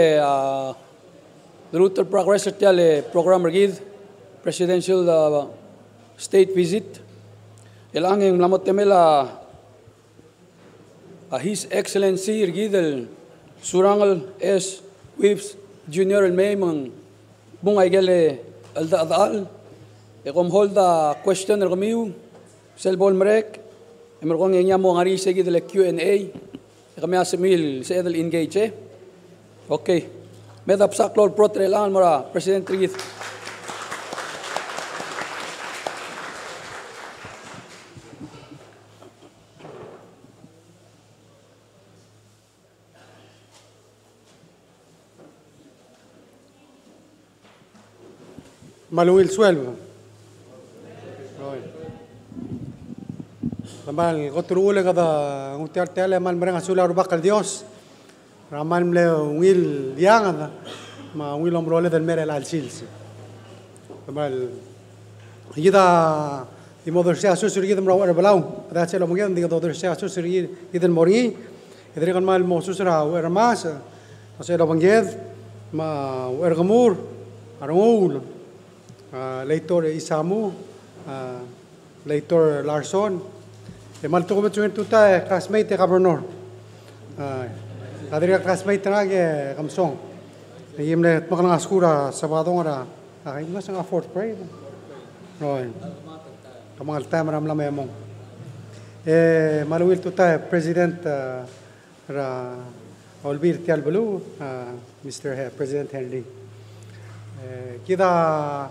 uh, Luther Progress Tiale program rigid presidential uh, state visit. Ilangin lamot temela uh, His Excellency rigid el Surangal S. Whips Junior el may mang bungay gele al da adal e kom holda question el kamiu sel bol merek e merkong ngenya mo ngari segi de Q&A e kami asimil sa edel engage eh Okay. Medap saklol protre lan mora President Rigith. Maluil suelvo. Tamal kotrule kada ngutiar tele mal mereng asula rubakal Dios. Ramani mle ungil liangada, ma ungil om role del mere la alcilsi. Tamal, gida di modo sia su sirgi dem rawar belau, da cielo mungi dem di modo sia su sirgi iden mori, idri kan mal mo su sira wer mas, da cielo bangied, ma wer gemur, arungul, leitor e isamu, leitor e larson, emal tu kubetu tuta e kasmeite gabernor. Uh, Kadiri klas bay tanga ge eh, kamsong. Yim le tmak na skura sabadong ara. Akai mas nga fourth grade. Roy. Kamal tam ram lam yamong. E eh, maluil tuta president ah, ra olbir tial bulu ah, Mr. President Henry. Eh, kida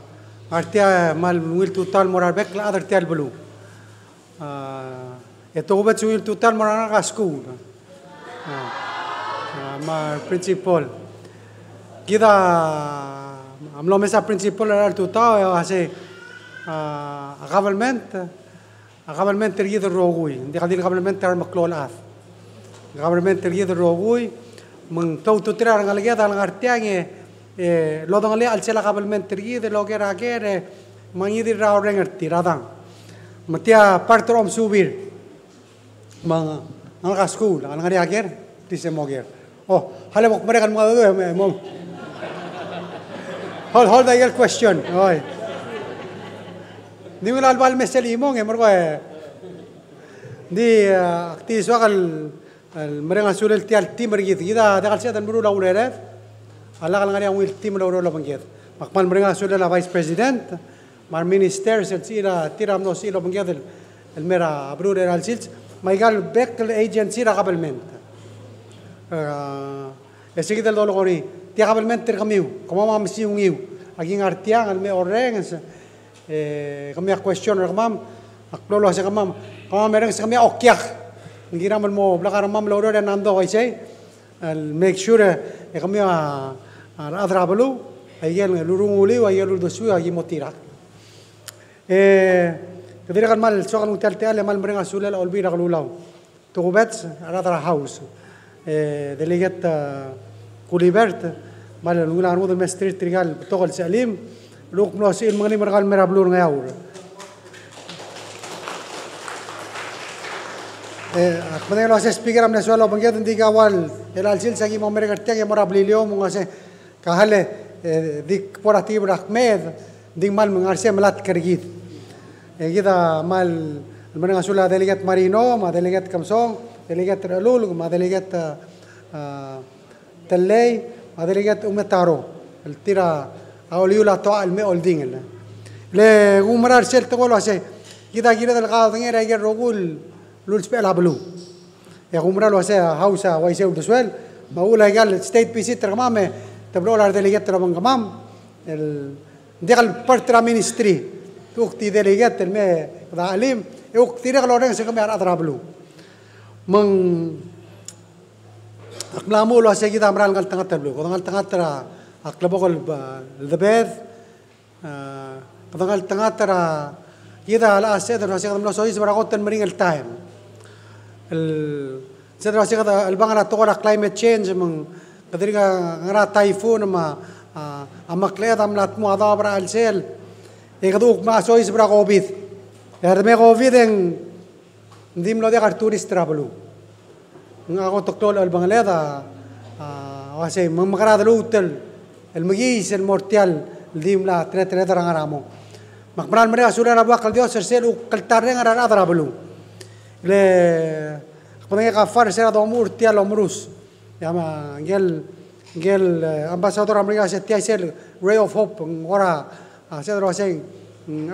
artia mal muil tutal morar bek la adar tial bulu. Ah, eto bet suil tutal morar na school ma principal. Kita am lo mesa principal era tu ta ase a government a government ter yid rogui. De qadir government ter maklol af government ter yid rogui mung tau tu ter ar ngalge dal ngartiange eh, eh, lo dangle al sela government ter yid lo que era que mangidir ra rengar tiradan matia partrom subir. Mang ang school ang ngari ager tise moger oh hale mok mereka mo do mo hold hold the your question. Oi ni wala albal mesel imong e morgo e di akti swakal al merenga sulel tial timber git gida dakal sia dan buru la uleret ala kal ngari ang wil tim la ulo banget makman merenga sulel la vice president mar minister sel sira tiram no silo banget el mera bru de al sils maigal bekel agency ra kabelment e Εσύ και τελειώνω γονεί. Τι αγαπημένοι μεν τεργαμίου. Κομμά μου αμισή ουγίου. Αγίν αρτιά, αν με ωραίγες. Καμία κουεστιόν ρεγμάμ. Ακλόλο ασέ καμάμ. Καμά με ρεγμάμ σε καμία οκιάχ. Γύρα μου μου πλάκα ρεγμάμ λόρο ρε να ντώ γαϊσέ. Μεκ σούρε καμία αδραβλού. Αγίγελ λουρούν ουλίου, αγίγελ λουρ δοσού, αγίγελ μοτήρα. Βίρεγαν μάλλ, σώγαν ουτέλ τέλε, μάλλ μπρέγα σούλελ, ολβίρα γλουλάου. Το γουβέτς, ράδρα χάουσου. delegat Kulibert mala nungun armu da mestri trigal togol salim luk mlosi il mangani margal merablur ngayaur Akmane lo se speaker amne suelo bangia tindi kawal el alsil sagi mo merga tege morablilio mo se kahale dik porati rahmed dik mal mengarse melat kergit. Kita mal المنغسولة ديليجات مارينو ما ديليجات كمسون دلیگت رالول ما دلیگت تلای ما دلیگت امتارو التیرا اولیولا تو علمی اول دینگل لی عمرار شل تو گلو هست گیدا گیدا دلگاه دنیا رایگر رگول لولش پل ابلو یا عمرار هست هاوسا وایسی اول دسول ما اول هیگال استیت پیسی ترکمامه تبرول ار دلیگت را بانگمام دیگر پرترا مینیستری تو اکتی دلیگت در می دالیم اکتی رگ لورنگ سیکمی آر ادرابلو meng aklamu lo asyik kita amran ngal tengah tablo ko tengah tanga tara akla bo kol the bed ko ngal kita ala asyik terus asyik lo so sebarang kau ten meringel time el sa asyik sa kada al bangara to climate change meng kadiri ga ngara typhoon ma amakled amlat mo ada bara al sel e kaduk ma so is covid gobid me gobid en Hindi mo dek Arturis Trablu. Nga ako tuktol al Bangaleda, ah, ah, kasi mga makarada lutel, el magis, el mortial, hindi mo la tinatineta ng aramo. Makmaral mo rin asura na buwak al Diyos, sir, kaltar rin ang Trablu. Le, ako nang ikafar, sir, ato mo urtial omrus. Yama, ngel, ngel, eh, ambasador Amerika, sir, tiya, sir, ray of hope, ngora, ah, sir, sir, mm,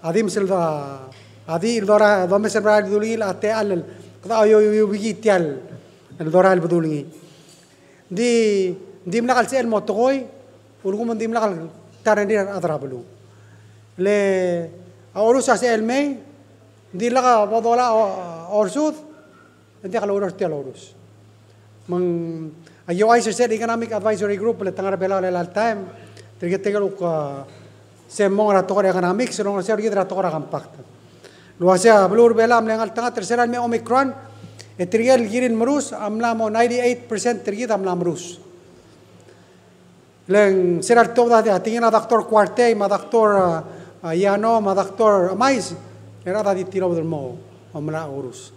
adim silva, adi dora do mesel bra dulil ate al kada yo yo bigi tial el dora el budulngi. Di di mlakal sel motokoy ulgum di mlakal tarandir adra belu. Le aurus ase el mei di laka bodola orsud Nanti kalau urus tiada urus. Mang ayo ay said economic advisory group le tangar bela le al time. Terge tegal uk Luar saya belum berbela melengal tengah terserah me Omicron. E terigal girin merus amla mo 98% terigit amla merus. Leng serar tu dah dia tinggal doktor kuarte, ma doktor uh, iano, ma doktor mais. Era dah di tiro dalam mau amla urus.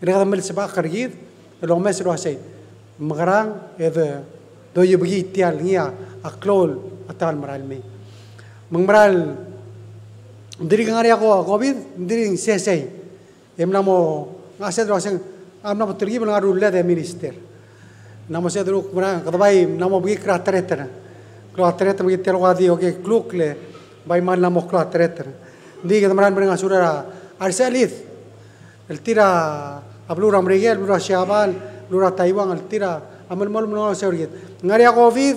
Era dah mel sebab kerjit, lo mes luar saya. Mengarang itu doy begi tiar niya aklol atal meral me. Mengmeral Diring ngari ako COVID, diring sesay. Em namo ngaset roseng am minister. Namo se dru kuna kadbai namo bugi krateretna. Krateretna bugi telo gadi oke klukle bai man El tira ablura amrigel, ablura shabal, taiwan, el tira amal mol mol COVID,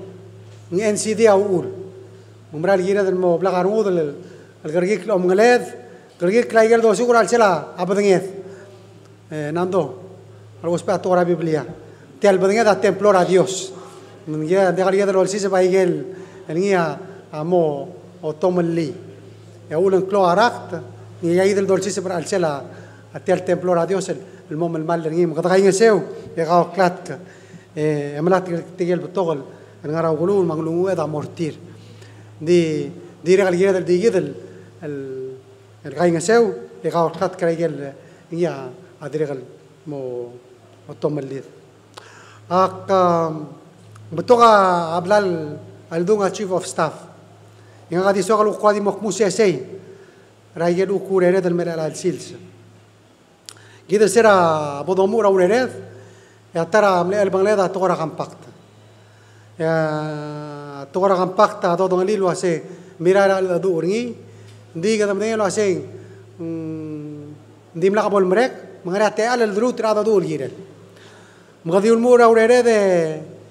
من إن سي دي أقول مرال جيرة المو بلغ رمود الغرقيك الأمغلاد غرقيك لا يجرد وسيقول على سلا أبدنيث ناندو algo para toda la Biblia te albadinga da templor a Dios ngia de galia de los sise ba igel ngia amo o tomli e ulen klo arakt ngia idel dol sise para al sela hasta el templo a Dios el el mom الغرا وقولوا ان وضع مرتير دي دي رغل جيدا دي جيدا الغاي نساو لغا وقت كرايجل يا ادريغل مو وطم الليل اق بتوغا ابلال الدونغا تشيف اوف ستاف ين غادي سوغل وقادي مخموس اسي رايجل وكوريرا دل ملال السيلس جيدا ya to orang pak ta to dong lilu ase mira ra la du urngi ndi ga dam lo ase ndi mla kabol mrek mangara te ala dru tra da du lire mgadi ul mura urere de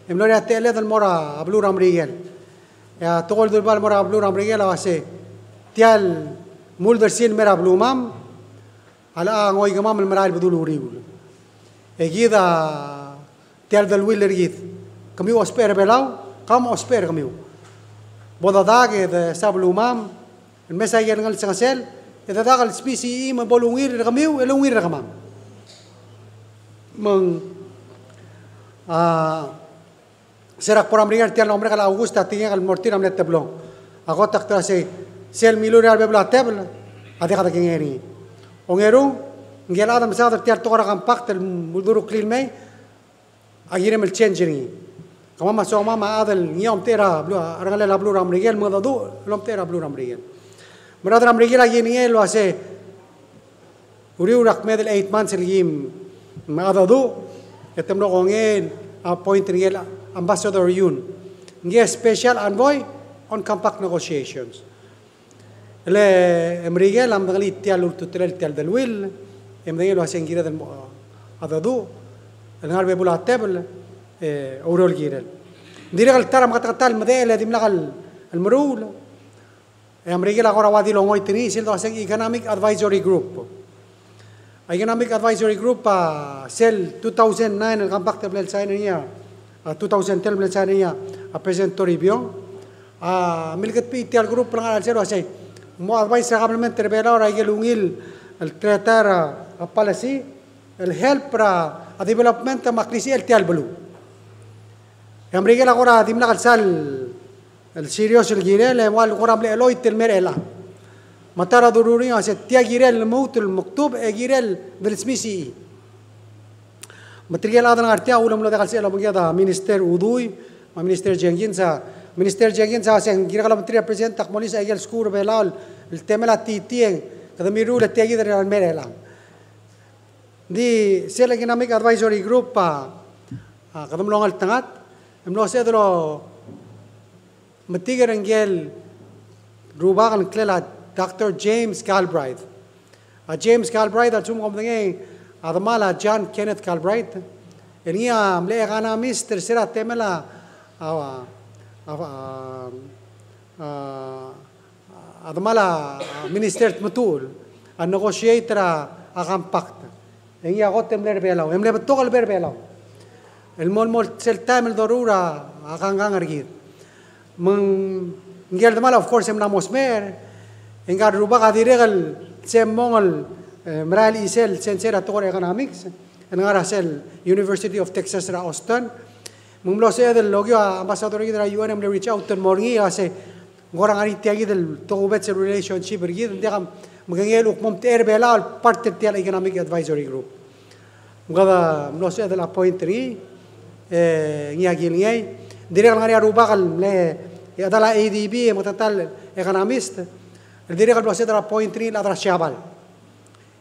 emlore te ala dal mora ablu ram ya to gol dur bal mora ablu ram rigel ase tial mul dersin mera ablu mam. Ala ngoi gamam mera ribu. Du lu egida tial dal wiler gith gid kami osper belau kam osper kami boda dage de sablu mam el mesa yer ngal sangasel e da dagal spisi i ma bolungir kami e lungir kamam. Mang a serak por amrigar tel nombre kala augusta tinga kal mortir amlet teblong agotak tra se sel milure al bebla tebla ade kada kingeri ongeru ngel adam sa ter tora kam pakter muduru klil mai agire mel changing kama ma so mama adal ngiom tera blu arangale la blu ram rigel mo do lom tera blu ram rigel مراد ram rigel agi ngel lo ase uri urak medel 8 months ligim ma ada do etem no ngel appoint rigel ambassador yun nge special envoy on compact negotiations le emrige lam dangali tial ul tutel tial del wil emrige lo hasen gira del adadu el ngar Oro el guiral. Diré el el. El el el El el 2009 el el 2010 el el el a base de agroalimentario para el hielo el tratar la palaci, el help para el desarrollo de la maquinaria el. Amrika la kora dimna kalsal el serious el girel wal kora mle eloit el merela matara ضروري عشان تيا جيرل الموت المكتوب جيرل بالسميسي material adan artia ulam lo dakal se lo da minister udui ma minister jengin sa minister jengin sa sen gira kala menteri presiden tak molis egel skur belal el tema la titien kada miru le tiagi dari al merela di sel economic advisory group pa kada mlong al tangat أنا ادرا متیگر انجل أنا کلا دکتر جیمز أنا ا جیمز کالبرایت أنا چون قوم دنگی أنا جان کنیت کالبرایت أنا ملی اگانا میستر أنا اتملا آوا آوا أنا مینیستر متول ا أنا ا اگام پاکت اینیا گوتم لر بیلاو ام لب تو گل بر بیلاو Time el dorura akangang argid. Meng ngel damala of course em na mosmer Engar ruba ka diregal sem mongol mral isel sensera tore economics ngara sel University of Texas ra Austin. Mumlo se del logio ambassador gi dra UN am reach out ten morngi ase ngora ngari tiagi del to bet relationship gi de kam mgengel uk mom ter bela parte tial Eh, ngiagil ngiai. Diri kan ngari aruba kan le adala ya ADB ya, motatal economist Diri kan dosi tara point 3 la tara shabal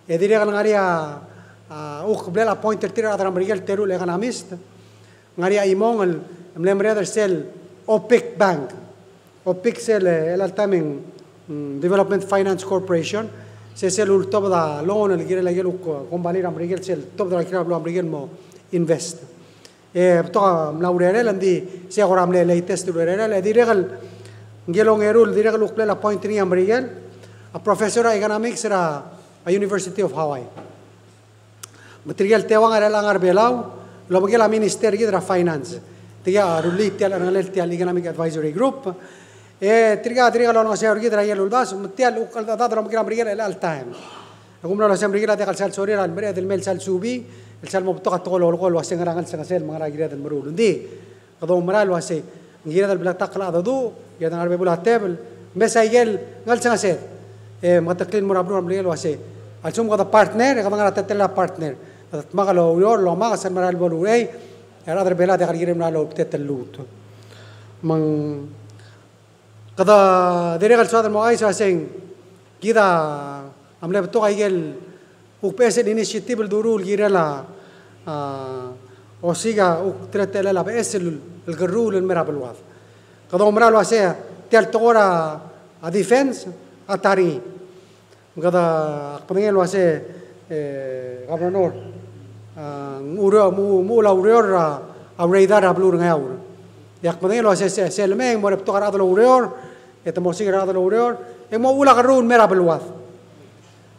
ya, Diri kan ngari a uh ble la point 3 la tara mrigel teru lah le economist ngari imong kan, al, mle mre sel OPEC bank. OPEC sel el eh, lah altamen mm, development finance corporation. Se sel ul lah, top da loan el gire la gelu kon valira mrigel sel top da la kira blu mrigel mo invest. E to mlaurere landi se agora amle le test urere le dire gal Ngelong erul dire kaluk la point ni amrigen a professor of economics ra a University of Hawaii. Material tewang ara lang arbelaw lo bagela minister gidra finance. Tiga ruli tial analel tial economic advisory group. E triga triga lo ngase orgi dra yelul bas tial ukal da dra mgira amrigen el al time. Agumna lo sem rigila tekal sal sori al mere del mel sal subi El Salmo toca todo lo que lo hace en el Sangas el Mara Gira del Murul. Un día, cuando Mara lo hace, Gira del Blata Clado, Du, y en el Bula Tebel, Mesa y el Gal Sangas el Mata Clin Murabru, lo hace. Al sumo de partner, que van a tener la partner. Maga lo yo, lo maga, se mara el Murul, y el otro Bela de Gira del Murul, obtete el Lut. Man, cuando Dirigal Suad del Mogai, se hace en Gira, uk pese initiative durul girala osiga uk tretela la pese el garrul el merab alwaf qada umra lo ase tel tora a defense atari qada qbanel lo ase gabnanor uro mu mu la urior a reidar a blur ngaur yaqbanel lo ase selmeng mo reptogar adlo urior etmosiga adlo urior emo ula garrul merab alwaf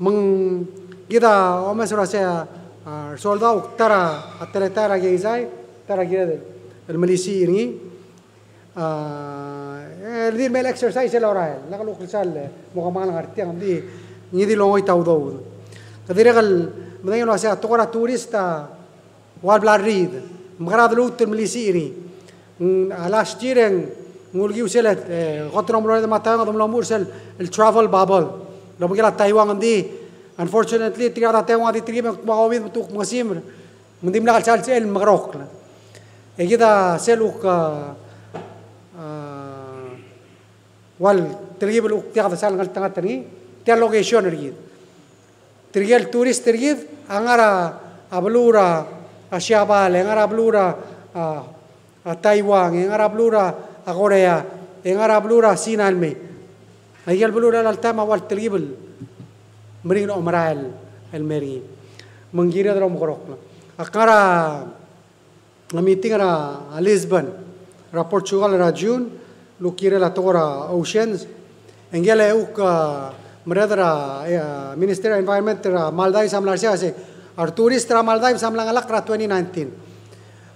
meng kita omes sura saya ah, soldau tera atau tera ge izai tara ge el melisi ini el di mel exercise lah el ora el nagal ukul sal mo gamal ngarti ngdi ni di longoi tau do lah ta dire gal mdayo lo sia tora turista war bla rid mgrad lo ut melisi ini ala stiren ngulgi uselet gotrom lo de matanga dom lo mursel el travel bubble. Tanga dum lamur sel el travel bubble lo bigla taiwan di unfortunately tiga da taiwan di tiga ma covid tuk masim mendim la kal sel magrok e kida seluk wal tergib lu tiak da sal ngal tanga tani tia location rigid tergel turis tergid angara ablura asyaba le angara ablura a Taiwan, en Arablura a Corea, en Arablura Sinalme. Ay Arablura al tema wal tribal. Mering no maral el meri. Mengira drum korok. Akara na meeting ra a Lisbon. Ra Portugal ra June. Lukire la tora Oceans. Engele uk meredra Minister Environment ra Maldives samlar siya se. Arturis tra Maldives samlang alak ra 2019.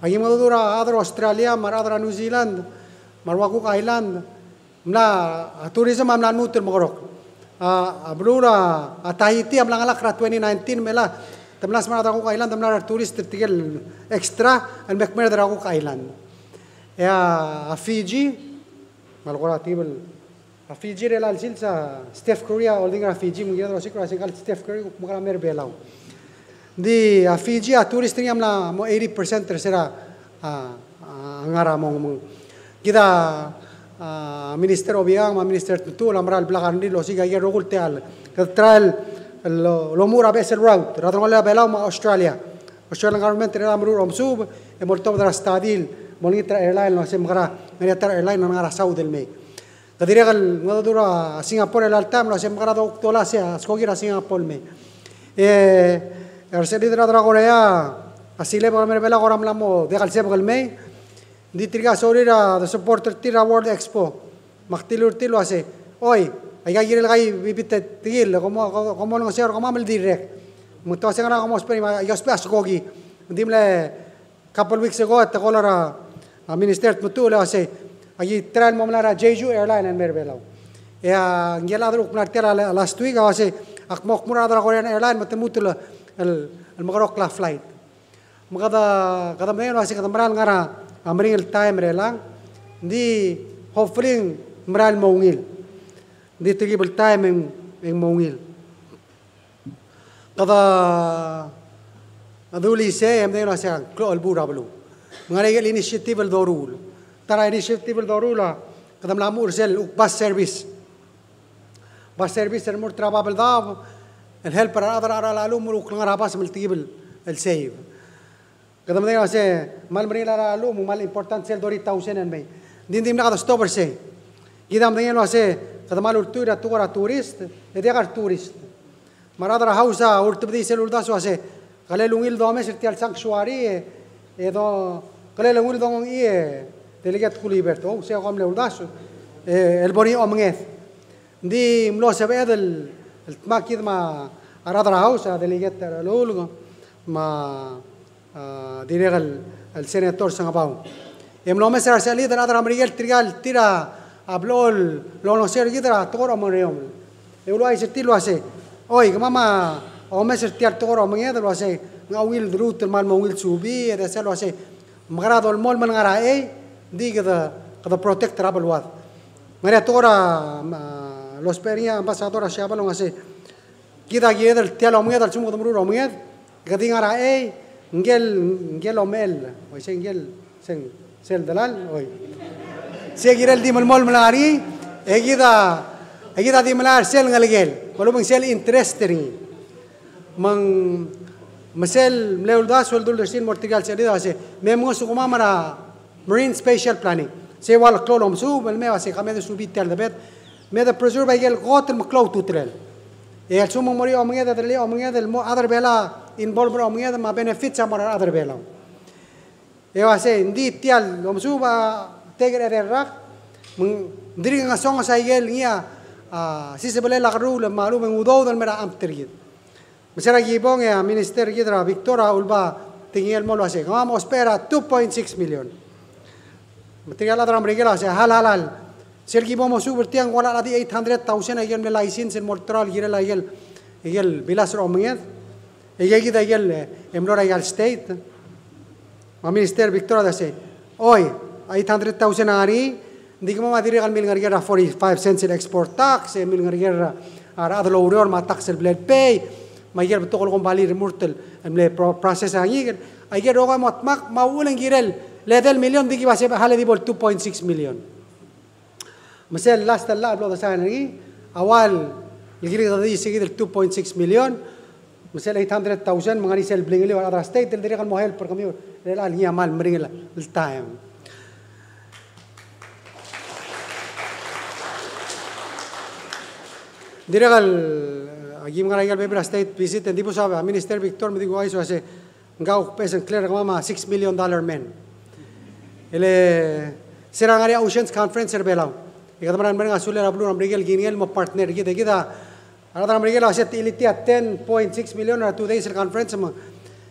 Agi mo dura adra Australia, mar adra New Zealand, mar Wakuk Island, na ah, tourism am nan mutir mogorok. Ah, ah, a abrura atahiti tahiti am langala kra 2019 mela temla smara dragu island temla tourist tigel extra ya, al mekmer dragu island ya a fiji malgora tibel a fiji rela silsa steph korea holding a fiji mugira dro sikra singal steph korea mugala mer belau di a fiji a tourist ni am la 80% tercera a ngara mong mong. Kita Ah, minister obiang ma minister tutu lamral blakan ni losi gaya rogul teal tral lo mura besel route ratro mala bela ma australia. Australian government era amru romsub e molto dra stadil monitra airline no sem gara meritar airline no gara saud el mei gadirega ngada dura singapore el altam no sem gara dok tola se skogira singapore me e erseli dra dra gorea asile bela goram lamo degal se bel mei. Eh, Di tiriga sorry ra the supporter tira World Expo. Maktilur tilo ase. Oy, ay gagiril kay bibit tigil komo komo nang sir komo mal direk. Muto sa nga komo spray ay ospe asgogi. Hindi mle couple weeks ago at ko ah, ra minister mutula ase. Ay tral mo mlara Jeju Airline and Merbelaw. E, ah, ya ngelad ruk nartera last week ase akmok murada Korean Airline matemutula al al magarok la flight. Magada kada mayon ase kada maral ngara أمرين التايم ريلان دي هوفرين مرال مونيل دي تجيب التايم إن إن مونيل قضا أذولي سي هم دينا سيان كلو البورا بلو مغاني يقل إنيشيتيف الدورول ترى إنيشيتيف الدورولا قضا ملامور زل باس سيرفيس باس سيرفيس المور ترابابل داب الهيلبر الأذر على العلوم وكلنا راباس ملتيب السيف Kata mereka kata, mal lah, mereka lara lu, mal important sel dori tahu senen bay. Din dimna kata stop berse. Kita lah, lah mereka kata, kata mal urtu ira tu kara turist, edia kara turist. Marah dara hausa urtu berdi sel urda suase. Kalau lungil doa mesir tiar sang suari, edo eh, kalau lungil doa ngi, telegat kuli berto. Oh, Se aku mle urda su, eh, elboni omngeth. Di mlo sebe edel, el makid ma arah dara hausa telegat terlulu, ma الأول ما ديريغ السيناتور سانغباو يم لو مسر سالي ده نادر أمريكا تريال تيرا أبلول لو نصير كده تورا مريم يقولوا أي ستيلو أسي أوي كماما أو مسر تيار تورا مريم ده أسي ngawil drut mal mawil subi ada selo ase magara dol mol man ngara e di kada kada protect trouble wat ngara tora los peria ambasadora siapa lo ngase kita kita del tialo munged al sumo domru munged gadi ngara e ngel ngel omel oi sen ngel sen sel dalal, oi. Se gira el dimol mol mlari egida egida dimlar sel ngel Kalau kolo sel interesting mang mesel mleul das wel dul sin mortigal sel da se mem ngos kuma mara marine spatial planning. Se wal klolom su mel me vasi khame de subit tel de bet. Me de preserve gel gotel mklo tutrel el sumo morio mngeda de le del mo adar bela involved from here, my benefits are more other below. I was saying, indeed, Tial, Lomsuba, take it at a rack. During a song, I yell ya, here, ah, Sisabella La Rule, Maru, and Udo, and Mera Amtrigit. Mr. Gibong, a ya, minister, Gidra, Victoria Ulba, Tingel Molo, say, Gamos Ospera 2.6 million. six million. Material other umbrella, say, Halalal. Sergi Bomo Super Tian, one out of the eight hundred thousand, I yell my license in Mortral, Yerla Yel, Yel, Bilas Romiet. Ella quita el emlora al state. Ma minister Victoria da say, "Oi, 800,000 ari, hindi mo madiri kal mil ngarigera 45 cents il export tax, mil ngarigera ar adlo urior ma tax il bled pay, ma yer betukol kong bali remurtel emle process ang yigel, ay yer oga mat mak maulang girel, ledel million digi base hale dibol 2.6 million. Masel last Allah ablo da sa ngi, awal, yigil da di sigid 2.6 million, وسال 800 توجن مغاني سال بلينغلي ولا راس تاي ديال الطريقه المهم البرغميور لا هي مال مريلا التايم Direga el aquí mga ragal bebra state visit and di po ah, Minister Victor me digo eso hace ngau pesen clear mama 6 million dollar men. Ele serang area oceans conference erbelaw. Ikatamaran mereng asulera blue ambrigel giniel mo partner gita gita Ara tan mereka lah set ilitia 10.6 million ara today sel conference ma.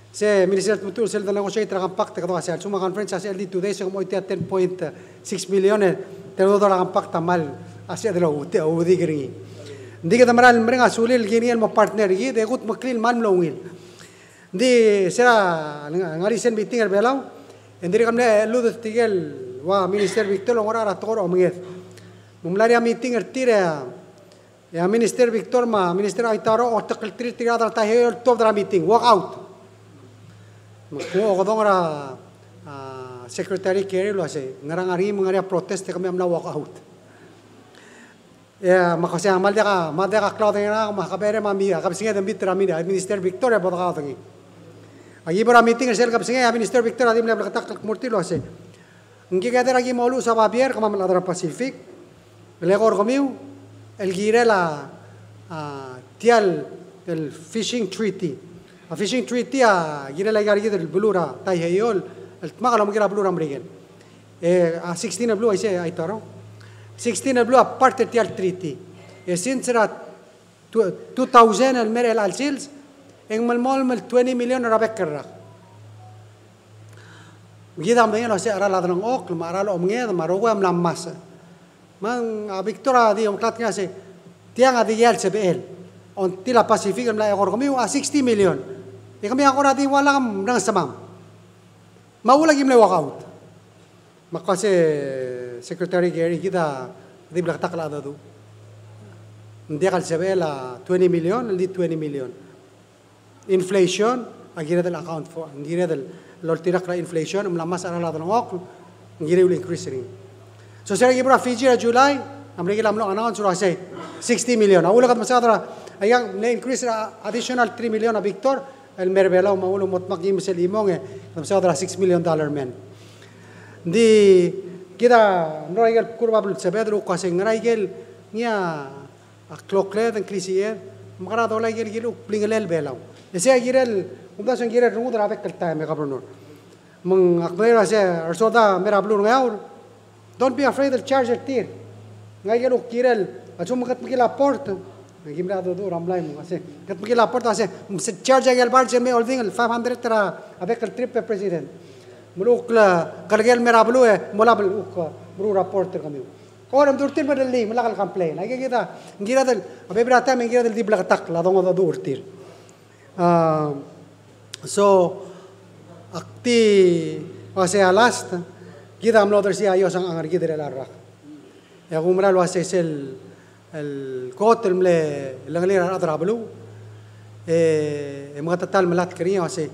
Se minister tu sel dan lagu saya terang pak tak tahu asal. Cuma conference asal di today sel moitia 10.6 million eh. terus ah, kan, dah terang pak tak mal asal dah lagu tu di kering. Di kita mera mereka sulil kini el ma partner gitu. Dekut maklil mal melu ngil. Di sela ngari sen meeting er belau. Hendiri kami lelu tu tinggal minister Victor Longora orang atau orang mengerti. Meeting er tiada yang Minister Victor ma, Minister Aitaro or tekel tri tri adal tahir tuv dra meeting, walk out. Mungkin orang dong ra ah, Secretary Kerry lah, lu ase, ngarang hari mengarya protes tekam yang mula walk out. Ya, makasih amal dia ah, ka, mak dia ka kalau dengan makabere mami, aku bisingnya dengan bintara mami, Minister Victor ah, ya bodoh kau tengi. Agi pernah meeting sel kau bisingnya, Minister Victor ada mula berkata murti lah, lu ase. Mungkin kita lagi malu sama Pierre, kau mula dalam Pasifik, lekor kau mui, elgire la a tial el fishing treaty. A fishing treaty a gire la gar gider blura tai heyol el magalam gira blura mrigen e a 16 blue ise ai taro 16 blue a eh, parte tial treaty. E sincera 2000 el المرء الالسيلز ان المول مل 20 مليون ربك كره ويدا مدينه سي ارا لادرن اوك المارا لو مغيد مارو وام لاماسه ma ro am lam mas. Man a Victoria di om klat ngase tiang adi yel bel. On tila Pacific am la agor kami a 60 million. E kami agora di wala kam nang samam. Maula gim le walk out. Makase Secretary Gary kita di belak tak la dadu. Dia kal la 20 million, di 20 million. Inflation, agira del account for, agira del lor tirak la inflation, um lamas ara la dan ok, agira ul increase ring. So sir gibra Fiji la July, amrigi lam lo announce ura say 60 million. Awula kat masadra ayang na increase additional 3 million a Victor, el merbela maulo motmak yim sel imong e, masadra 6 million dollar men. Di kita noraigel kurba bul sebedru kasi ngaraigel nia a klokle den krisier magara dola gel gelu blingelel belaw ese girel umda son girel rungu dra bekkel ta me gabrunor mung akbera se arsoda mera blur Don't be afraid, I'll charge at tir. Ngay kan ukiral, acho makat maki laport. Nagim do do ramlay mo kasi kat maki laport ase sa charge agal bar jeme all thing 500 tara abe kal trip president. Muluk la kalgel mera blu e mola blu ko report raport kami. Or am durtir badal ni mala kal complain. Ay kita ngira dal abe brata me ngira dal di bla tak la dongo do durtir. Uh, so akti o sea last Gida amlo dersi ayos ang angar gidere la rak. Ya gumra lo hace el el kotel mle langlir ar adrablu. Eh mga tatal malat kriya hace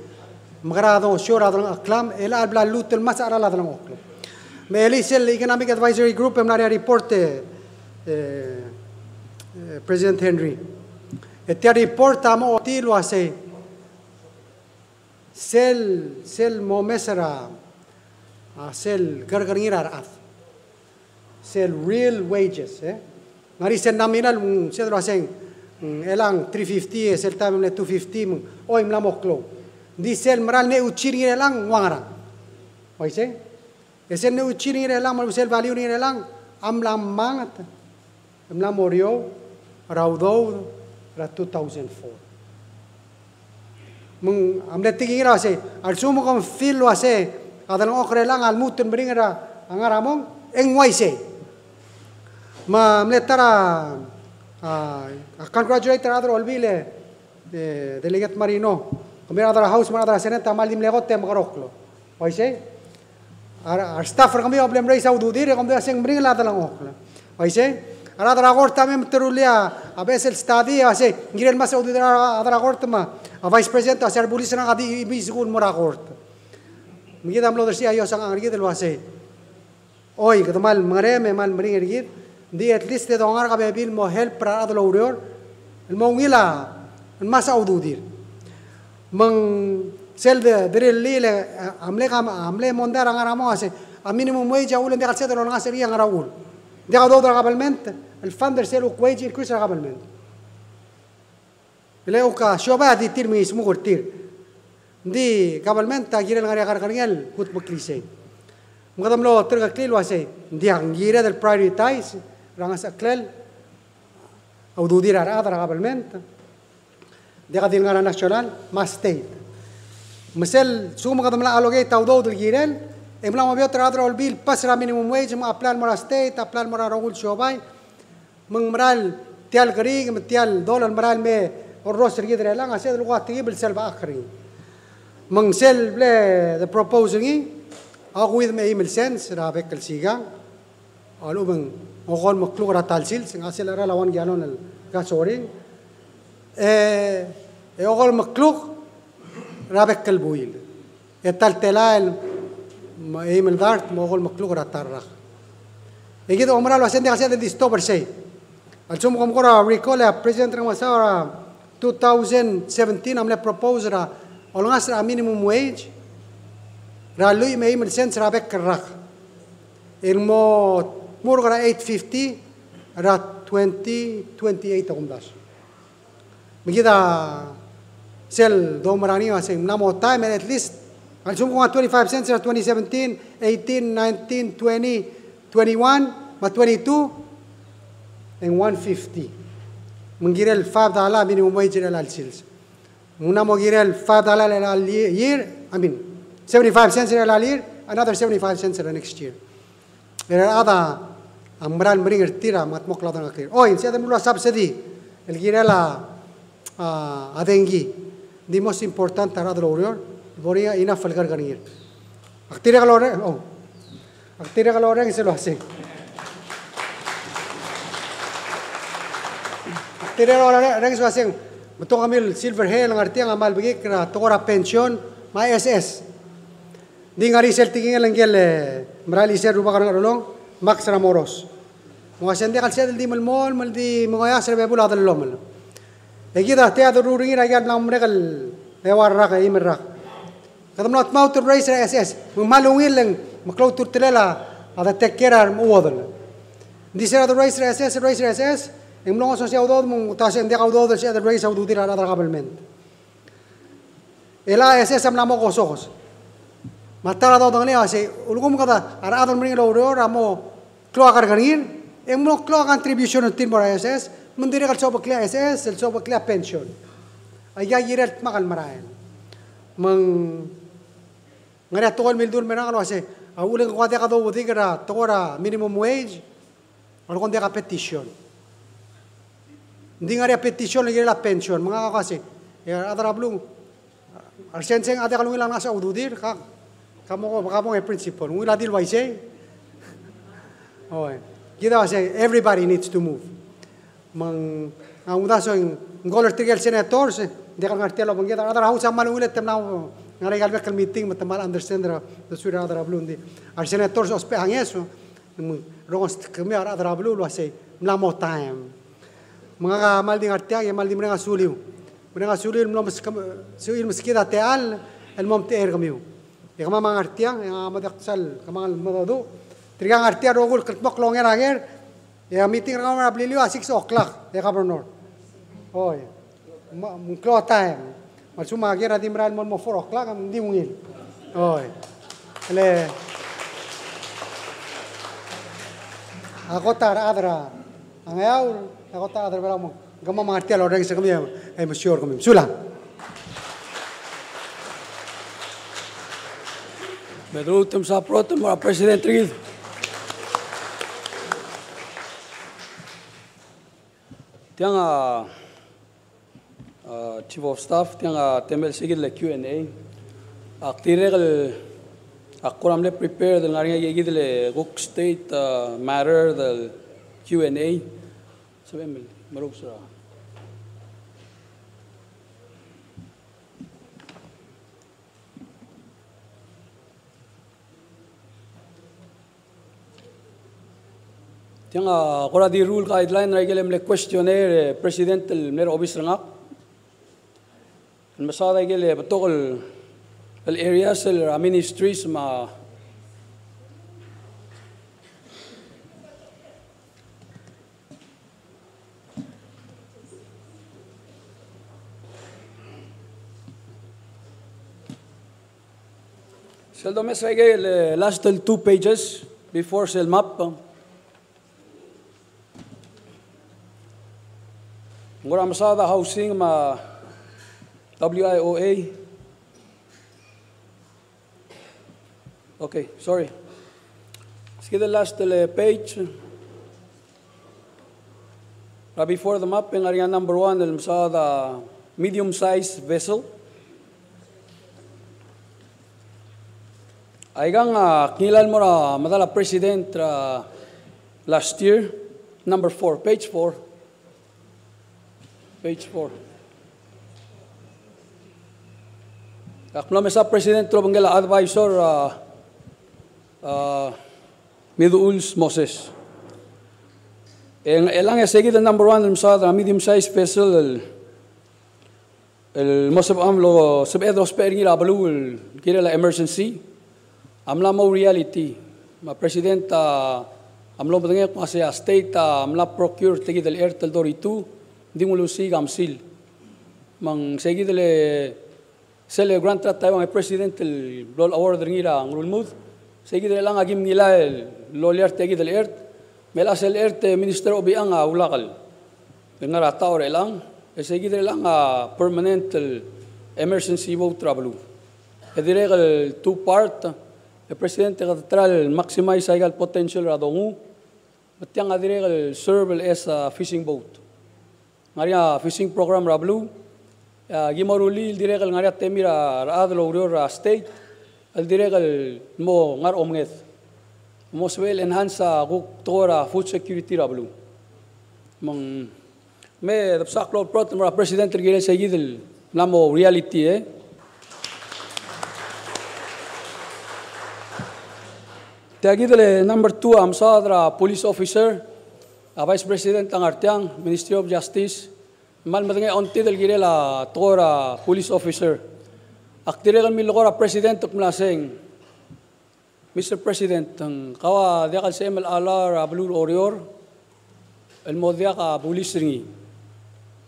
magrado shura adran aklam el al bla lut el masara la adran. Me elis el economic advisory group emnaria report eh, eh President Henry. Este report amo ti lo hace sel sel mo mesara Ah, sel gar ngirar af. Sel real wages eh. Ngari sel nominal un mm, sel lo hacen mm, elan 350 es eh, el time 250 hoy mm. la moclo dice el mral ne uchir ngir elang wangara hoy se ese ne uchir ngir elan mal sel value ngir elang am la mangat. Am la morio raudo ra 2004 Mung amletik ingin rasa, arsumu kon fill rasa, adal okre lang al mutun bringra angaramong engwai se ma amle tara a congratulate adro olbile de delegat marino kumira adra house mana adra seneta mal dim legote magaroklo wai se ar ar staff kami oblem rei saudu dire kom de seng bringra adal oklo wai se Ara adra gorta mem terulia a veces stadi ase ngirel mas saudu adra gorta ma a vice president asar bulis na kadi ibi sukun Mungkin amlo dersi ayo sang angri de luase. Oi, que tomal mare me man bring ergir. Di at e least de dongar ka bebil mo help para adlo urior. El mongila en masa ududir. Mang sel de deril lile amle kam amle e mondar angara mo ase. A minimum wage aul de galse de lo ngase ri angara ul. De gado dra. El fan der sel el kuisa gabalment. Leo ka shoba di tir mi ismu gortir. Hindi, government, tagire lang ngariya karangel, kut mo klise. Mga tamlo, terga klil wase, hindi ang gira del prioritize, rangas aklel, awdudi rara adara government, hindi ka din nga national, mas state. Masel, suko mga tamla alogay, tawdaw del giren, emla mo biyo teradra ol bil, pasra minimum wage, mga aplan mo ra state, aplan mo ra rogul siobay, mga maral, tiyal karig, tiyal dolar maral me, or roster gidre lang, asya dalwa tigibel selva akring. mengsel ble the proposing i. Aku with me email sense ra bekel siga. Alu bang ngon maklu ra talsil sing asel ra lawan gianon al gasori eh e ogol maklu ra bekel buil e tal tela el email dart mo ogol maklu ra tarra e gido omra lo asen de asel de distober sei al chum gom gora recall a president ngwasa 2017 amle proposera olngas ra minimum wage. Ra lui me im sen ra bek rak il mo mur ra 850 ra 20 28 akum das migida sel do marani wa sem namo time at least al sum ko 25 cents ra 2017 18 19 20 21 ma 22 and 150 menggirel 5 dollar minimum wage al sales muna mo girel 5 dollar al year i mean 75 cents al year another 75 cents the next year. There are other amral mring tira mat mokla dang akir oh instead of subsidy el girela adengi the most important do orior boria ina falgar ganir aktira kalore oh aktira kalore se lo hace. Tirero reng swaseng Betul kami silver hair ngarti ang amal bagi kena tokora pension ma SS. Di ngari sel tinggi ngeleng gele eh, merali sel rupa karna rolong mak sana moros. Mga sende kal sel di mal mal di mga ya sel bebul adal lo mal. Egi da tea do ruringi na gyan namre lewar rak e imer rak. Kadam mau tur raiser SS mung malung ileng maklau tur telela ada tekerar muwadal. Di sel ada raiser SS raiser SS Em longo so sia udod mong tasen dia kaudod sia the race audu tira ra government. Ela ese sam namo kosokos. Matara do dangni ase ulgum kada ara adon mring ro ro ramo klo akar ganin em lo klo contribution tin bora SS mendire kal soba klia SS el soba klia pension. Aya yiret makal marayan. Mang ngara tokol mildur merang ase awuling kwate ka do buti kara tokora minimum wage. Dia ka petition. ding area petition lagi la pension. Mga kakasi ya ada rablu arsen sen ada kalung ilang nasa ududir ka kamu ko baka mong principal ngila dil wise oh kita wase everybody needs to move. Mang ang uda so in goler tigel senators de kan artelo bang kita ada house amalung ile temna ngare galbe kal meeting matamal understand the sure ada rablu ndi arsen senators ospe hangeso mung rost kemi ada rablu wase mla mo time mengamal di ngarti ya mal di mereka suliu. Mereka suliu mlo suliu mesk kita teal el mom te er kamiu ya kama mengarti yang yang amat aksal kama al madadu tiga ngarti ya rogul ketmok longer ager ya meeting kama mana beli liu asik soklah ya kabar nor oh ya mungkin lo tahu macam mana ager di mereka mom mau foroklah di mungil. Oh le Agotar, adra. Ang ayaw, nakota ka talaga mo. Gamang mga tiyal, lah orang isa kami, eh, ay masyur kami. Sulang. Pero utam sa proto, mga presidente rin. Tiyang a... Ah, ah, Chief of Staff, tiang ah, a temel sigil le Q&A. Aktiregal Ako ramle prepare dal ngarinya yegi dal e state matter dal. Q&A. Sabi mo, marug sa Tiang kora di rule guideline regular mle questionnaire eh, president mle office rangak. Masada gele batokol eh, al areas al ministries ma Seldom mes regel uh, last two pages before sel map. Ngora masada housing ma WIOA. Okay, sorry. Sige the last uh, page. Uh, before the map, yung area number one, el masada medium-sized vessel. Aigang uh, kinilan mo na madala president uh, last year, number four, page four. Page four. Kakmula sa president Trobangela advisor uh, uh, Miduuls Moses. En elang seguida number one sa medium sized vessel el el mosab am lo sab edro spering ila balu el kira la emergency amla mo reality ma president amlo badenge sa state amla procure tegi del air tel dori tu di mo lusi gam sil mang seguida le sele grant trat tayo ang president el lol award ngira ngul mud seguida lang agim nila el lolier tegi del air Mela sel erte minister obi ang ulakal. Nga rata ore lang. E seguida lang a permanent emergency vote travel. E dire el two part e presidente katral maximize the potential of radongu. Batyang adire el serve as a fishing boat. Ngaria fishing program rablu. Ah, Gimaruli dire el ngaria temira ah, raadlo urior state. El dire el mo ngar omngeth most well enhance sa guk tora food security rablu mang me the saklo prot mara president gire namo reality eh Tiagidele number two am sadra police officer a vice president ang artiang ministry of justice mal madenge onti del gire la tora police officer aktire kan milokora president tuk mlaseng Mr. President, ang kawa diakal sa ML Alar Ablur Orior, el mo diaka bulis ringi.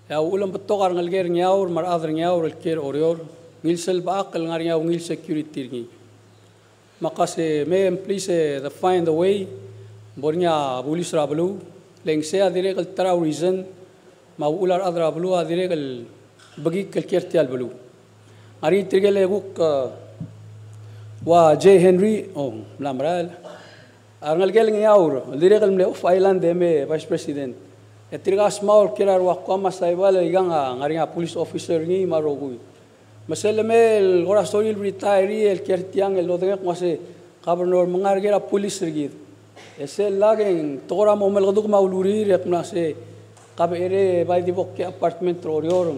Ya ulam beto kar ngalger nyaur mar adr nyaur el ngil sel baak el ngil security ringi. Maka se may please uh, the find the way bornya bulis rablu, leng se adire kal tara reason ma ular adra blu adire kal bagi kal ker tial blu. Ari tirgele guk uh, wa J. Henry, oh, lamral. Arangal galing yaur, dire kal mle of island deme vice president. E trigas maul kirar wa kama saibal igang ngari nga police officer ngi marogui. Masele mel gora soil retiree el kertiang el lodenge kwase governor mangar gera police rigid. Ese lageng tora mo mel gaduk mauluri rek na se kabe ere by the book apartment rorior.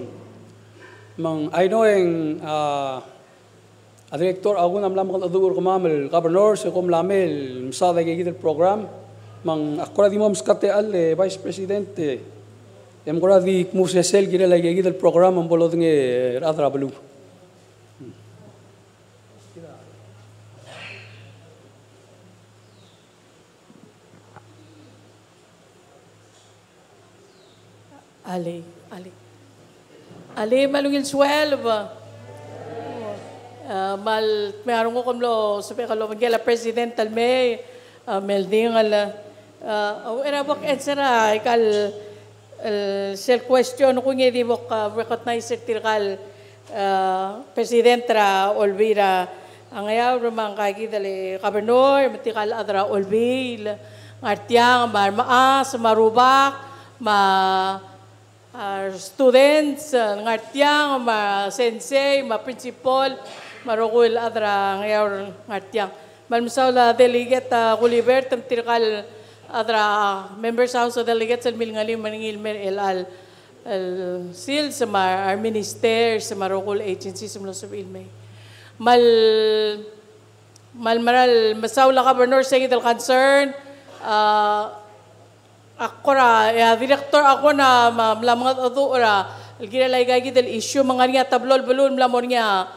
Mang I know en a director agun am lam kal adur kamamel governor se kom lamel msada ge gidel program mang akora di moms kate al vice president em gora di muse sel gire la ge gidel program am bolo dinge radra belu Ali, Ali. Ali, malungil swel ba? Uh, mal meron ko kumlo sa pekalo magela presidential may uh, melding ala uh, era bok etsera ikal uh, sel question ko ngi di bok uh, recognize tikal uh, presidentra Olvira ang ayaw rumang kagi dali gobernador matikal adra Olvil ngartiang mar maas marubak ma uh, students uh, ngartiang ma sensei ma principal marukul adra ngayon ngartiang. Malmusaw la delegate uh, Gulliver, tamtirkal adra members house of delegates al milngalim maningil mer el al sil sa mar our minister sa marukul agency sa Mlusov Ilmay. Mal mal maral masaw la governor sa concern uh, ako ra, ya, director ako na mga ado ra, alginalay gagi del issue mga niya tablol balon mlamor niya.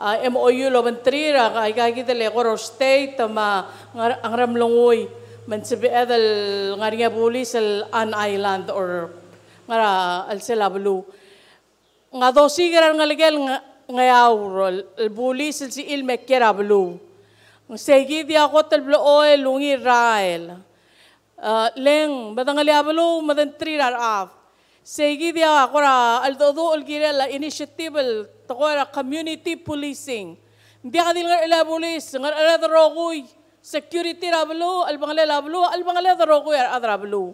Uh, MOU lo mantrira kay kagi dele koro state ma ang ramlongoy man sabi edal ngaringa bulis al an island or ngara al selablu nga do sigara nga legel nga yaw al bulis si ilme kerablu Segi dia ko talblo oil lungi rael. Uh, leng madangali abalo madan tri rar af. Segi dia akora aldodo ulgirela initiative takora community policing. Dia kadil ngar ila police ngar ala darogoy security rablo albangale lablo albangale darogoy adra rablo.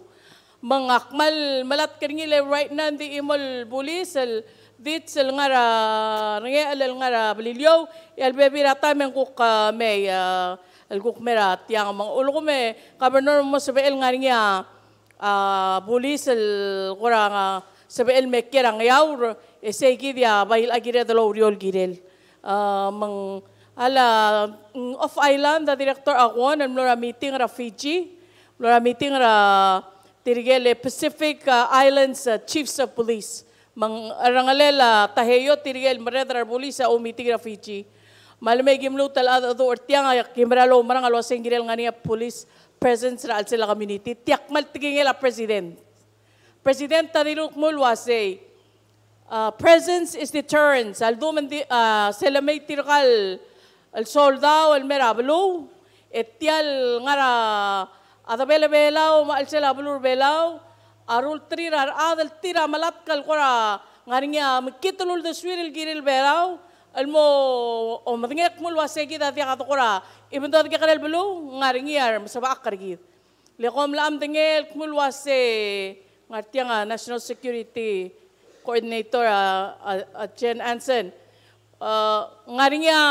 Mangakmal malat kringile right now di imol police al dit sel ngara nge alal ngara balilyo el bebi rata men kuk me el kuk mera tiang mang ulo ko me. Gobernador mo sa el ngarinya pulis el kura nga sa el me kera ngayaur. Ese gidia bail agire de lo uriol girel mang ala off island the director akon and mlora meeting ra Fiji. Mlora meeting ra tirigele Pacific Islands Chiefs of Police. Mang arangalela taheyo tirigel maredra bulisa o mitig Fiji. Malame gimlu tal ado do ortiang ay kimralo marang alo singirel ngania police presence ra sila community tiak mal tigingel a president. President tadiruk mulwase uh, presence is deterrence. Aldo man di, uh, sila may tirkal al soldado al merablo etial ngara adabela belao ma al sila bulur belao arul trirar adal tira malatkal kora ngarinya mikitulul de swiril giril berau Almo om madingak mo luwasay kita at yakat ko ra. Ibn to adika kanil balo, nga rin yar, masaba akar git. Likom laam dingil, kumulwase, nga tiya nga, National Security Coordinator, ah ah Jen Anson. Nga rin ya,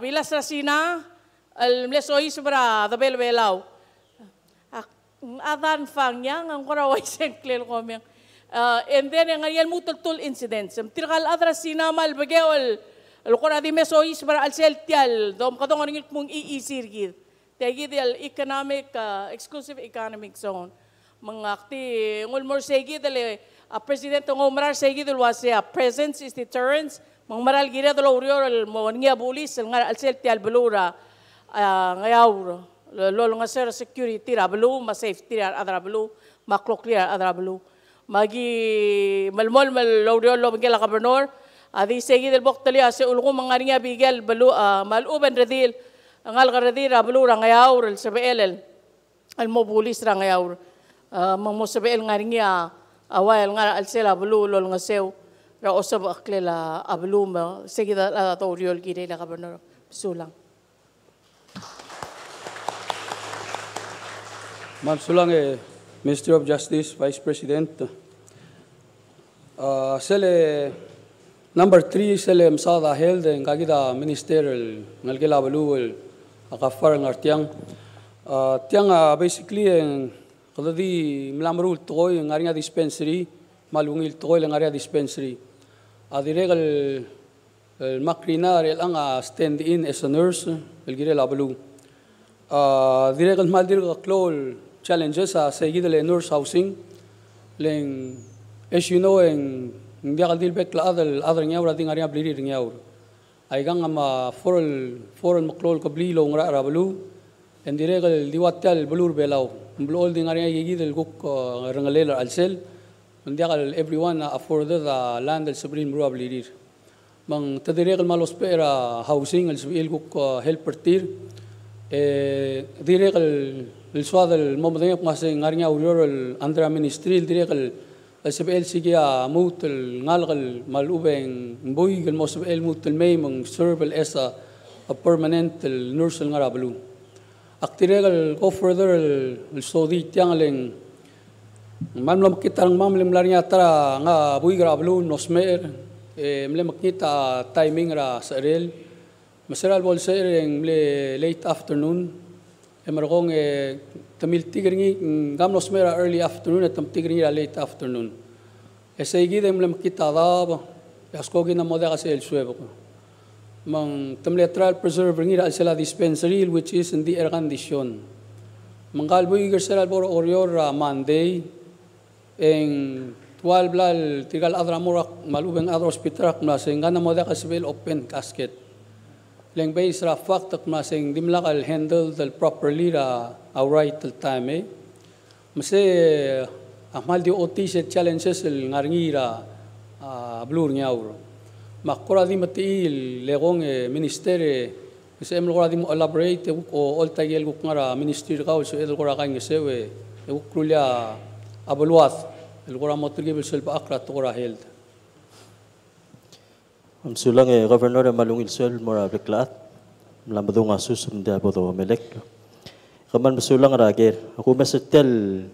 bilas na al mleso isbra, tabel belau. Adan fang niya, ngang kurawa isang klil. Yan mutultul incidents. Tirkal adra sinamal bagewal. Al kora di meso is para al seltial. Dom kadong ang mong iisir gid. Tegi di al economic, uh, exclusive economic zone. Mga akti, ngul mor segi dali, a president ng umrar segi dal wasi a presence is deterrence. Mga maral gira dalo urior al mo niya bulis al seltial belura. Uh, ngayaw lolo nga sir security rablu ma safety adrablu ma clear adrablu magi malmol mal lawrio lo bigel gobernador adi segi del boktali ase ulgo mangaringa bigel balu mal uben redil. Ngal garadil rablu rangayaur el sebel al mobulis rangayaur. Mang mo sebel ngaringa awal nga al sela balu lol nga sew ra osab aklela ablu ma segi da to riol gire la gobernador sulang. Ma'am Sulange, Minister of Justice, Vice President. Uh, sele number three sele msada held en kagida ministerial ngalgila baluwel akafar ngartiang. Uh, tiang uh, basically en kadadi mlamrul toy ngaringa dispensary malungil toy ngaringa dispensary. Adiregal el makrina el anga stand in as a nurse el girela balu. Uh, diregal maldir klol challenges a seguir de North Housing. Len, as you know, en diagal dil bek la adal adal ngiaur ading aria bliri ngiaur. Aigang ama for el foral foral maklol kabli lo ngra rabalu. En diregal diwatel blur belau. Blol ding aria yegi del guk rangalel alsel. En diagal everyone afforded the land al supreme rua bliri. Mang tadiregal malos pera housing al subil guk helper tir. Eh, diregal ka السؤال الموضوع قاسي غارنيا ورور الاندرا منستري الدريق السبيل سيجيا موت الغالغ المالوبين مبوي الموسبيل موت المي من سيرب الاسا a permanent nurse ngara blu aktirel go further el sodi tiangleng mam lam kitang mam lim larnya tara nga bui gra blu nosmer e mle makita timing ra sarel maseral bol sereng mle late afternoon emargong e tamil tigringi gamnos mera early afternoon at tam tigringi late afternoon. Esa igi dem lem kita daba yaskogi na moda kasi el suebo ko. Mang tamletral preserve ringi al sela dispensary which is in the air condition. Mangkalbo igar sela bor orior Monday en 12 lal tigal adra murak malubeng adra hospital na singana moda kasi open casket Leng bay sa fak tak masing dimlak al handle dal properly ra alright dal time eh. Mase amal ah, di OT sa challenges al ngarngi ra ah, blur niya ur. Makura di mati il legong eh minister eh kasi emlo kura di mo elaborate eh o all tagel kuk ngara minister ka so edo kura kain kasi eh kuk e krulya abaluat ah, el kura motor gibil sa ilpa akrat to kura held. Thank Am sulang eh, Governor eh, malungil suel mora reklat. Lamado nga sus mda bodo melek. Kaman masulang rager. Ako mesetel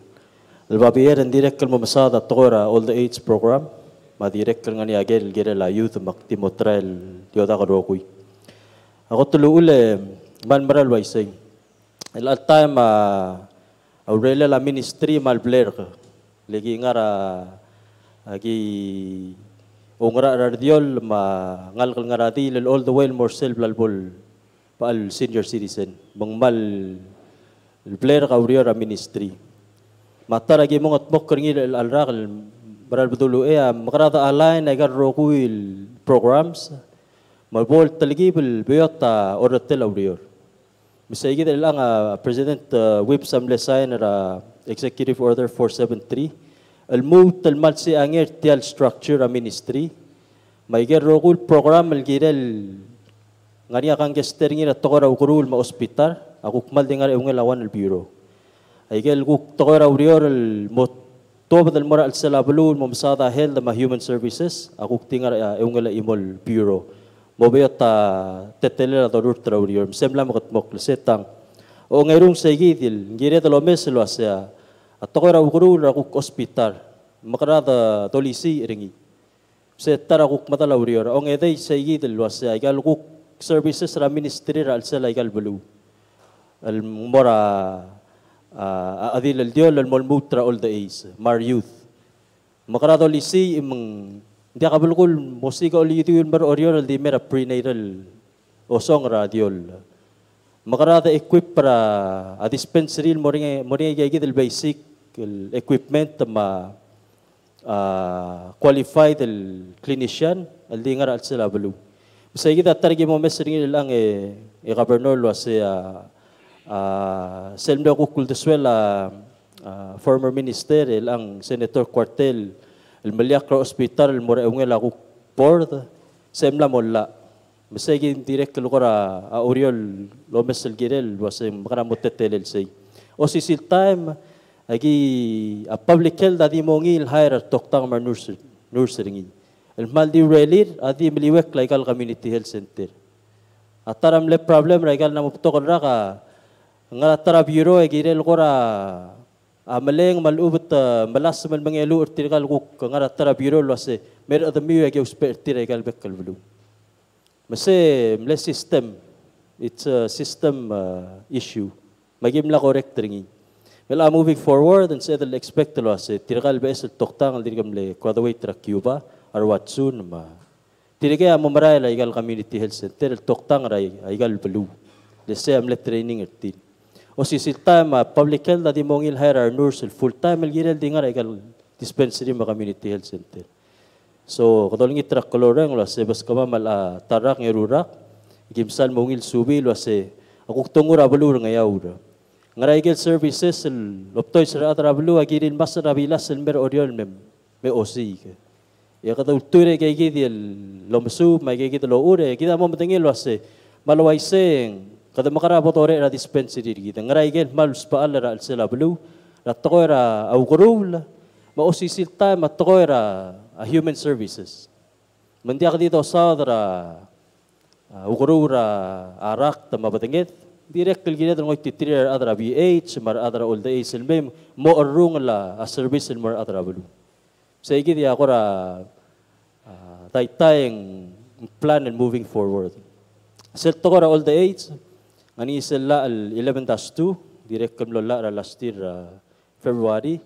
albabier indirect kal mamasada tora all the aids program. Madirect kal ngani agel gere la youth maktimotrel yoda karokuy. Ako tulo ule man maral waising. El at time ah, uh, Aurelia la ministry malbler. Lagi nga ra agi ongra radiol ma ngal kal ngarati lel all the well more self lalbol pal senior citizen. Bangmal blair ka uriora ministry. Mata lagi mongot mok keringi al rakal beral betul eh makarata alain agar rokuil programs. Malbol talagi bil beyota oratel aurior. Misal kita lang uh, President Whip Samle sign ra Executive Order 473 al move tal mal si anger tial structure a ministry. May ger rokul program al girel ngani akang gester ngira tokora ukurul ma hospital. Aku kmal dengar eungel awan al bureau. Aigel guk tokora urior el mot toba del mora al salabulu mo masada hel ma human services. Akuk tingar eungela imol bureau. Mo beyata tetele la dorur tra urior. Semla mo mok setang. O ngairung segidil ngire de lo meselo at tokora uguru ra kuk hospital. Makarada tolisi ringi se tara kuk matala urior o ngedei segidil lo asya igal kuk services ra ministry ra al sala igal bulu al mora uh, adil el diol el molmutra all the age mar youth. Makarado lisi imang dia kabulkul musika uli itu yun mar oriol di mera prenatal o song radiol makarada equip para a dispensary moringa moringa gigi del basic el equipment ma uh, qualified el clinician al di ngar al sila bulu Bisa kita tarigi mo mesring lang e e governor lo sa uh, Selma Kukul Deswela, uh, former minister, ang Senator Quartel, el Maliacro Hospital, el Moreungel ako board, Semla Molla. Masagi direct lukora a Oriol Lomes el Girel was yung makaramot tetelel say. O si sil time agi a public health adi mongil hire toktang mar nursery nursery El maldi relir adi miliwek laikal community health center. Ataram le problem laikal na muptokon raka nga tara biro e girel kora amaleng malubot malas man mangelu urtirgal kuk nga tara biro lo se mer adami e geus pertirgal bekkal bulu mase mle system it's a system uh, issue. Magim la correct ringi Well, I'm moving forward and said I'll expect lo se tirgal bes toktang dirgam le kwadaway tra Cuba or Watsun ma tirige amamaray la igal community health center toktang ray igal say I'm let training ertin o si siltama public health di mongil hire nurse full time el girel dingar egal dispensary ma community health center. So kadoling itrak koloreng la se bas kama mal uh, tarak ngerurak gimsal mongil subi lo se aku tungur abulur ngayaw ngaray gel services loptoy sa atra abulu agirin mas rabilas el mer oriol mem me osi ke ya kada ulture kay gidi el lomsu may kay gidi lo ure kita mo matengil lo se malaway seng kada makarabot ore ra dispensary kita ngaray gen malus pa ala ra sila blu ra tokoira au kurul mausisil ta matokoira a human services. Mandia dito sa ra ukurura arak ta mabatengit direct kil gina ngoy titrir adra BH mar adra old age mem mo arung la a service mar adra blu sa igi dia ko ra tay tayeng plan and moving forward Sel to ra all the age Ngani sila al 11-2, direct kam lola ra last year uh, February.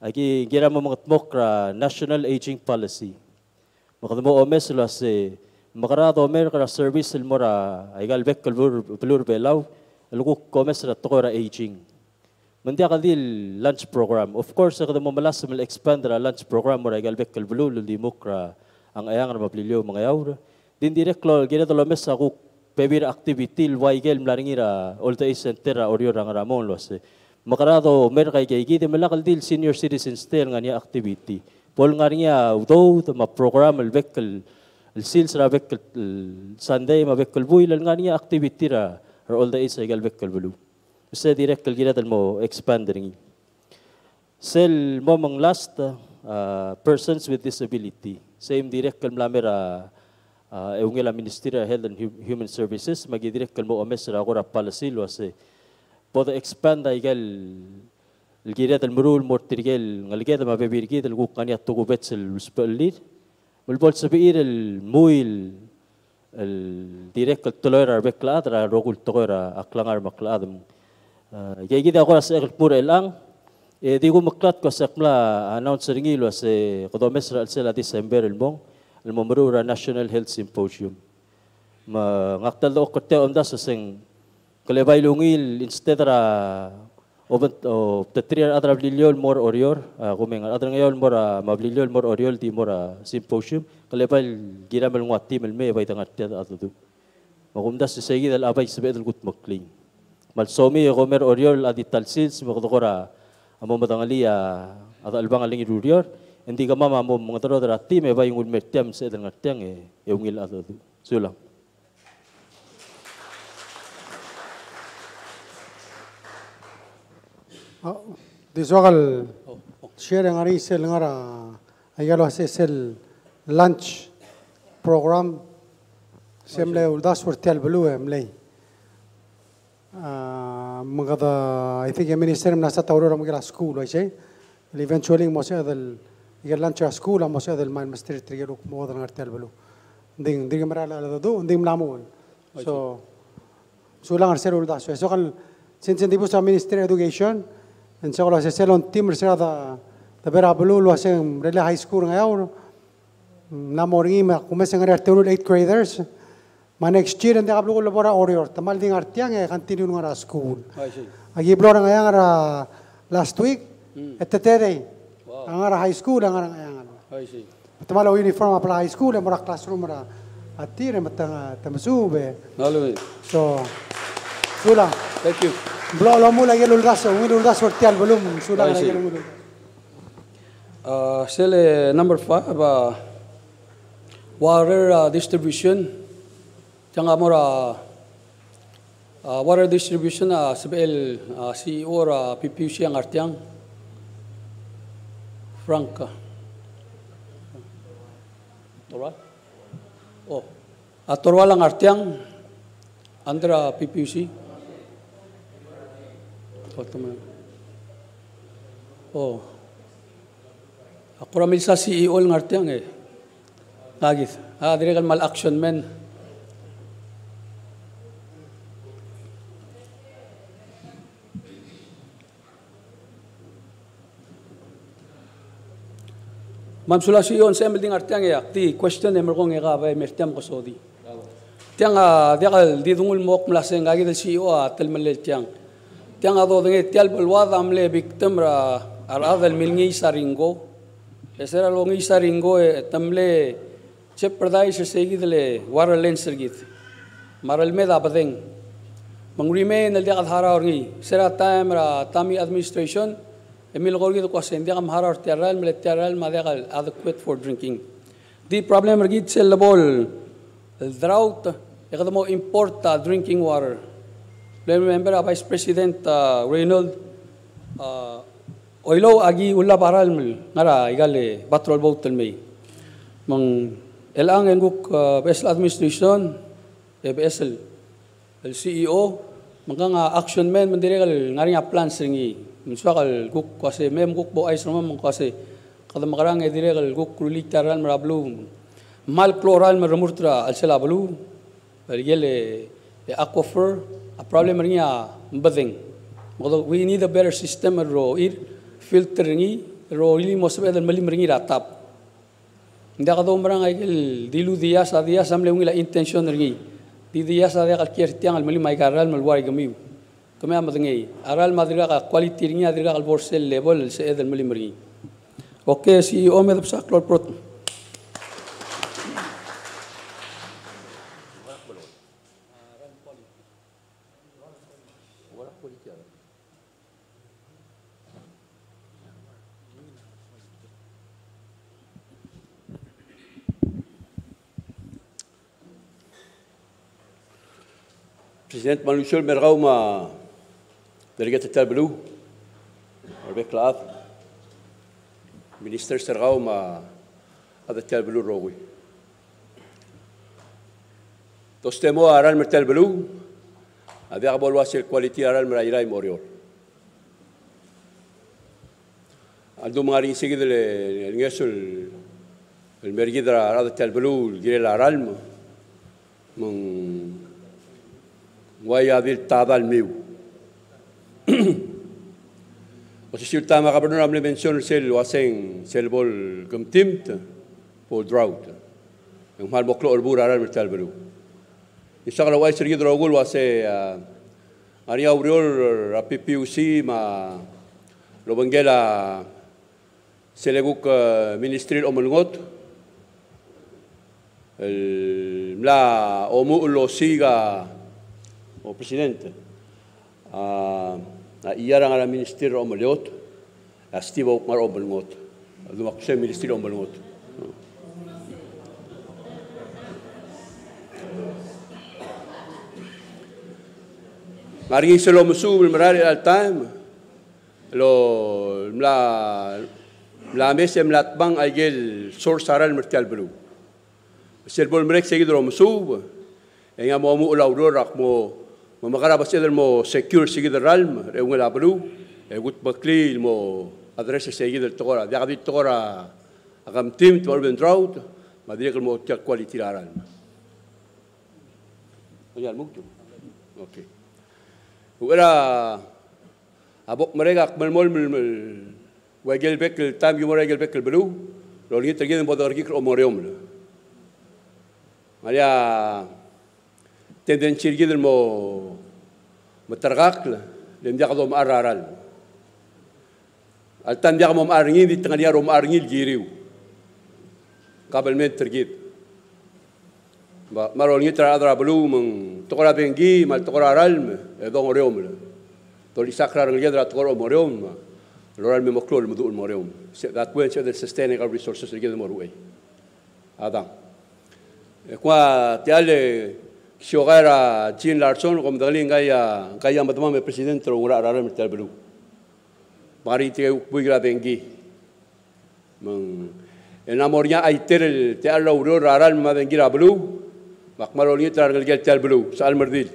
Agi gira mo mga tmok ra National Aging Policy. Makadamo omes sila si ra ay galbek kalbur pelur belaw. Aluko komes ra to ra aging. Mandia ka dil lunch program. Of course, kada mo malas mo expand ra lunch program mo ra galbek kalbulu lundi mukra ang ayang ra maplilyo mga yaw. Din direct lo gira to lomes ako pebir activity waigel mlaringira olta isentera orio rang ramon lo se makarado mer kay kay gite malakal dil senior citizens tel nga niya activity pol nga niya udo ma program el el sales ra bekkel el Sunday ma bekkel buy lan nga niya activity ra ra all the is ay gal bekkel bulu. Usa direct kal gira mo expand ringi. Sel mo mang last uh, persons with disability. Same direct kal mlamera uh, eungela Ministry of Health and Hu- Human Services magi direct kal mo omes ra ko ra policy lo ase. Bodo expand ay gal الجيرات المرول مورتريال نلقيت ما بيبيرجيت الجو كان يتوقو بيتس السبلير والبول سبير المويل الديريك التلوير بك لادرا روغول تغيرا أكلانgar مكلادم جاي جدا أقول أسأل مور الآن ديغو مكلات كو سكملا announce ringi lo se قدو مصر السنة ديسمبر المون الممرورة National Health Symposium ma ngaktal do kote onda sa sing kalebay lungil instead ra Oven o oh, tetria adra bliliol mor oriol a uh, gumeng adra ngayol mor uh, a mabliliol mor oriol di mor a uh, symposium. Kalepal gira mel ngwati mel me bai tangat tia adu du magum das segi dal abai sebe dal gut makling mal somi gomer oriol adi talsil simo gora amo madangali a adra albang alingi rurior endi gama mamo mangatoro dra ti me bai ngul mer tiam se dal ngat tiang e eh, ungil sulang Di sogal share nga rin sel nga ra ayalo se sel lunch program. Semle uldas fortel belu emle mga da I think minister nasa tauro mga school ay siya eventually mo siya dal igal lunch school mo siya dal man master trigger mo da ngartel belu ding ding marala la do ding mlamon so sulang sel uldas so kal since hindi po sa minister education and so was a cell on Timber Serra the Vera Blue was in Rela High School in Aur. Namorim, a commissioner, two eighth graders. My next year in the Ablu Labora Orior, the Malding Artiang, a continuing school. I give Lord and last week at the Teddy. Angara High School, Angara Angara. I see. The Malo uniform apply high school e and more classroom at Tirim at Tamasube. So, Sula. Thank you. Blah lomu lagi lul rasa, mungkin lul rasa seperti al belum sudah lagi lul. Sele number five, uh, uh, water distribution. Jangan mora water distribution sebel si ora PPC yang artiang Franka. Torwal? Oh, atorwal yang artiang antara PPC. Oh, tama. Oh. Ako ramil sa CEO ng artiang eh. Nagit. Ah, dire kan mal action men. Mam sula CEO sa emel ding artiang eh. Ti question emer kong ega ba mertiam ko sodi. Tiang a dia kal di dungul mok mlaseng agi del CEO a tel melel tiang. tiang ado dengi tial belwa damle victim ra ara milngi saringo esera longi saringo e tamle che pradesh segi dele war lenser git maral me da badeng. मंगरी में नल्दिया का धारा और गई सिरा तायम रा तामी एडमिनिस्ट्रेशन एमिल गोर की तो क्वेश्चन दिया हमारा और त्यारल मिले त्यारल मादे का adequate for water. Remember uh, Vice President uh, Reynold uh, oilo agi ulla paral ngara igale patrol boat may mang elang enguk uh, BSL administration BSL el CEO mangka nga action man mandire kal ngari nga plans ringi muswa kal guk kwase mem guk bo ais roma mang kwase kada makarang e dire kal guk rulik taral marablu mal chloral maramurtra al sela blu yele aquifer a problem ringi a mbading Although we need a better system ro ir filter ringi ro ili mo sabe dal malim ringi ratap. Nda ka do marang ay dilu dia sa dia sam leung ila intention ringi di dia sa dia kal kier tiang al malim ay karal mal wari gamiu kami am dengi aral madriga ka quality ringi adriga kal borsel level se edal malim ringi okay si o me sa klor prot president Manushul Mergauma, delegat Telblu, Rebek Klaaf, minister Sergauma, هذا التلبلو الروغي توستمو أران من التلبلو هذا أقبل واسير كواليتي أران من رايراي موريول عندهم مارين سيجد الناس المرجدرة هذا التلبلو الجيل الأرالم من Talbelu gire la aral mo. Mong wayadil tabal miu. O si sir tama ka pa nun mention sel waseng sel bol gumtimt po drought. Yung mahal mo klo orbura ral mertal belu. Isa kala wai sir gidro gul wase ari auriol rapi PUC ma lobangela seleguk ministril omulngot mla omu lo siga o presidente. A a iara ngara ministerio o maleot a stiva mar o belngot do mak se ministerio o belngot Maringi se lo musu merari al time. Lo mla mla mese mlat bang agel sor saral mertial belu. Sel bol merek seguido lo musu Enga mo mo ulaw rak mo mamakara ba sila mo secure sigi da ralm reunga la blu e gut bakli mo adresa sigi da tora da gabi tora agam tim to ben drought ma dire mo tia quality la ralm oya al muktu okay ولا ابوك مريقا قبل مول من وجل بك التام يوم رجل بك البلو لو لقيت تجيب بدر كيك امور يوم ماليا تدن شرقي المو مترغاقل لم ياخذوا مقررال التان ياخذوا مقررين دي تغنيارو مقررين الجيريو قبل من ترقيد؟ مرو نيتر أدرى بلو من تقرا بنجي مال تقرا رالم دون ريوم تولي ساكرا رنجدرا تقرا مريوم لورالم مكلو المدوء المريوم way وين شدر resources الريسورسز اللي more way هذا. كوا تيالي Syogaira Jean Larson kom dengan gaya gaya matlamat me presiden terungurak rara mertel beru. Mari tiga bui kita tinggi. Meng enamornya aiter tiar la uror rara me tinggi rara beru. Mak malu ni tiar ngelgel tiar beru sal merdil.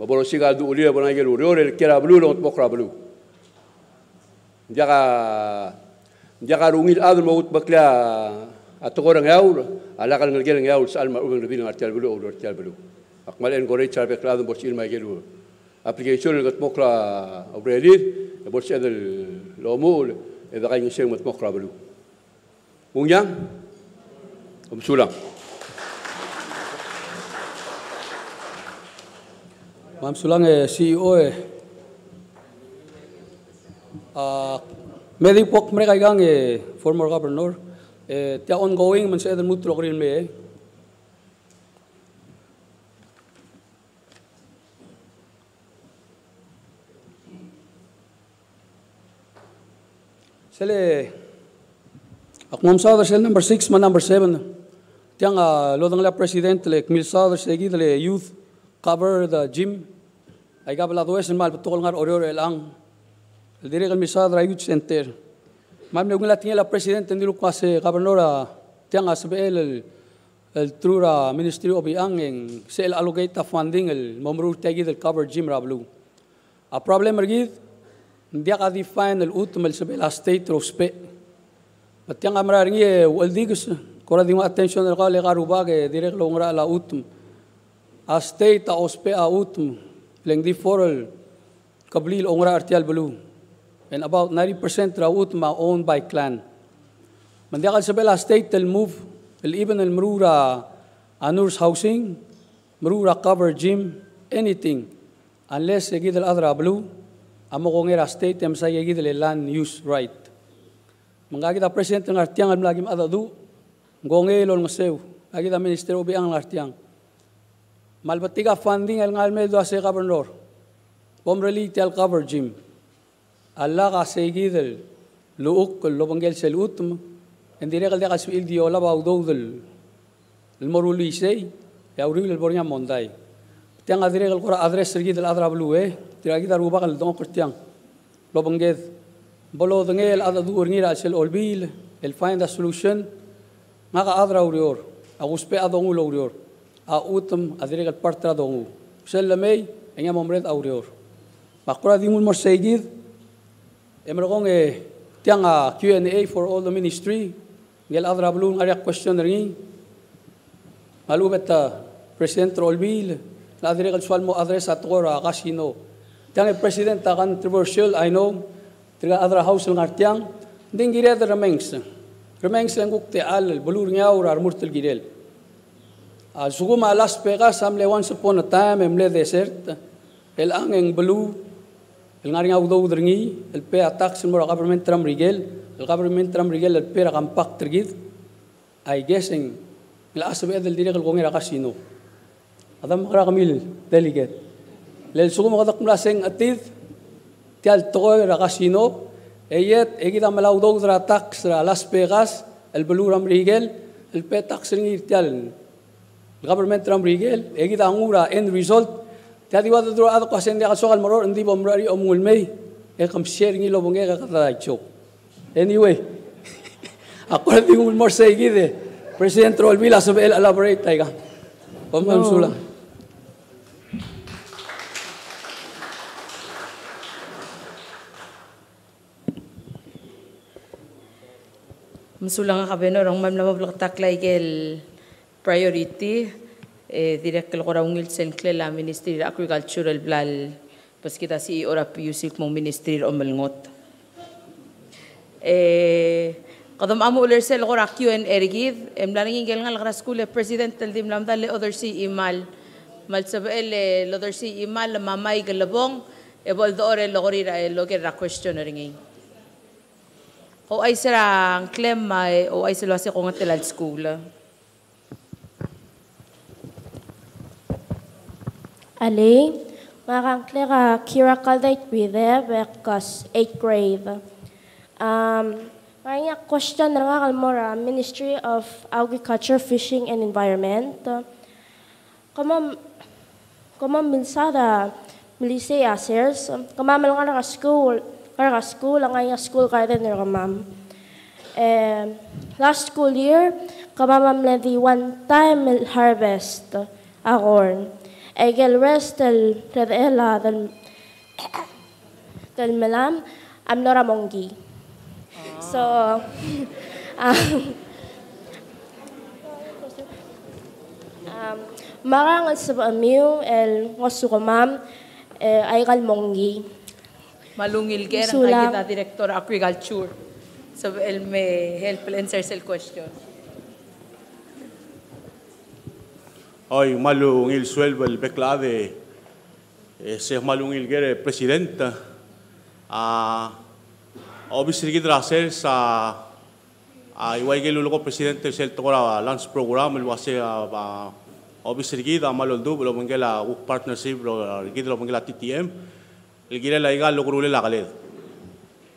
Mabolo si galdu uli le bunai gelu el kira beru long tpok rara. Jaga jaga rungil adun mau tpok lea atukorang ya. E ala kan ngel geleng yaul salma u ngel bin artel bulu ul artel bulu. Akmal en gore char bekla dum bosil gelu application gat mokla obreli bosil del lomul e da gani sem mot mokla bulu. Ungya um sula Mam Sulang e CEO eh. Ah, uh, Medipok mereka yang e former governor. Eh, man sa edan mutlo rin me eh. Sele, ako ma'am sa sel number 6 man number 7. Tiang uh, lodang la president le kmil sa segi le youth cover the gym. Ay kabala tuwes mal patukol ngar oryor elang. El dire kal misada youth center. Mam ne ungla tinga la presidente ndilu kwase gobernora tiang asbel el el trura ministry of yang en sel allocate the funding el momru tagi del cover gym rablu. A problem ergid dia ka define el ultimo el sebel state of spe. Tiang amra ringi el digus kora dingo attention el gale garuba ke direct lo ngra la ultimo. A state a ospe a ultimo leng di foral kablil ongra artial belu and about 90% Rautma owned by clan. منطقة السبيلة state will move, will even الإبن المرورة أنور's housing مرورة cover gym anything unless they get the other blue أما غير state يمسا the land use right Mangagi president ng artiang ang lagim adadu, ngonge ilon masew, lagi minister ubi ang artiang. Malbatiga funding al ngalme do a governor, pomreli tel cover gym. الله قاسيجيدل لوك لوبنجل سلوتم إن ديري قلدي قاسويل ديو لبا ودودل المرولي شيء يا وريل البوريا مونداي. تيان أدري القرى أدري سرجيد الأدرى بلوه تراجي داروبا قل دون قرتيان. لوبنجل بلو دنجل أدا دور نيرا سل أولبيل الفايند سولوشن ما أدرى وريور أغوس بي أدونو لوريور أوتم أدري البارترا دونو سلمي أنا ممرض أوريور. ما قرأ ديمون مرسيجيد segid emrogong e tiang a Q&A for all the ministry. Ngel adra blu ngariak question ringi malubet President Rolbil. Na adire kal sual mo address at kora kasino tiang e president ta controversial I know. Tiga adra house ng artiang ding gire da remains. Remains ang gukte al bulur ngaw ar murtel girel. A suguma las pegas amle once upon a time emle desert. El ang eng bulu El ngari ngau dou drngi el pe atak government tram rigel el government tram rigel el pe ragam pak trgit ai gesing el asbe el dire el gongira kasino adam ngara kamil deliget lel sugu mogadak mla seng atid tial toy ragasino eyet egida mala dou dra atak sra las pegas el blur am rigel el pe tak sin ir tial government tram rigel egida angura end result Tiadi wadu dro ado kasen dia kasokal moror ndi bomrari omul mei e kam share ngi lo bonge ka kata chok. Anyway, ako na tingul mor sa igide. President Rol Vila sabi el elaborate taiga. Pamam sula. Masulang ka benor ang mam lamab taklay gel priority eh Eh, direk il-għoraw ngilsen klella Ministri Agricultural blal baskita si ora pjusik mu Ministri l-omil-ngot. Għadhom eh, għamu l-irsel għora QN ergiv, em imlaningin għelngan l-għra skull president tal-dim lamda li other si imal. Mal-sabqel l-other si imal ma maj għallabong, ebol d-għore l-għorira eh, l-għorira questionering. U għajsera nklemma u għajsera għasik għongat l-għal skull. Ali, makangklera Kira Kaldait Withe, bekas 8th grade. Um, Maria question na nga kalmora, Ministry of Agriculture, Fishing and Environment. Kama, kama minsada, milise asers, kama malunga na school, kara school, ang nga school kaya din nila ma'am. Eh, last school year, kama ma'am one time harvest, a corn. Egel rest del redela del del melam am nora mongi. So um, um, marang sa amiu el wasukamam eh, ay mongi. Malungil ger ang kita Director Agriculture. So, el may help answer sa question. ay malung il suelvo el beclade. Se malung il gere presidenta. A obisirgi traser sa a igual que luego presidente se el tocaba lance program el base a obisirgi da malo el dublo porque la partnership lo que lo porque la TTM el gire la igal lo grule la galed.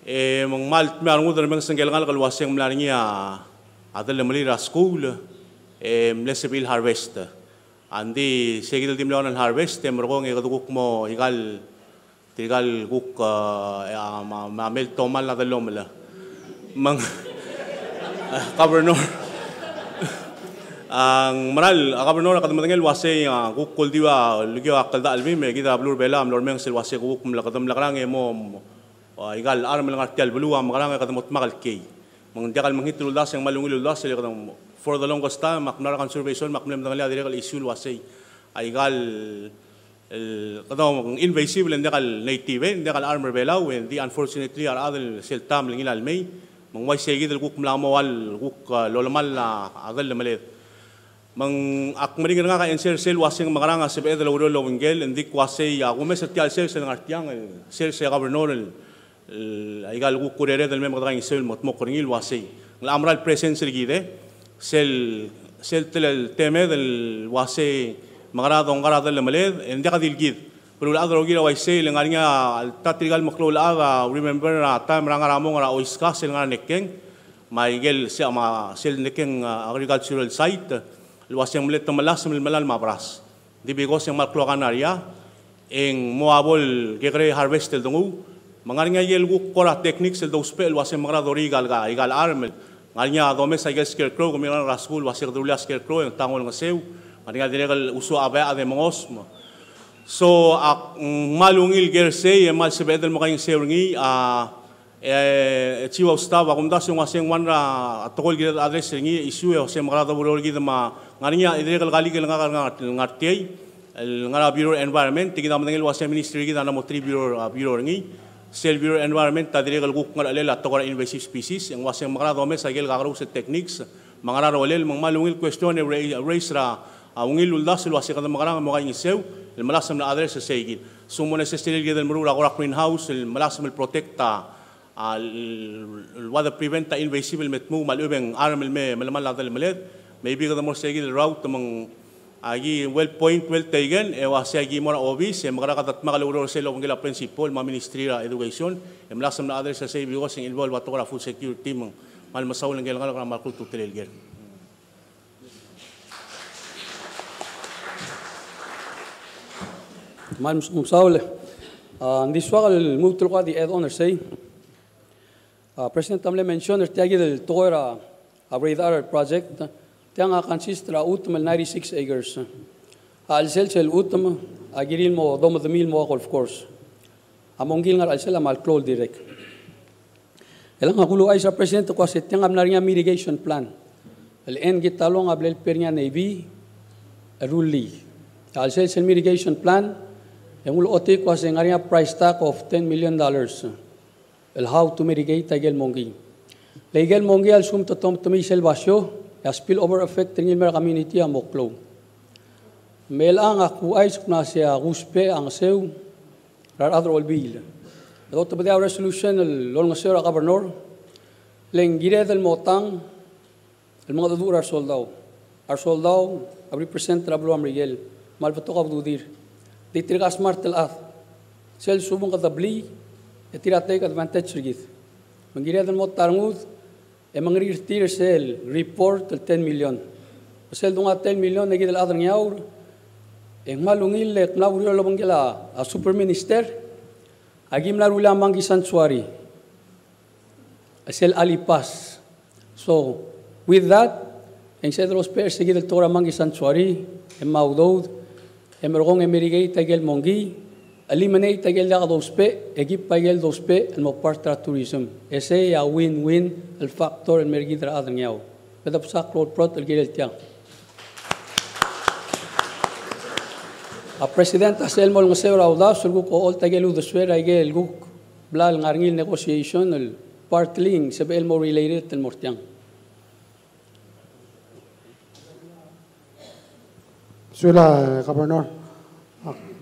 Eh mong mal me algo de meng sengel gal gal waseng mlaringi a adel mlira school. Eh mlesebil harvester harvest andi segidal tim lawan harvest tem rogong e gaduguk mo igal tigal guk uh, ma, ma mel tomal na dalom la mang governor ang maral governor kadam tangel wase guk kol diwa lugyo akalda almi me gida blur bela am lor meng sel wase guk mla kadam lakrang mo igal arm lang artial bulu am karang kadam mot makal kay mang diakal manghitul das yang malungil das sel kadam for the longest time maknar conservation makmlem dangal dire kal issue wase ay gal kadam invasive and kal native and kal armor belaw and the unfortunately are other sel tam lingil almay. Mang way segid el guk mlamo wal guk lolamal na adal malet. Mang ak maring nga ka enser sel wasing magaranga se bedel uro lo wingel and dik wase ya gumes at yal sel sen artiang sel se governor el ay gal guk kurere del mem gadang sel mot mo koringil wase la amral presence gide sel sel tel teme del wase magara dong gara del maled en dia kadil gid. Pero la adro gira wai sel ngarinya tatrigal maklo la aga remember na time ranga ramo ngara oiska sel ngara nekeng. Maigel se ama sel nekeng agricultural site luas yang melihat temalas mel melal mabras di bigos yang malklo kanaria eng moabol kekre harvest el dongu mangar nga yel gu kora techniques el dos pel wase mangra dori gal ga igal armel Ngalnya adom saya gas kel kro kami orang rasul wasir dulias kel kro yang tanggul ngaseu. Paninga dire kal usu abe ade mengosmo. So ak mm, malungil ger se ye mal se bedel mo kayin seu ngi a eh, eh chi wa usta wa sing wasing wan ra atol adres ngi isu ye wasing mara da bulol gid ma ngalnya dire kal gali kel ngakar ngartei ngara eh, biro environment tigi da mendel ministry gid ana mo tri biro biro ngi. Sel bureau environment ta dire gal guk ngal alela to invasive species. Yang wase magara do me sa gel gagaro se techniques. Mangara ro lel mang malungil question raise ra ungil uldas lo wase kada magara mo ngi seu el malasam na address se gi sumo ne se stil gi del muru la greenhouse el malasam el protecta al wada preventa invasive metmu malubeng armel me malamal la del meled maybe kada mo se gi route mang agi well point well taken. E wasi agi mora obis e magara katat makaluro sa lo ngila principal ma ministry ra education. E mlasam na others sa say because in involve ato ra food security mang mal masaw lang ngala ngala makul tu telel mal this wall move to the add on say. Uh, president tamle mentioned that tiagi del tora a radar project Tianga consist ra utm 96 acres. Sel utm agiril mo dom the mil mo golf course. Amongil ngar alsel amal klol direct. Elang akulu ay sa president ko sa tiang amnaringa mitigation plan. El en gitalong ablel pernya navy ruli. Alsel sel mitigation plan ulo otik ko sa ngaringa price tag of 10 million dollars. El how to mitigate tagel mongi. Legal mongi al sum to tom tumisel basyo ya spillover effect tingin mer community ang moklo. Melang aku ay na siya guspe ang seu rar all bill. Ito to ba resolution el lol nga sera governor leng gire del motang el mga dudur ar soldao. Ar soldao abri present trablo am Miguel malbato ka dudir. Di tirga smart tel ath. Sel subong ka tabli etirate ka advantage rigit. Mangire del mot emang rir sel report el 10 million. Sel dunga 10 million negi del adang yaur. Eng malungil lek na uri lo bangela a super minister. Agim la rula mangi sanctuary. Sel alipas. So with that, eng sed los per segi del tora mangi sanctuary. Em maudod. Em rogong emerigay tagel mongi. Eliminate tagel da dos pe egip pagel dos pe el mo partra tourism. Ese ya win win el factor el mergi dra adan yao beda psa klot prot el gel tiang a president asel mol ngsew rauda sulgu ko ol tagel u deswera gel gu blal ngarngil negotiation el partling sebe el mo related el mortiang Suela, Gobernador.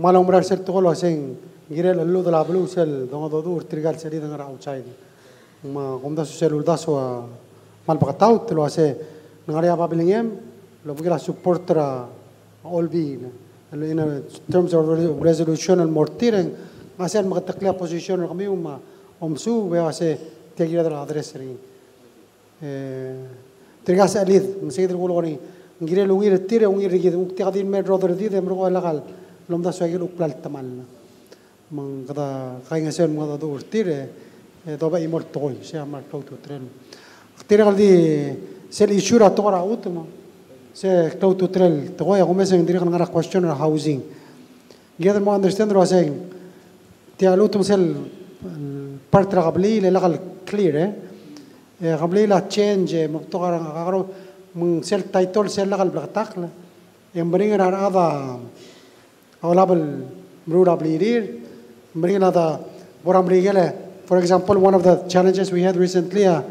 Malang umrar sel to lo sing girel allu dala blu sel donga do dur trigal sel dang ra outside ma komda sel ulda so mal bakatau te lo ase ngari apa bilingem lo bugira support ra all be. In terms resolution al mortiren ngasen makataklia position kami uma omsu we ase tegira dala address ri eh trigas alid msidir gulo ni. Ngire lungir tire ungir gid ukti qadim med rodor di dem ro lagal lomda swagil uklal tamalna mang kada kainga sen mga do urtire doba imor toy se amar tau tu tren tira kaldi sel isura tora utma se tau tu tren toy ako meseng diri kana question or housing gather mo understand ro saying ti alutum sel part ragabli le lagal clear eh ragabli la change moktora ngagaro mung sel title sel lagal blaktakla yang beringan ada available Mruda Blirir. Mrinada Boram Rigele. For example, one of the challenges we had recently, uh,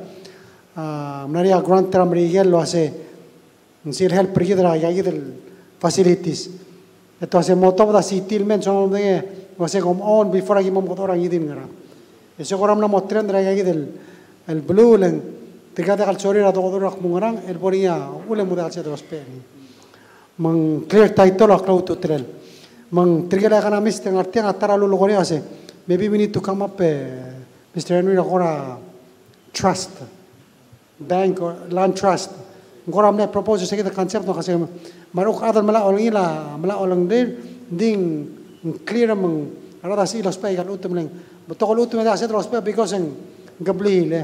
uh, Maria Grant Ram Rigel lo hace, sil help rigidra yagidel facilities. Ito hace moto da sitil men so de lo hace como on before agi mom kotora yidin ngara. Eso koram na motren dra yagidel el blue len tigada kal sori ra dogodor ak mungarang el boria ule mudal se dos pe. Mang clear title ak to trel. Mang trigera kana miste ngartia ngatara lo logore ase. Maybe we need to come up uh, Mr. Henry Agora trust. Bank or land trust. Ngoram ne propose sa kita concept no kasi maruk adal mala olang ila mala olang din ding clear mang arada si los pay kan utum leng. Botokol utum da set los pay because en gabli le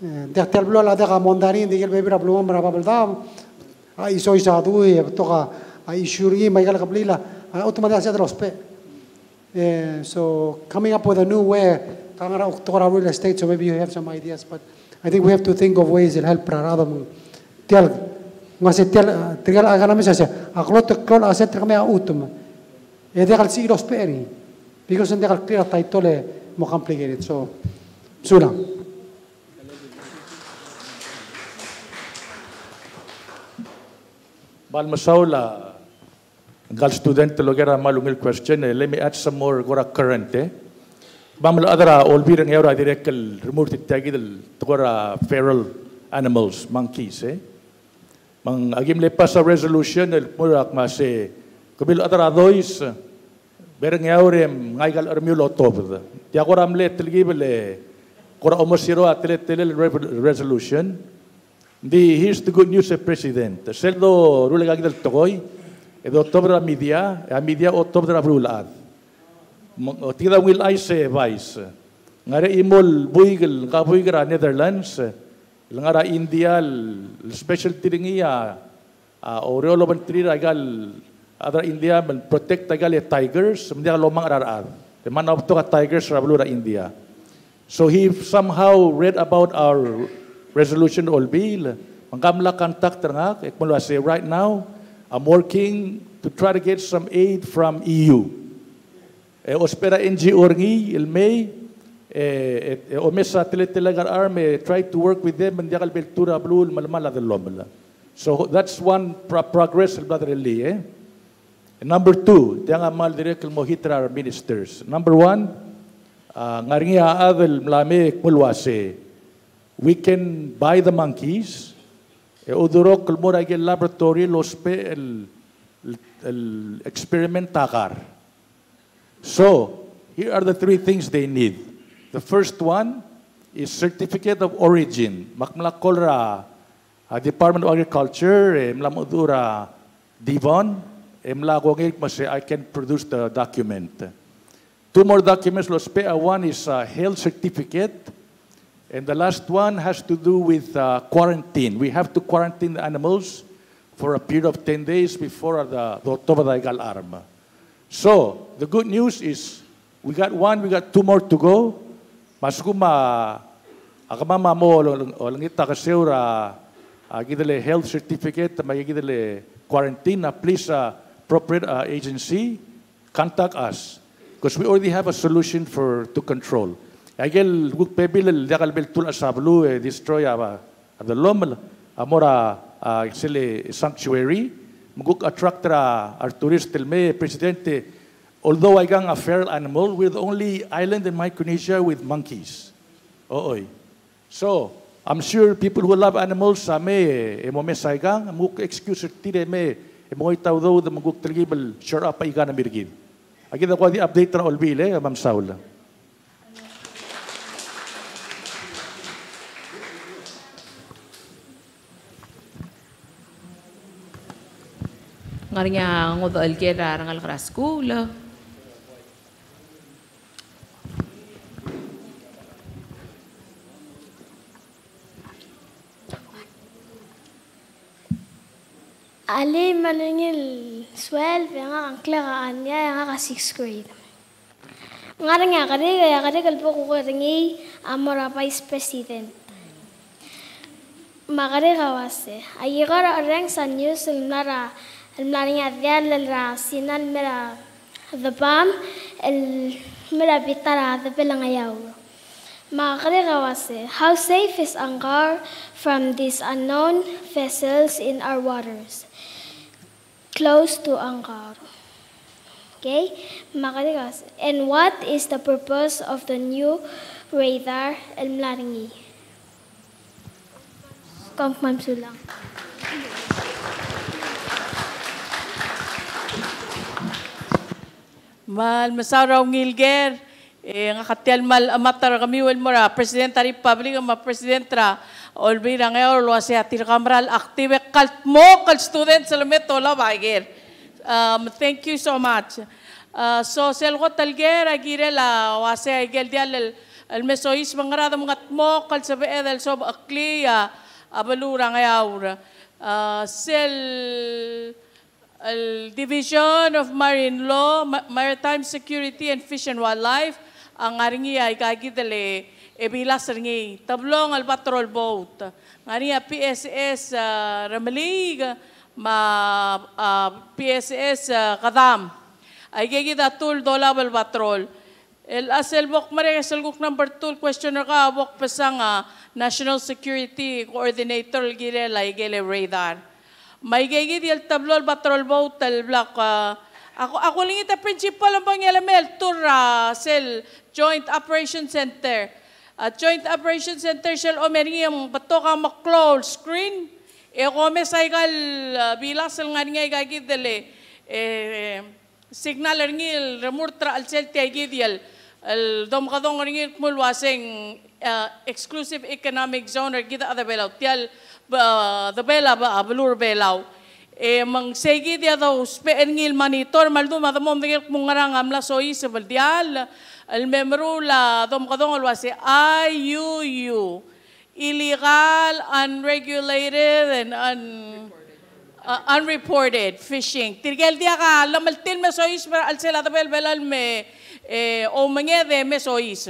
de tel blo la de ka mondarin de gel bebra blo mara babal dam. Ai soi sa tu e toka ai shuri mai gal gabli la Ah, set los pay Uh, eh, so coming up with a new way, kangara uktora real estate, so maybe you have some ideas, but I think we have to think of ways that help rarado mong tial ngasi tial ah, tigal agana misa se aklot klol aset kami utum. E eh, degal si los peri. Because hindi degal clear title mo complicated. So sulang. Balmasaula, gal student logera malungil question. eh, Let me add some more gora current. Eh. Bamla adara olbir ng euro direct kal remove tagidal tugora feral animals, monkeys. Eh. Mang agim lepas sa resolution el murak mase kabil adara dois bereng yaurem ngaigal armiulo tob. Ti akoram le tilgibele kora omosiro atlet telel resolution. Di here's the good news, eh, President. Seldo rule gagi del togoy, edo octobre a media, a media octobre a brulad. O tida will I say vice. Ngare imol buigel ka buigra Netherlands, ngara India special tiringia a oriolo ban trira gal adra India ban protect tagal e tigers, mdia lomang ararad. The man of to tigers rabulura India. So he somehow read about our resolution all bill. Mangkamla contact nga, ekmulwa say right now, I'm working to try to get some aid from EU. Eh, ospera NGO ngi ilmay, eh, eh, omesa tiletelagar army, try to work with them and yakal beltura blul malmala del lomala. So that's one pro- progress el brother Eli, eh? And number two, tiang amal direct mo hitra ministers. Number one, uh, ngaringi aadel mlame kulwase, we can buy the monkeys, los pe el, el, el experiment takar. So, here are the three things they need. The first one is certificate of origin. Makmala kolra uh, Department of Agriculture, eh, mla mudura Devon, eh, mla kongik mase I can produce the document. Two more documents, los pe, uh, one is a health certificate, and the last one has to do with uh, quarantine. We have to quarantine the animals for a period of 10 days before the, the October Daigal Arma. So, the good news is we got one, we got two more to go. Masukuma, akamama mo, olangita kaseura, gidale health certificate, magigidale quarantine, uh, please, uh, appropriate uh, agency, contact us. Because we already have a solution for to control. Agel guk pebil dakal bel tul asablu eh, destroy aba the lom amora sile sanctuary muguk attract ra our tourist telme presidente although I gang a feral animal the only island in Micronesia with monkeys. Ooy. So, I'm sure people who love animals sa me e mo me saigang muguk excuse tire me e mo itaw do the muguk tribal sure up iga na mirgin. Agi da ko di update ra olbile Ma'am Saula. Ngarinya ngodo algera rangal school. Ali maningil swell nga ang klara anya nga ka 6th grade. Nga nga kare kare kalpo ko ringi amora vice president. Magare gawase. Ayigara arang sa news nara الملانية ذيال الراسين المرا ذبام المرا بيتارا ذبلا ياو ما غريغا واسي How safe is Angar from these unknown vessels in our waters? Close to Angar. Okay? Makaligas. And what is the purpose of the new radar El Mlaringi? Kong Mamsulang. Mal masaraw ngilger Eh, nga katyal mal amatar kami wel mora president ta republic ma president tra olbi na ngayon lo si atir kamral aktive kalt mo kal student sa lamet tola bagir. Um, thank you so much. Uh, so sel ko talger agire la wase agel dial el, el mesois mangrada mga mo kal sa beedel so akliya abalura ngayon. Uh, sel el Division of Marine Law, Ma- Maritime Security and Fish and Wildlife, ang ngaringi ay kagidale e bilas ringi tablong al patrol boat. Ngaringi PSS uh, Ramalig, ma uh, PSS uh, Kadam. Ay gigida tul dola bal patrol. El asel bok mare asel guk number 2 questioner ka bok pesang uh, National Security Coordinator gire la igele radar. May gigid yung tablo al patrol boat al black. Uh, ako ako lang ita principal ang pangyamel tour uh, sel Joint Operation Center. At Joint Operation Center sel omeri ang bato ka ma-close screen. E kome saikal uh, bilas al nga ngay gagid dele. Eh, signal ringil remurtra al sel tiagid yal. Al dom kadong ringil kumulwaseng uh, exclusive economic zone or kita ada belaw. Tial the bela ba ablur belaw. Eh mang segi dia daw speen ngil monitor maldo madamom dingil mungarang amla soy sa baldial. Al memro la dom kadong alwase IUU illegal, unregulated, and un, uh, unreported fishing. Tirgel dia ka lamaltil me sois para al sela tabel belal me eh, o mangede me sois.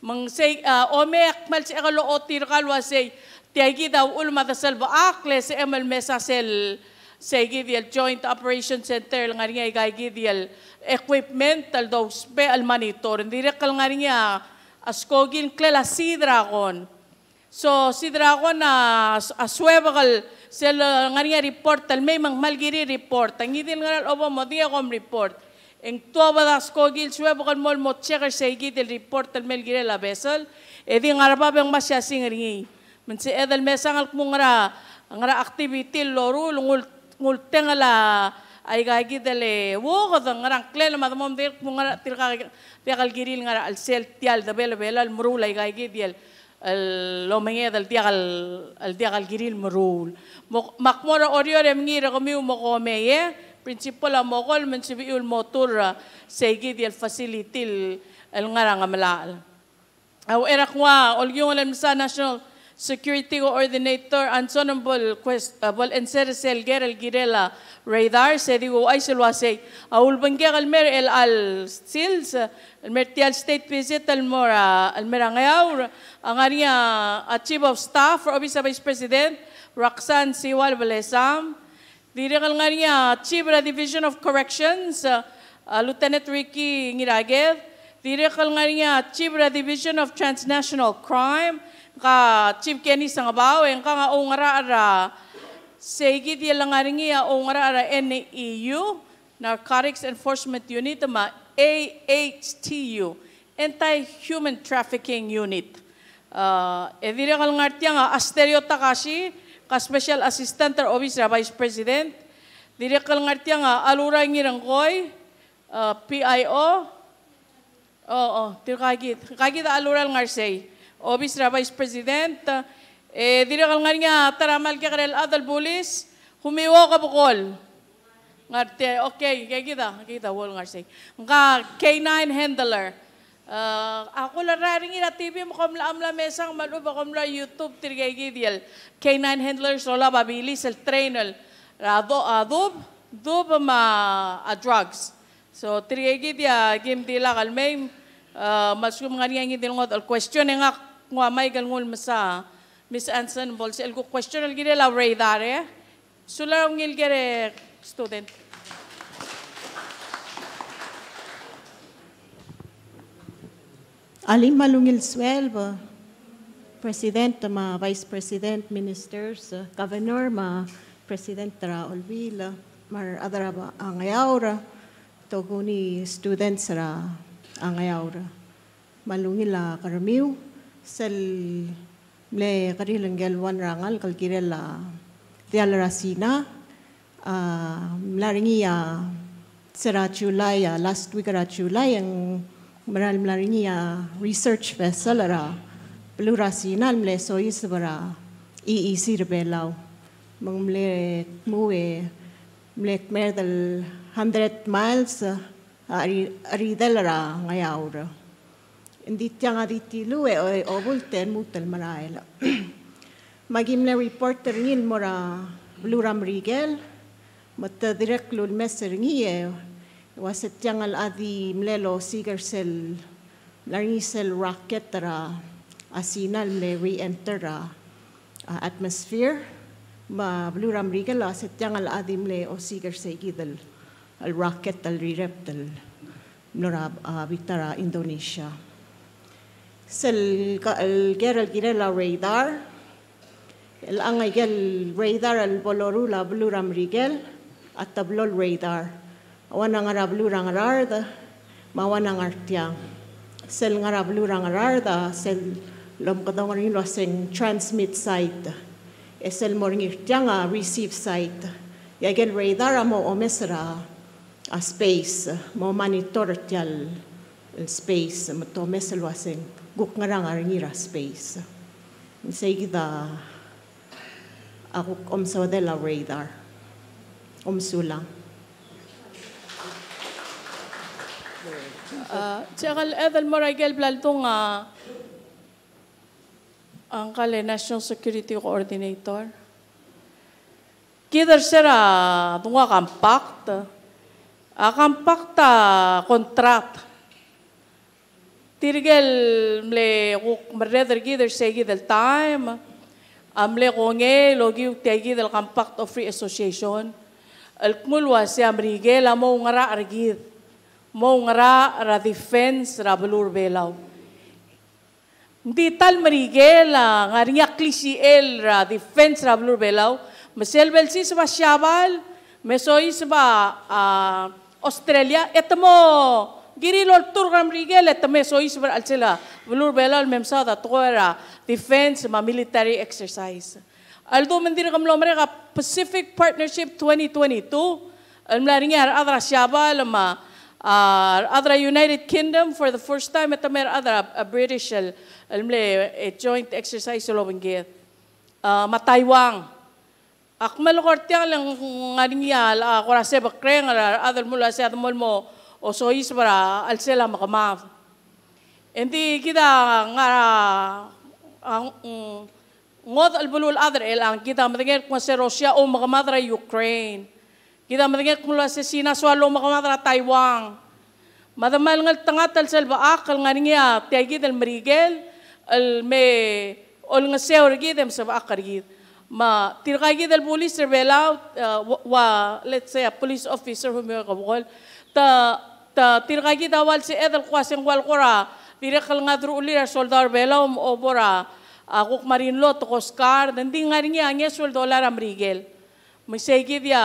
Mang say uh, o me akmal si akalo o tirkal wa say tiagi daw ulma da selva akle si emal mesa sel say gidial joint operation center nga ringa igay gidial equipment tal daw spe al monitor. Hindi kal nga ringa askogin klela sidra kon. So, si Drago na aswebakal sila nga nga report, tal may mang malgiri report. Ang idil nga obo mo, di akom report. Ang tuwa ba das ko gil, swebakal mo checker sa igidil report, tal may giri la vessel. E di nga rabab ang masya sing ringi. Man si edal mesang kung nga nga activity loru, ngul ngul tengala ay gagidal e wo ko da nga klela madamom dir kung nga tirka tirkal giril nga al sel tial da bela bela al murul ay gagidil lo menge dal dia al al dia al giril merul makmora orio rem ngira kami mo kome ye principal mo kol men sibiul motor segi di facility al ngara ngamalal aw era kwa olgyong alam sa national security coordinator Ansonable quest uh, bol enser sel gerel girela radar se digo ay se aul bangge kalmer el al sils mertial state visit al mora al merangayaw ang area uh, chief of staff for vice president Roxanne Siwal Balesam dire kal chief of division of corrections lieutenant Ricky Ngiraged dire kal chief of division of transnational crime ka Chief Kenny Sangabaw, ang ka nga ungara ara Segi di lang nga ringi a ungara ara NEU, Narcotics Enforcement Unit, ma AHTU, Anti-Human Trafficking Unit. Uh, e dire kal ngartiya nga Asterio Takashi, ka Special Assistant or Office Vice President. Dire kal ngartiya nga Alura Ngirangkoy, uh, PIO, Oo, tiro kagit. Kagit alural ngarsay. Ra Vice President, eh, dire kal nga nga taramal ka karel adal bulis, humiwo ka bukol. Ngarte, okay, kaya kita, kita, wall ngarsay. Nga K9 handler. Uh, ako la raring ina TV mo kamla amla mesang maluba kamla YouTube tirgay gidial. K9 handler sola babilis el trainer. Rado adob, dob ma a drugs. So tirigid ya game dila kalmay uh, masum nga niya ngidil ngot al question nga nga may galngol masa Miss Anson bol sel ko question al gire la radar eh. Sula ngil gere student. Alin malungil swelbo. President, ma Vice President, Ministers, uh, Governor, ma President ra Olvila, mar adara ba angayawra, toguni students ra angayawra. Malungil la karamiw, sel le karilang gelwan rangal kalkirela tiala rasina, uh, laringi ya sera July, uh, last week ra July, ang maral mlaringia research vessel ara plura sinal mle so isbara EEC rebelaw mang mle muwe mle mer del 100 miles uh, ari ari delara ngayaura dityangati lue oi ovulten mutel maraela. Magimne reporter ngil mora luram rigel, ma mutta direkt lul messer ngie, waset jangal adi mlelo sigar sel, sigersel larisel raketara asinal me re-entera atmosphere ma luram rigel waset jangal adi mle osiger segidel al raketal rireptal nora bitara Indonesia. Girela radar. El angay gel radar al bolorula bluram rigel at tablol radar. Awan ang arablu rang ararda mawan ang artiang. Sel ng arablu rang ararda sel lom kadong rin lo sing transmit site. Esel mo rin irtiang receive site. Yagen radar mo omesra a space mo monitor tial space mo to mesel wasing guk ngarang aringira space say kita ako omso de la radar omsulang Tsekal edel moragel blaltung nga ang kale National Security Coordinator. Kidar sera tunga compact. A compact kontrat. Tirgel mle kuk mereder gidar segi del time. Amle konge logi tegi del compact of free association. Al kumulwa si amrigel amo ngara argid mo ngara ra defense ra belur belaw. Hindi tal marigela nga riya klisiel ra defense ra belur belaw. Maselbel si sa syabal, mesoy sa uh, Australia, eto mo girilol tur ram rigel eto mesoy sa alsila belur belaw memsa da tuera defense ma military exercise. Aldo mandir kam lo ka Pacific Partnership 2022, al mlaringa adra syabal ma uh, other United Kingdom for the first time at mer other a British al almle a joint exercise lo benggit uh, mataywang akmal kortiang lang ngarinyal a kora se bakreng other mula se atmol mo o so isbara al sela makamaf Hindi kita nga ang ngod albulul other elang kita matingin kung sa Russia o makamadra Ukraine kita madingek mula sa sinaswalo makamatra Taiwan. Madamal ngal tangatal sa baakal nga niya tiyagi del marigel al me ol nga seor gidem sa baakar gid. Ma tirkagi del police rebela uh, wa let's say a police officer who may kabukol ta ta tirkagi dawal si edel kwaseng wal kora direkal nga dru ulira soldar bela um obora akuk marinlo to koskar nandi nga niya nga soldolar amrigel. Magsaygi dia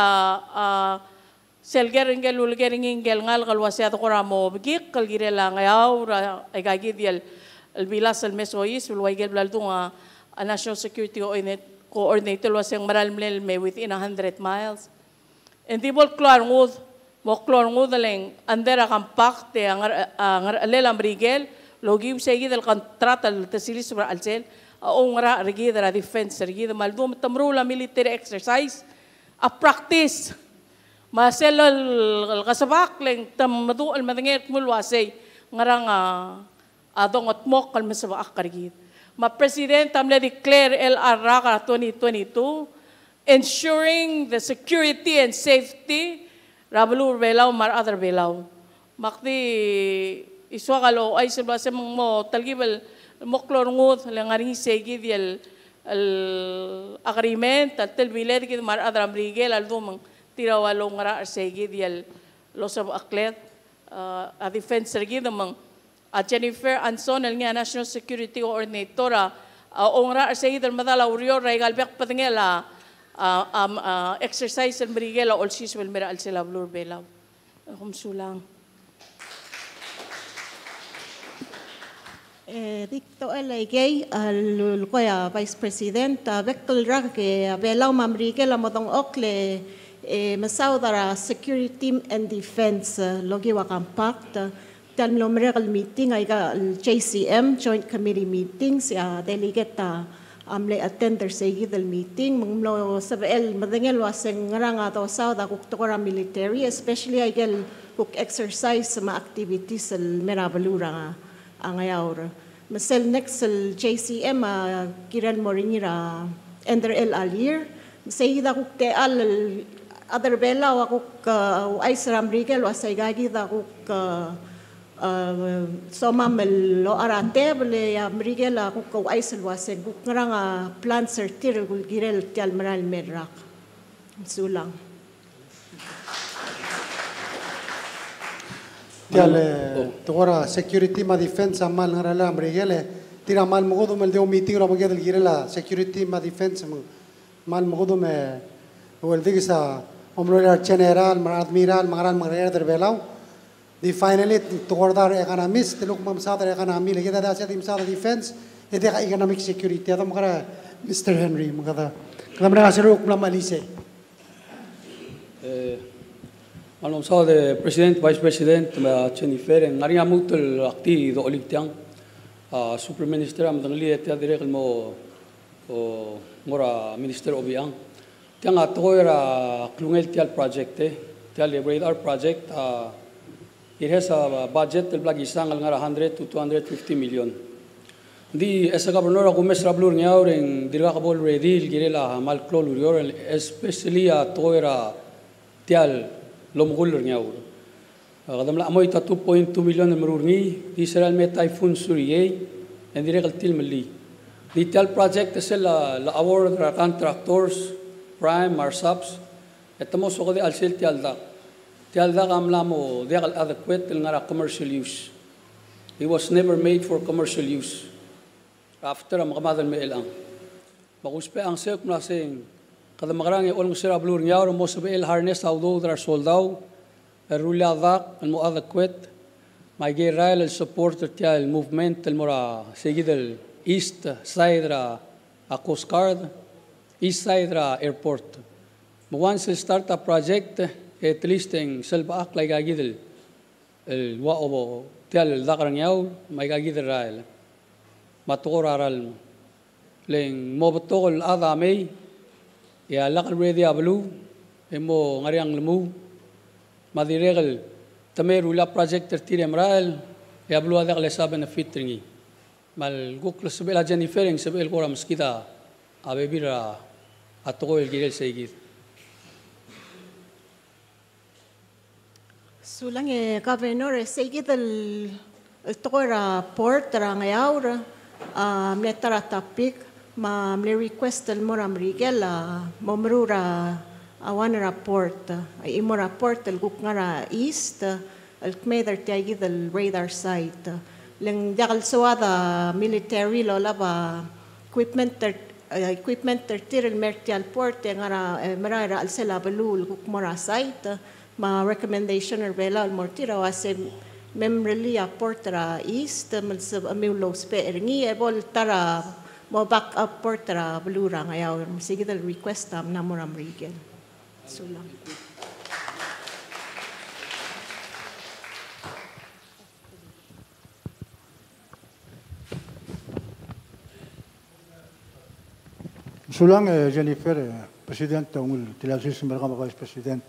uh, selgering gel ulgering ingel ngal kalwasya to koramo bigik kalgire lang ayaw ra ay gagi dia al bilas al mesois ulway gel blaldo nga a national security coordinator was yung maral me within 100 miles. And di bol klar mo klar ngud lang andera kampakte ang ang lelam rigel logi usay gid al kontrata al tasilis sobre al sel o ngara rigid ra defense rigid maldum tamrula military exercise a practice. Masel al kasabak leng tam madu al madangit mulwasay ngarang adong at mok al masabak karigit. Ma president tam le declare LR Raka 2022 ensuring the security and safety Rabalu belaw mar other belaw. Makti iswa kalo ay sa basa mo talgibal moklor ngut langaring segi dial agreement at tel bilet kit mar adram rigel al dumang tirawalo ngara segi dial los of aklet a defense regi dumang a Jennifer Anson al nga national security coordinator a ongra segi dal madala uriyo regal bek patengela um, exercise al brigela all sis wel mera al sila blur belaw kumsulang Eh, dicto el gay al kuya vice president vektor ra ke belaw mamrike la modong okle eh, masaw dara security and defense logi wa compact tal lo miracle meeting ay JCM Joint Committee meetings ya delegate amle attender sa igidal meeting. Manglo sa el madangel waseng ngaranga to kuk tokora military especially ay gel kuk exercise mga activities sa merabalura nga ang ayawra masel next sa JCM uh, kiran mo rin ira ender el alir. Sa ida kuk te al other bela wa kuk uh, ay saram rigel wasay gagi da kuk uh, uh, so mamel lo arate bele ya mrige la ku ko aisel wase ku ngaranga plan sertir ku girel tial maral merak sulang. Tial togora security ma defense amal ngarala mrigele tira mal mogodo mel deo meeting ra mogedel girela security ma defense mal mogodo me wel digisa omrolar general mar admiral maran marer de finally toward our economies the look mamsa the economy like that asset imsa defense. Economic security. Adam mr henry magada kamra asiru uklam ali se Manom sa de president vice president cheni fer en ngari amut akti do oliktang uh, super minister am dangli etia direk mo uh, mora minister obiang tiang atoira klungel tial project eh. tial labor project uh, It has a budget del blag isang nga 100 to 250 million. Di esa gobernador ako mes rablur nga oring dirga kabol redil girela mal klol urior especially a toera tial lomgul nga or. Kadam la amoy ta 2.2 million na marurni di seral me typhoon suriye and dirga til mali. Di tial project esa la la award ra contractors prime marsubs etamo so ko di alsel tial da Tial da gamlamo degal adequate ngara commercial use. He was never made for commercial use. After ang makamadal me elang. Makuspe ang sek mlasing kada magrang e olong sira blur nyaw mo sabe el harness audo dra soldau rula dak mo adequate my gay rail supporter tial movement el mora seguid el east side ra a coast guard east side ra airport. Once start a project at least ang selba ak lay gagidel el wa obo tial el dakarang yaw may gagidel rael matukor aral leng mo betokol ada may ya lakal ready ablu emo ngariang lemu. Madiregal tameru la project tertire mrael ya ablu ada kale saben fitringi mal guklo sebela jennifer ang sebel kora meskita abebira atoko el girel seigit Sulang e governor e sige del tora port ra ngayaur a metara tapik ma mle request el mora mrigel a momrura awan rapport ay imo rapport el guk ngara east el kmeder tiagi del radar site. Leng dakal suada military lo laba equipment ter equipment ter tirel mertial port ngara mara al sela belul guk mora site ma recommendation or bela al mortira wase memreli a portra east malsab amiulo spe eringi e bol tara mo back up portra blura ngayaw sige dal request am namoram rigel sulam Sulang eh, Jennifer, eh, Presidente, ungul tilasis mereka Vice President.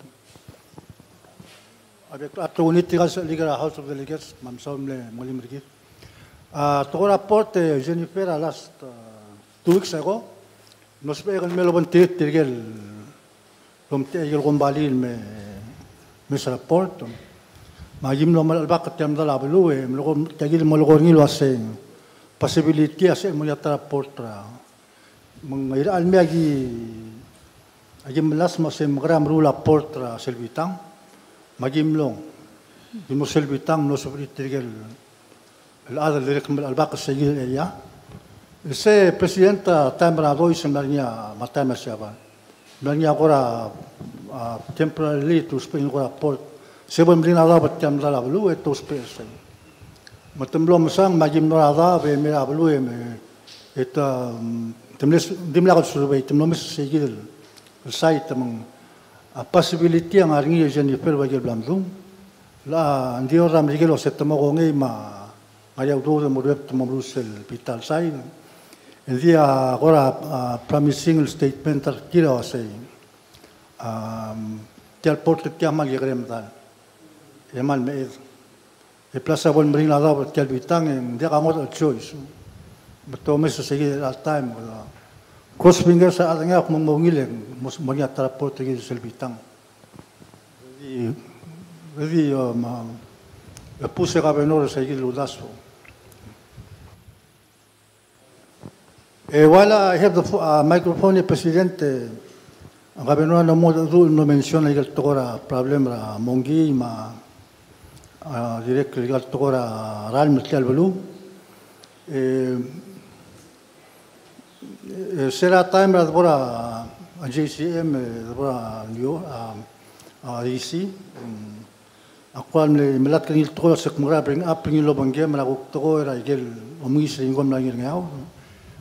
Ato unit tigas liga House of Delegates, Mam Somle Molim Rigir. Uh, to report eh, Jennifer uh, last uh, two weeks ago, nos pe kan melo bon tit tirgel lom te gel gombali me mes report. Ma yim lo mal bak tem dala belu e mlo tagil mo lo ngil wase possibility ase mo yata report ra. Mang ira alme agi agi melas mo se magram rula portra selvitang magimlong المسل بتام نو سبري ترجل الآذى اللي رقم الباقي السجل الإليا السي بريسيدنت تامرا دويس مرنيا ماتاما سيابان مرنيا غورا temporarily to spring غورا port سيبون مرينا ذا بتام ذا بلو تو سبيس متملو مسان ماجيم نورا ذا بميرا بلو ام ات تملس دملا قد سربي تملو مس سجل السايت من a possibility ang aring iyo dyan iper bagay blamdung la ndi ora mi gelo set mo ngi ma ngai au do mo rep mo Brussel pital sai. E dia agora promising statement kira o sei. Um tel porte ti amal ye grem dal e mal me e plaza bon mring la da tel bitang e dia ngot choice. Beto me so segi al time Crossfinger sa adanya ako mongile mos monya tara portuguese selbitang. Vedi vedi ma la puse gabenor sa igil ludaso. E wala I have the uh, microphone presidente gabenor no mo no menciona igil tora problema mongi ma direkt igil tora ral metal belu. Eh Será time agora a JCM Bora new a IC eh, a qual me melat kanil to sa kumra bring up ni lo bangge mala ko to era igel omui se ingom la ngir ngao.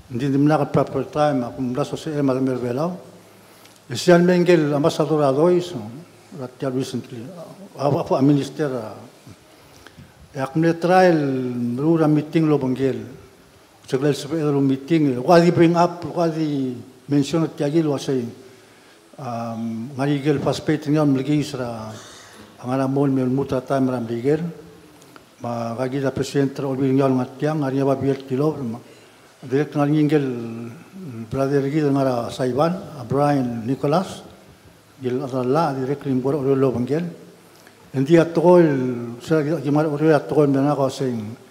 Ndi ndi mla proper time akum la so se mal mer velao esial mengel ambassador adois ratia recently a minister akmle trial rura meeting lo bangel Sekali sampai dalam meeting, wadi bring up, wadi mention at yagil wasay um, ngayigil paspeit ngayon mligi isra ang anak mo ngayon muta tayo maram ligil. Magagi da presidente o bilang ngayon ngatiyang, ngayon nga babiyat kilo. Direct ngayon ngingil brother gil ngayon nga Brian Nicholas, gil atalala, direct ngayon ngayon ngayon ngayon ngayon. Hindi at ko, sila gimana ngayon ngayon ngayon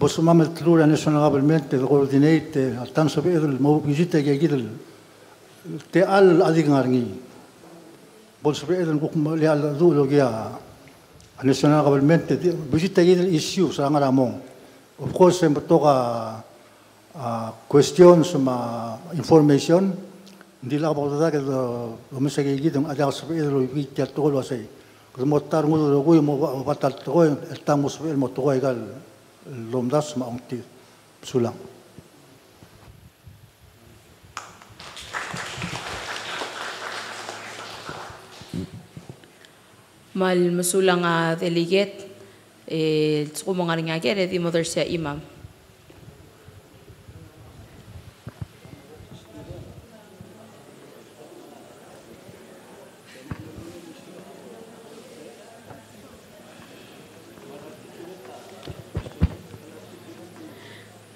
بس ما عملت الاولى لوجيا of course en toga information di la que que sobre todo lo como estar mudo lo todo estamos el lomdas ma ongti sulang. Mal masulang nga delegate, eh, suko mga nga kere, di mother siya imam.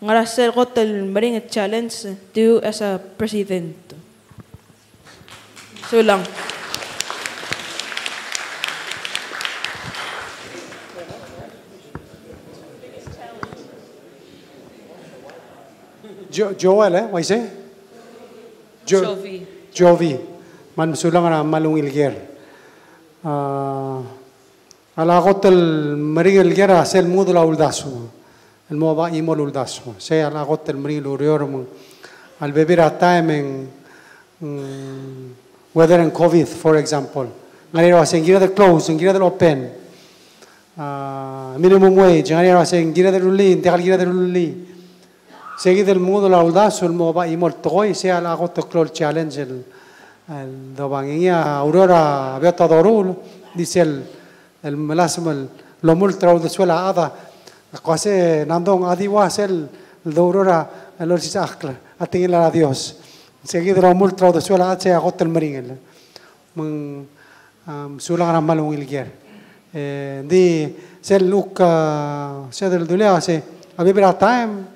ngarasel ko tal maring challenge to you as a president. So lang. Jo Joel eh, why say? Jo Jovi. Jovi. Man sulang na malungil ger. Ah ala ko tal maring ger sel mudula uldasu. الموضوع يمول الداسو سي على قط المريل وريورم البيبير time whether in COVID for example ngani raw saying gira the close gira the open uh, minimum wage ngani raw saying gira the ruli integral gira the ruli seguido el mundo la uldaso el moba imol toy se ala qot close challenge el el dobangia aurora beata dorul dice el el ملاسم lo multra de suela ada Kasi nandong adiwas el dorora el orsis akla atingin la Dios. Seguido la multra de suela atse agot el maringel. Meng sulang na malung ilger. Di sel luk se del dulea se abi bra time.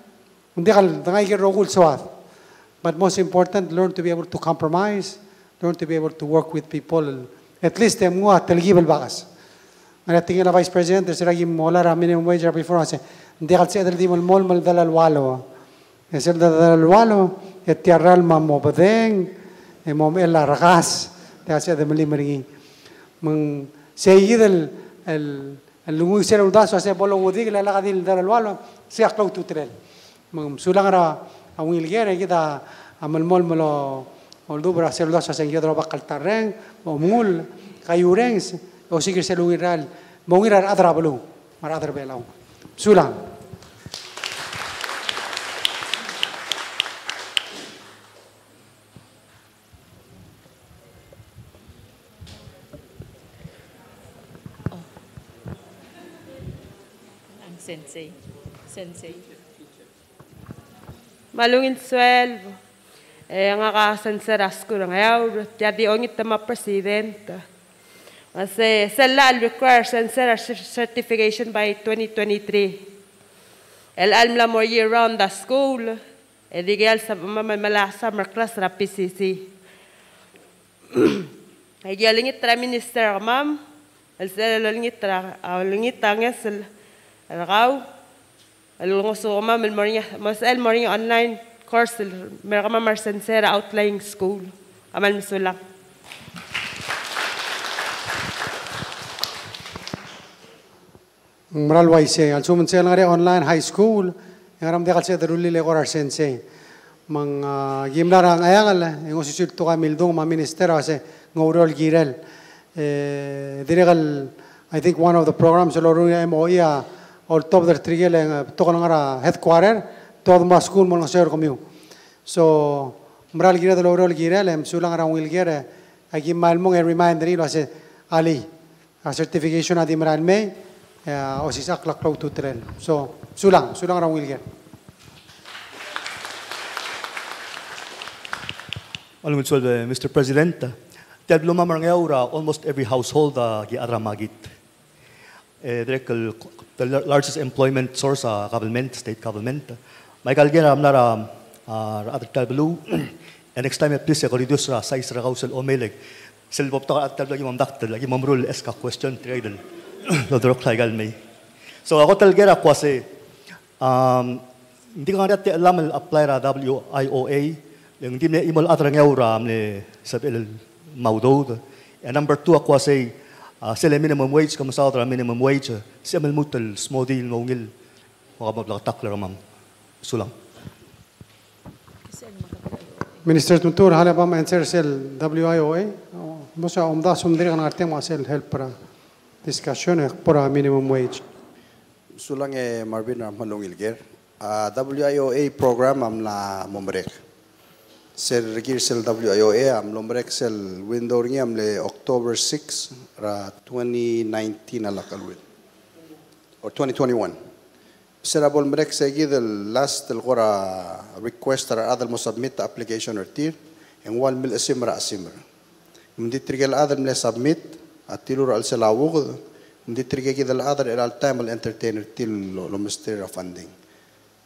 Undi kal dangai ger rogul swat. But most important, learn to be able to compromise, learn to be able to work with people. At least them mo talgibal bakas. Nga tingin na Vice President, sira gim mola ra minimum wage before kasi hindi kasi adal di mal mol mal dalal walo. Kasi dalal walo, et tiaral ma mo badeng, e mo ela rakas. Kasi adal mali maringi. Mang sayid el el el lungu sira udaso kasi bolo udig la la kadil dalal walo, siya klau tutrel. Mang sulang ra ang ilgere kita amal mol malo Although para hacer dos hacen yo droga caltarren o mul kayureng bau sikir selu iral mau iral adra belu mar adra belau sulam sensei. Malungin swelvo. Eh, nga ka sensei raskulang. Ayaw, tiyadi ongit na presidenta. say Salal requires sensor certification by 2023. El year round the school. Edigal sa mama mala summer class ra PCC. Edigaling it tra minister mam. El sel lingit tra awlingit tanges el rau. El ngoso mam el morning mas el morning online course mer mama mar sensor outlying school. Amal misulak. Maral waise al sumun sel ngare online high school. Ngaram dekal se daruli le korar sense mang gimnar ang ayangal ngo sisul to ka mildong ma minister ase ngorol girel. Eh direkal I think one of the programs lorung MOIA or top der trigel to kan ngara headquarter todo ma school mo ser komiu so maral gira de lorol girel em sulang ara wil gere agi malmong reminder ilo ase ali. A certification adi maral me Ya, oh, uh, osis aklak raw to trail. So, sulang, sulang raw wilgen. Alam mo eh, Mr. President, tiyad lumamarang yaura, almost every household uh, gi aramagit. Eh, direkal, the largest employment source uh, government, state government. May kalgin aram nara, uh, and next time please eh, least, reduce ra, size ra kausel ah, omelig. Eh. Sila bobtaka at tablo, lagi mamdakta, lagi mamrul, eska question, trail. lo drok lai so ako tal gera kwase um hindi ko ngarate alam al apply lah ra WIOA yung dimne imol atra ngeu ram ne sabel maudo and number 2 ako say uh, sele minimum wage kamo sa atra minimum wage. Si amel mutal small deal ngil mga mabla takla ramam sulang Minister Tuntur, halaman answer sel WIOA. Masa oh, om dah sumdiri kan artinya sel help para. Discussion eh, para minimum wage. Sulang e Marvin Ram Malungilger. Uh, WIOA program am la momrek. Sel regir sel WIOA am lomrek sel window ringi am le October 6 ra 2019 ala kalwin. Or 2021. Sel abol mrek segi del last del gora request ra adal mo submit application or tir en wal mil asim ra asim ra. Hindi trigel adal mle submit atilu ral se lawug ndi trige ki dal adar eral time al entertainer til lo mystery of ending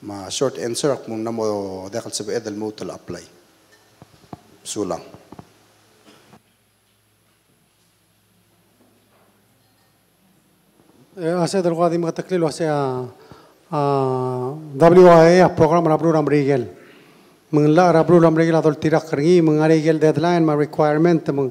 ma short answer ak mun namo dakhal sa ba'd al mawt al apply sulang Ase dal gadi mga taklilo ase a WIA program rabru ramrigel. Mga la rabru ramrigel adol tirak ringi mga rigel deadline ma requirement mga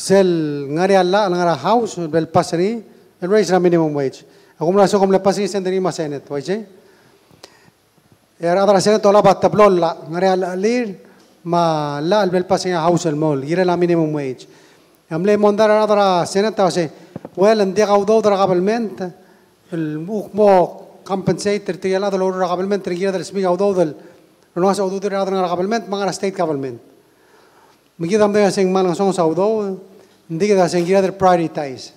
sel ngari alla ngara house bel pasani el raise na minimum wage. Ako mula so kom le pasani sendiri ma senet waje era adra senet ola bat tablol la ngari alla lir ma la el bel pasani house el mall gira la minimum wage. Amle mondara adra senet ase well en dia gaudo dra gabalment el mo compensator te yala dal ora gabalment gira del smi gaudo del no asa gaudo dra adra gabalment mangara state government Magi dam da sing malang song sa udo, hindi ka gira der prioritize.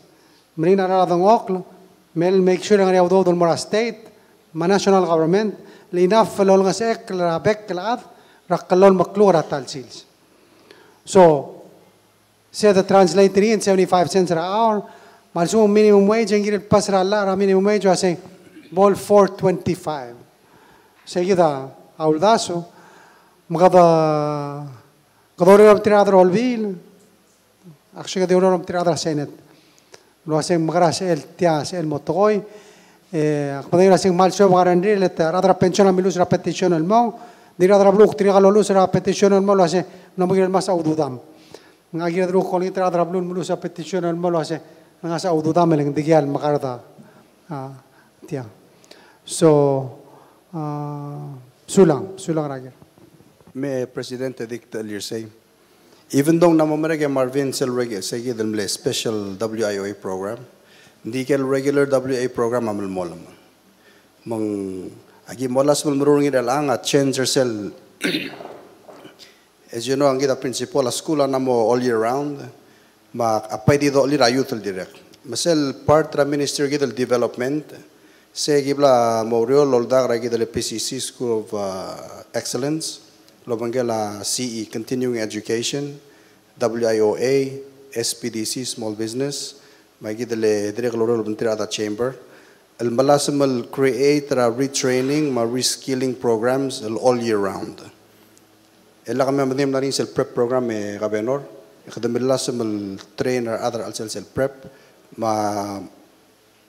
Mari na ra dang oklo, mel make sure nga udo dol mora state, ma national government, li enough lol nga sek la bek la at rakalol maklu ra tal sils. So, say the translator in 75 cents an hour, mal sumo minimum wage ang gira pasra la ra minimum wage wa sing ball 425. Seguida, auldaso, magada kadori ram tiradra olbil, actually kadori ram tiradra senet. Lo asing magara sa el tia sa el motokoy, eh, akmadai rasing mal siya mga randri, let radra pensyon ang milus repetition al mo, di radra bluk tiri kalolus repetition al mo, lo asing namagil mas aududam. Nga gira dru kol itra radra blun milus repetition al mo, lo asing nga sa aududam eling digyal makarda. Tia. So, sulang, sulang ragir. May Presidente Dicta Elirsay. Even though namamarag Marvin sel regular sige dalmle special WIOA program, hindi kel regular WA program amal molam. Mang agi molas mal marungi dal anga change sel As you know, ang kita principal, a school na mo all year round, ma apay dito ulit ayutul direct. Masel part ra minister kita development, se gibla Morio lolda ra kita PCC School of uh, Excellence, lobangela CE Continuing Education, WIOA, SPDC Small Business, may kita le direct loro lobantira da chamber. El malasam el create ra retraining, ma reskilling programs all year round. Ella kami madim na rin sa prep program eh Gabenor. Ikadamila sa mal trainer other alsel sel prep ma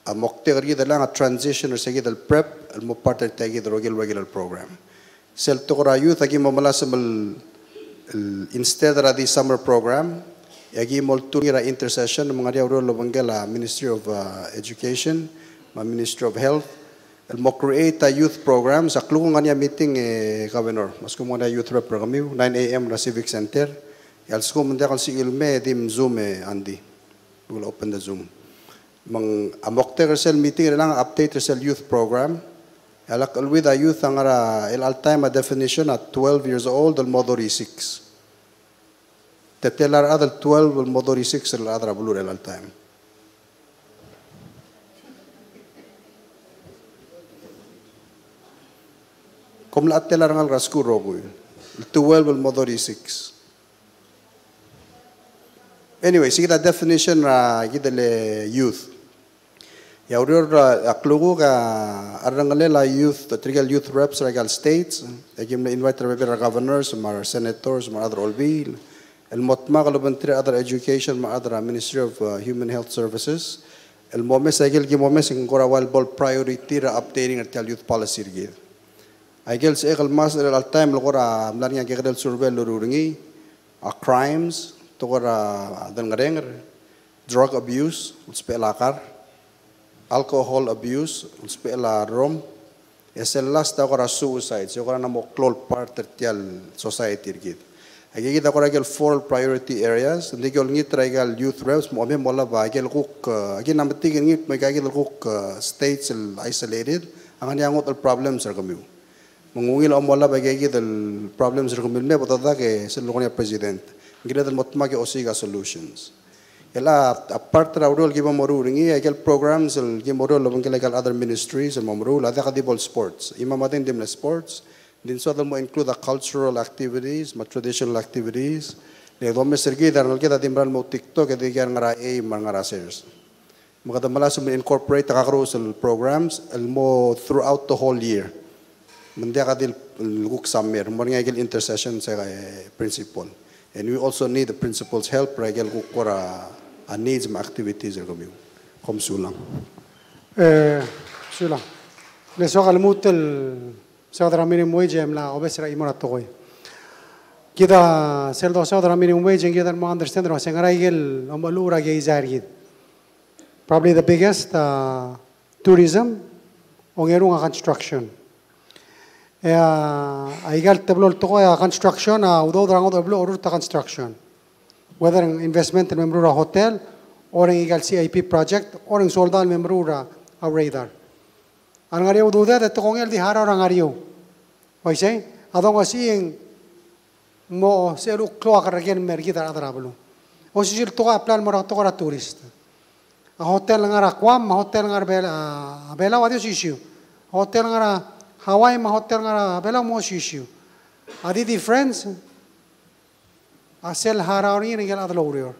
a mokte gari da lang a transition or sige dal prep al mo part tagi da regular regular program. Sel to kora youth agi mo mala sa mal instead ra di summer program agi mo tungira intercession mga diaw ro banggela Ministry of uh, Education, ma Ministry of Health, el mo create a youth program. Sa klungo nga niya meeting eh governor mas kumo na youth rep kami 9 am na civic center. El sko mun kal si ilme dim zoom eh andi will open the zoom. Mang amok te sel meeting lang update sel youth program Alak alwida youth ang ara el altaima definition at 12 years old the modori 6. Tetelar adal 12 al modori 6 el adra blur el altaima. Kom la atelar ngal rasku rogui. 12 al modori 6. Anyway, sige da definition ra gidele youth. Youth. Ya urior aklugu ka arangale la youth, the trigal youth reps regal states. Agim na invite ra ra governors, mar senators, mar other olbil. El motma kalubantri other education, mar other Ministry of uh, Human Health Services. El momes agil gi momes ng korawal ball priority ra updating at youth policy rigid. Aigel sa ekal mas el al time lokora mlarnya kekadal survey lururingi a crimes tokora dan ngarenger drug abuse uspe lakar alcohol abuse un spela rom es el last agora suicide yo gran amo clol part tertial society git aquí kita gora gel four priority areas de gel ni traigal youth reps mo me mola ba gel guk aquí namti gel ni me gel guk states isolated angan yang ot problems sir kamu mengungil om mola ba gel gel problems sir kamu me botada ke seluruhnya gonya president gila den motma ke osiga solutions. Ela apart ra urol giba moru ringi agel programs el gi moru lo bangkel legal other ministries el moru la ka dibol sports. ima matin dim sports. din so mo include the cultural activities ma traditional activities. le do me sergi dar nal kita timbral mo tiktok ke digar ngara e mar ngara shares. magada malas mo incorporate ka programs el mo throughout the whole year. Mandia ka dil luguk samir, maringa igil intercession sa principal. And we also need the principal's help igil kukura and needs and activities الغميو خمسو لان شو لان نسوغ الموت سيادة رامين مويجي ملا وبس رأي مرات تغوي كده سيادة سيادة رامين مويجي كده ما understand رو سنغرا يجل أمالورا جي زار يد probably the biggest uh, tourism ونغيرون construction ايغال تبلو التغوي construction او دو درانغو دبلو أورور construction whether an investment in Memrura Hotel or an Igal CIP project or in Soldal Memrura, our radar. Ang ariw duda, dato kong el dihara ang ariw. Why say? Adong asiyeng mo seru kloa karagyan mergita adarablo. O si sir toka plan mo rakto kara turist. A hotel nga rakwam, a hotel nga bela, bela what is issue? Hotel nga Hawaii, a hotel nga bela mo sisiu. Adi difference, sel harau ni ringgit atau lower yor.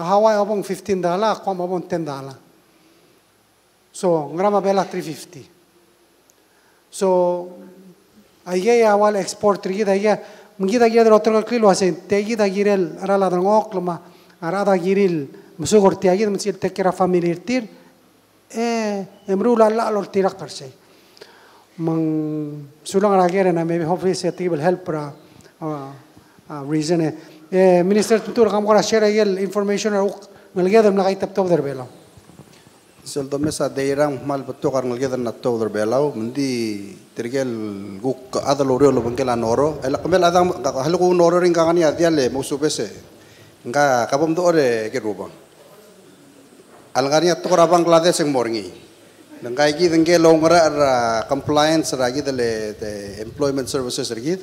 Hawaii abang 15 dollar, kau abang 10 dollar. So ngrama bela 350. So aye awal ekspor tiga dah aye. Mungkin dah kira dalam terkali lu asin. Tegi dah kira rala dalam ok lama. Rada kira musuh korti aye. Mesti tekira familiar tir. Eh, eh emru lala lor tirak kerja. Mang sulang lagi, na maybe hopefully setiap help pra ah, ah, reasonnya. Eh министерството на туризма мора шера ел информацион рук мелгедам на гайтап тодер белау сел до меса дейрам мал бутто кар мелгедам на тодер белау мнди тергел гук адал орел бенкела норо ел кмел адам халгу норо рин гагани адиале мусубесе нга кабом до оре керуба алгания тукра бангладеш морги Nangkai gitu, nengke longra compliance lagi dale employment services lagi.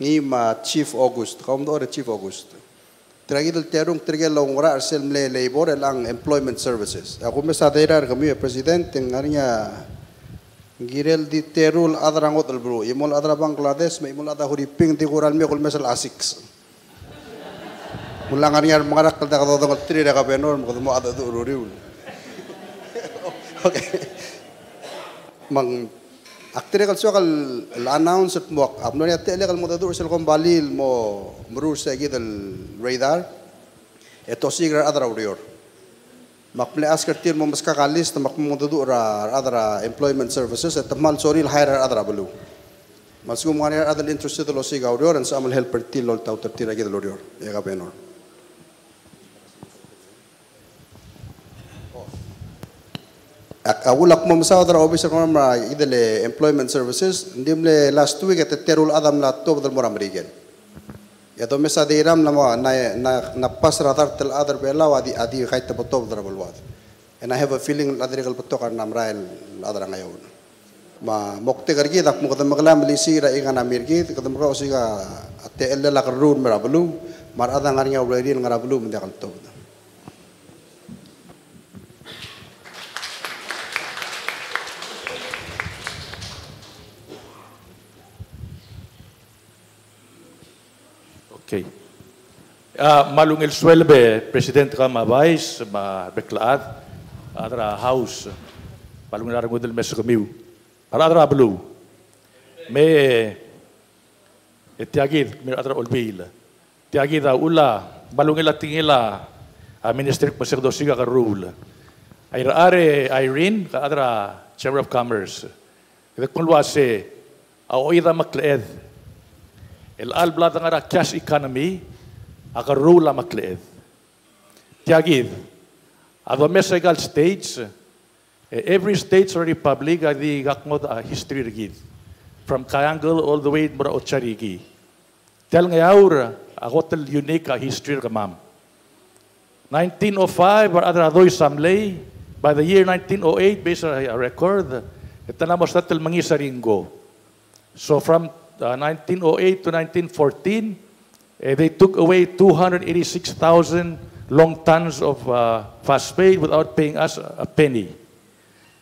Nima Chief August, kaum doa Chief August. Terakhir terung terakhir long orang arsel mle labor elang employment services. Aku mesti ada rar kami ya presiden tengarnya girel di terul adra ngot bro. Imol adra Bangladesh, me imol adra huri ping di koran me aku mesti asik. Mulang arnya mengarah kalau tak ada tengok tiri dekat penor, mukadu mau ada tu ruriul. Okay. Mang Akhirnya kalau soal announce at mo, abno ni ate lekal mo tadu usil kembali mo merusak gitu radar. Eh, Eto sih gara adra urior. Mak mula asker tiar mo meska kalis, temak mo tadu ura adra employment services. Eh, Eto mal sorry lah, hire adra belu. Masuk mo ni adra interested lo sih gara urior, ansa amal helper tiar lo tau tertira gitu urior. Ega. Ya, Aku ak mom dalam office ko mara idele employment services. Ndim le last week at terul adam la top dal moram region kan. ya to mesa de ram la na na na pas rata tel adar bela wadi adi khait to top dal bol wad and i have a feeling la dirigal to kar nam rael adra nga yon ma mokte gargi dak mo kadam gla mali si ra iga na mirgi kadam ro si ga at el la kar run mar adang ar nga wadi ngara blu mdi Okay. Uh, malungil swelbe, President ka mabais, ma beklaad, adra house, malungil arang udel mes kamiu. Ara adra belu. Me etiagid, mir adra olbil. Tiagid a ula, malungil atingila, a minister ko sir dosiga ka rule. Ay are Irene, ka adra Chamber of Commerce. Ito kulwa se, a oida makleed, El alblad nga cash economy aga rula makleed. Tiagid, ado mesegal states, every states or republic adi gakmod a history rigid. From Kayangal all the way to Ocharigi. Tel ngayaur, agotel unique a history ka ma'am. 1905, or other adoy samlay, by the year 1908, based on a record, itanamos natal mangisa ringo. So from uh, 1908 to 1914, uh, they took away 286,000 long tons of uh, phosphate without paying us a penny.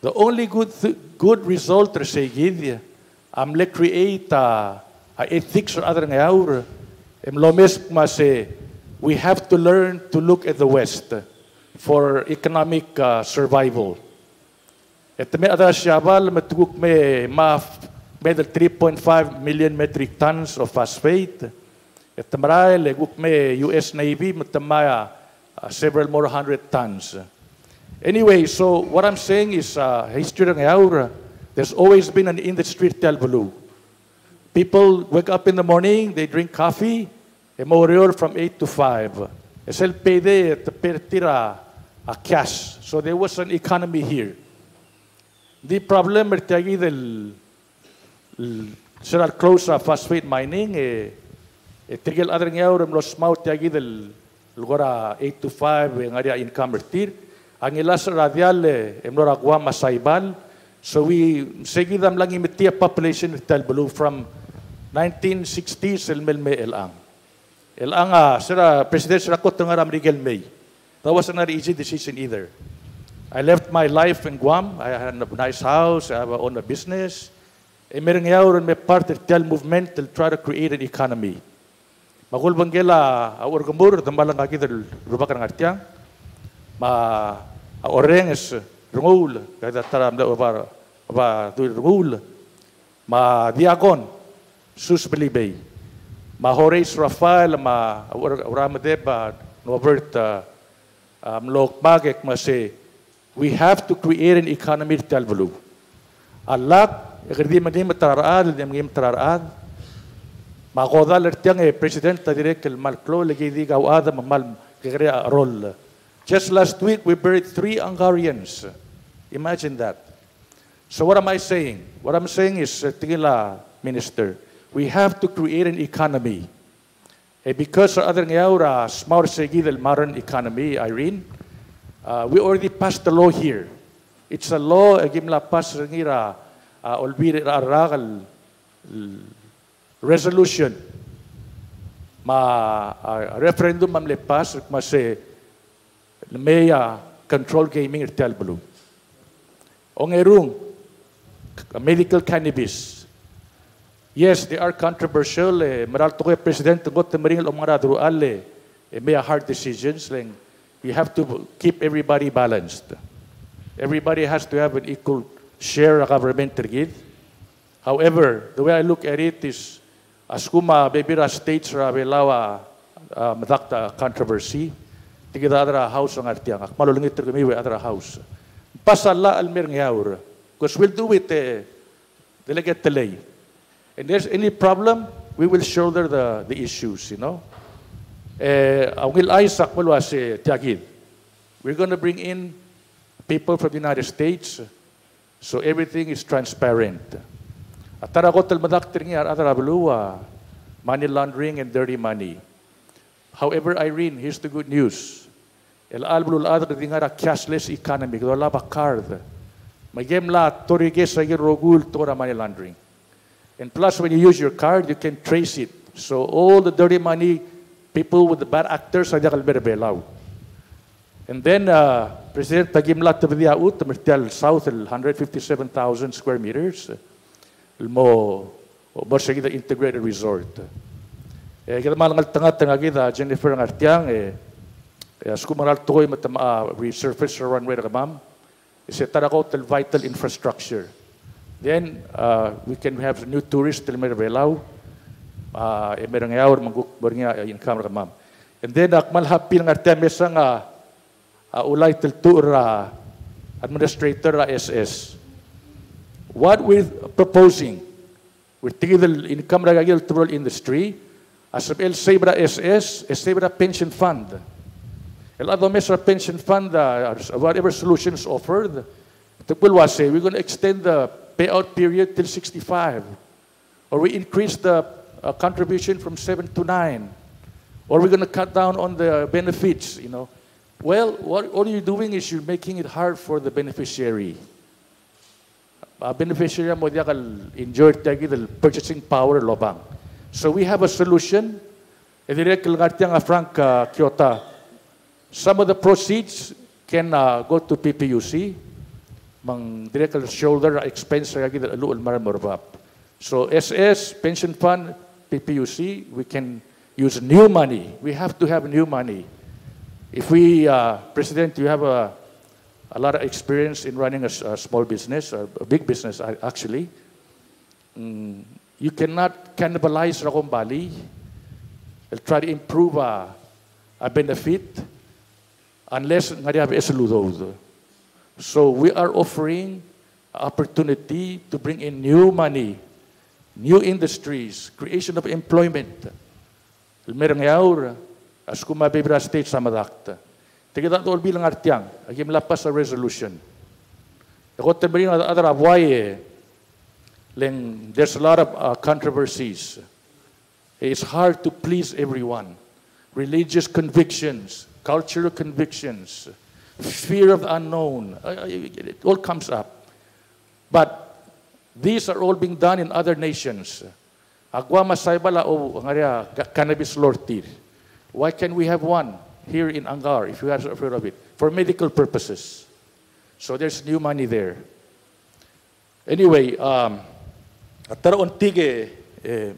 The only good th- good result sige amle create a ethics or other ngayaur em lomes mase we have to learn to look at the west for economic uh, survival. Et me ada shabal matuguk me ma made 3.5 million metric tons of phosphate. Leguk me US Navy, matamaya uh, several more hundred tons. Anyway, so what I'm saying is, uh, history ng Aura, there's always been an industry telvalu. People wake up in the morning, they drink coffee, emorior from 8 to 5. Esel pede tira a cash. So there was an economy here. The problem ertiagi del será close a phosphate mining eh, eh tigil adring yaur los maut tiagi del lugar a 8 to 5 en área income retir ang ilas radial eh, emlora gua masaibal so we seguidam lang imitia population tal blue from 1960s el melme el ang El anga sira president sira ko tengara Miguel May. That was not an easy decision either. I left my life in Guam. I had a nice house. I have a own a business. Mereng yaur me part of tel movement to try to create an economy. Magul banggela a orgamur tambalang kaki del rubakan ngartiang. Ma a oreng es rungul kada taram da ba ba tu rungul. Ma diakon sus belibay. Ma Horace Rafael ma Ramadeba Robert uh, um, lok bagek ma say we have to create an economy tel bulu. Lertiang eh, President ta direk el malklo lagi di. Just last week we buried three Hungarians. Imagine that. So what am I saying? What I'm saying is, uh, tingila minister, we have to create an economy. Eh, because other ngaura smart segi del modern economy, Irene, uh, we already passed the law here. It's a law agim la pas ngira uh, olbiri ragal resolution. Ma uh, referendum mam lepas ma se meya control gaming irtel blue ong erung medical cannabis. Yes they are controversial eh, maral to president got maringal omara dru alle eh, may hard decisions like we have to keep everybody balanced. Everybody has to have an equal share a government rigid. However, the way I look at it is, as kuma bebira states ra belawa uh, madakta controversy, tigida adra house ang artiang, malulungit kami we adra house. Pasala almir ngaur, because we'll do it, eh, delegate delay. And there's any problem, we will shoulder the, the issues, you know. Eh, ang will Isaac malwa si Tiagid. We're going to bring in people from the United States, so everything is transparent. At tara ko talmadaktir niya atara beluwa, money laundering and dirty money. However, Irene, here's the good news. El albulul adra di nga cashless economy, wala ba card. May game la torige sa rogul tora money laundering. And plus, when you use your card, you can trace it. So all the dirty money, people with the bad actors, ay dakal berbelaw. And then uh, President Tagimlat Tabadia Ut, Mertel South, 157,000 square meters. Mo, Borsagi the integrated resort. Eh, kita malang tanga tanga Jennifer ng Artiang, eh, eh, as kumaral tukoy matama resurface runway na kamam, is tarako tel vital infrastructure. Then, uh, we can have new tourists till may belaw, uh, eh, merang yaw, mangguk, barang income kamam. And then, akmal happy ng Artiang mesang, uh, uh, ulay tiltura administrator SS. What we're proposing, we're taking the income industry, as El Sebra SS, El Sebra Pension Fund. El Ado Mesra Pension Fund, uh, whatever solutions offered, say we're going to extend the payout period till 65, or we increase the uh, contribution from 7 to 9, or we're going to cut down on the benefits, you know. Well, what, all you're doing is you're making it hard for the beneficiary. A beneficiary mo diya enjoy the purchasing power lobang. So we have a solution. Nga Frank uh, Kyoto. Some of the proceeds can uh, go to PPUC. Direct shoulder expense the. So SS, pension fund, PPUC, we can use new money. We have to have new money. If we, uh, President, you have a, a lot of experience in running a, a small business, a, a, big business actually. Mm, you cannot cannibalize Racom Bali. Try to improve a, a benefit unless have. So we are offering opportunity to bring in new money, new industries, creation of employment. As kuma bibra state sa madakta. Tigita tol bilang artiang, agim lapas sa resolution. Ako tabirin other abwaye, len there's a lot of uh, controversies. It's hard to please everyone. Religious convictions, cultural convictions, fear of the unknown, it all comes up. But these are all being done in other nations. Agwa masay bala o ngaria cannabis lortir. Why can't we have one here in Angar, if you are afraid of it, for medical purposes? So there's new money there. Anyway, um, ontige, eh,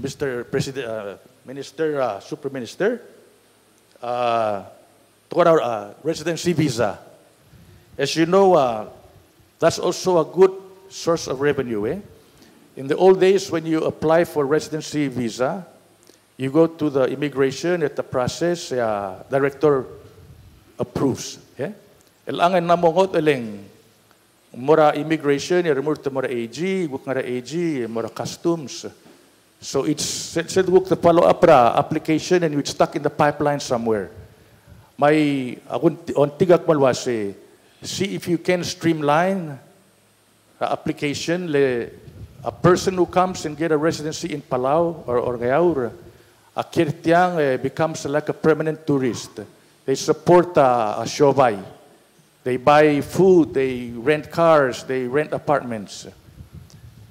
Mr. President, uh, Minister, uh, Super Minister, uh, our uh, residency visa. As you know, uh, that's also a good source of revenue. Eh? In the old days, when you apply for residency visa, you go to the immigration at the process, uh, director approves. Eh? Ilangan na mo ngot aling mora immigration, ya remur to mora AG, buk ngara AG, mora customs. So it's said book the follow up ra application and it's stuck in the pipeline somewhere. May akong on tigak malwase, see if you can streamline the application le a person who comes and get a residency in Palau or Orgayaur, a kirtiang eh, becomes like a permanent tourist. They support uh, a showbay. They buy food, they rent cars, they rent apartments.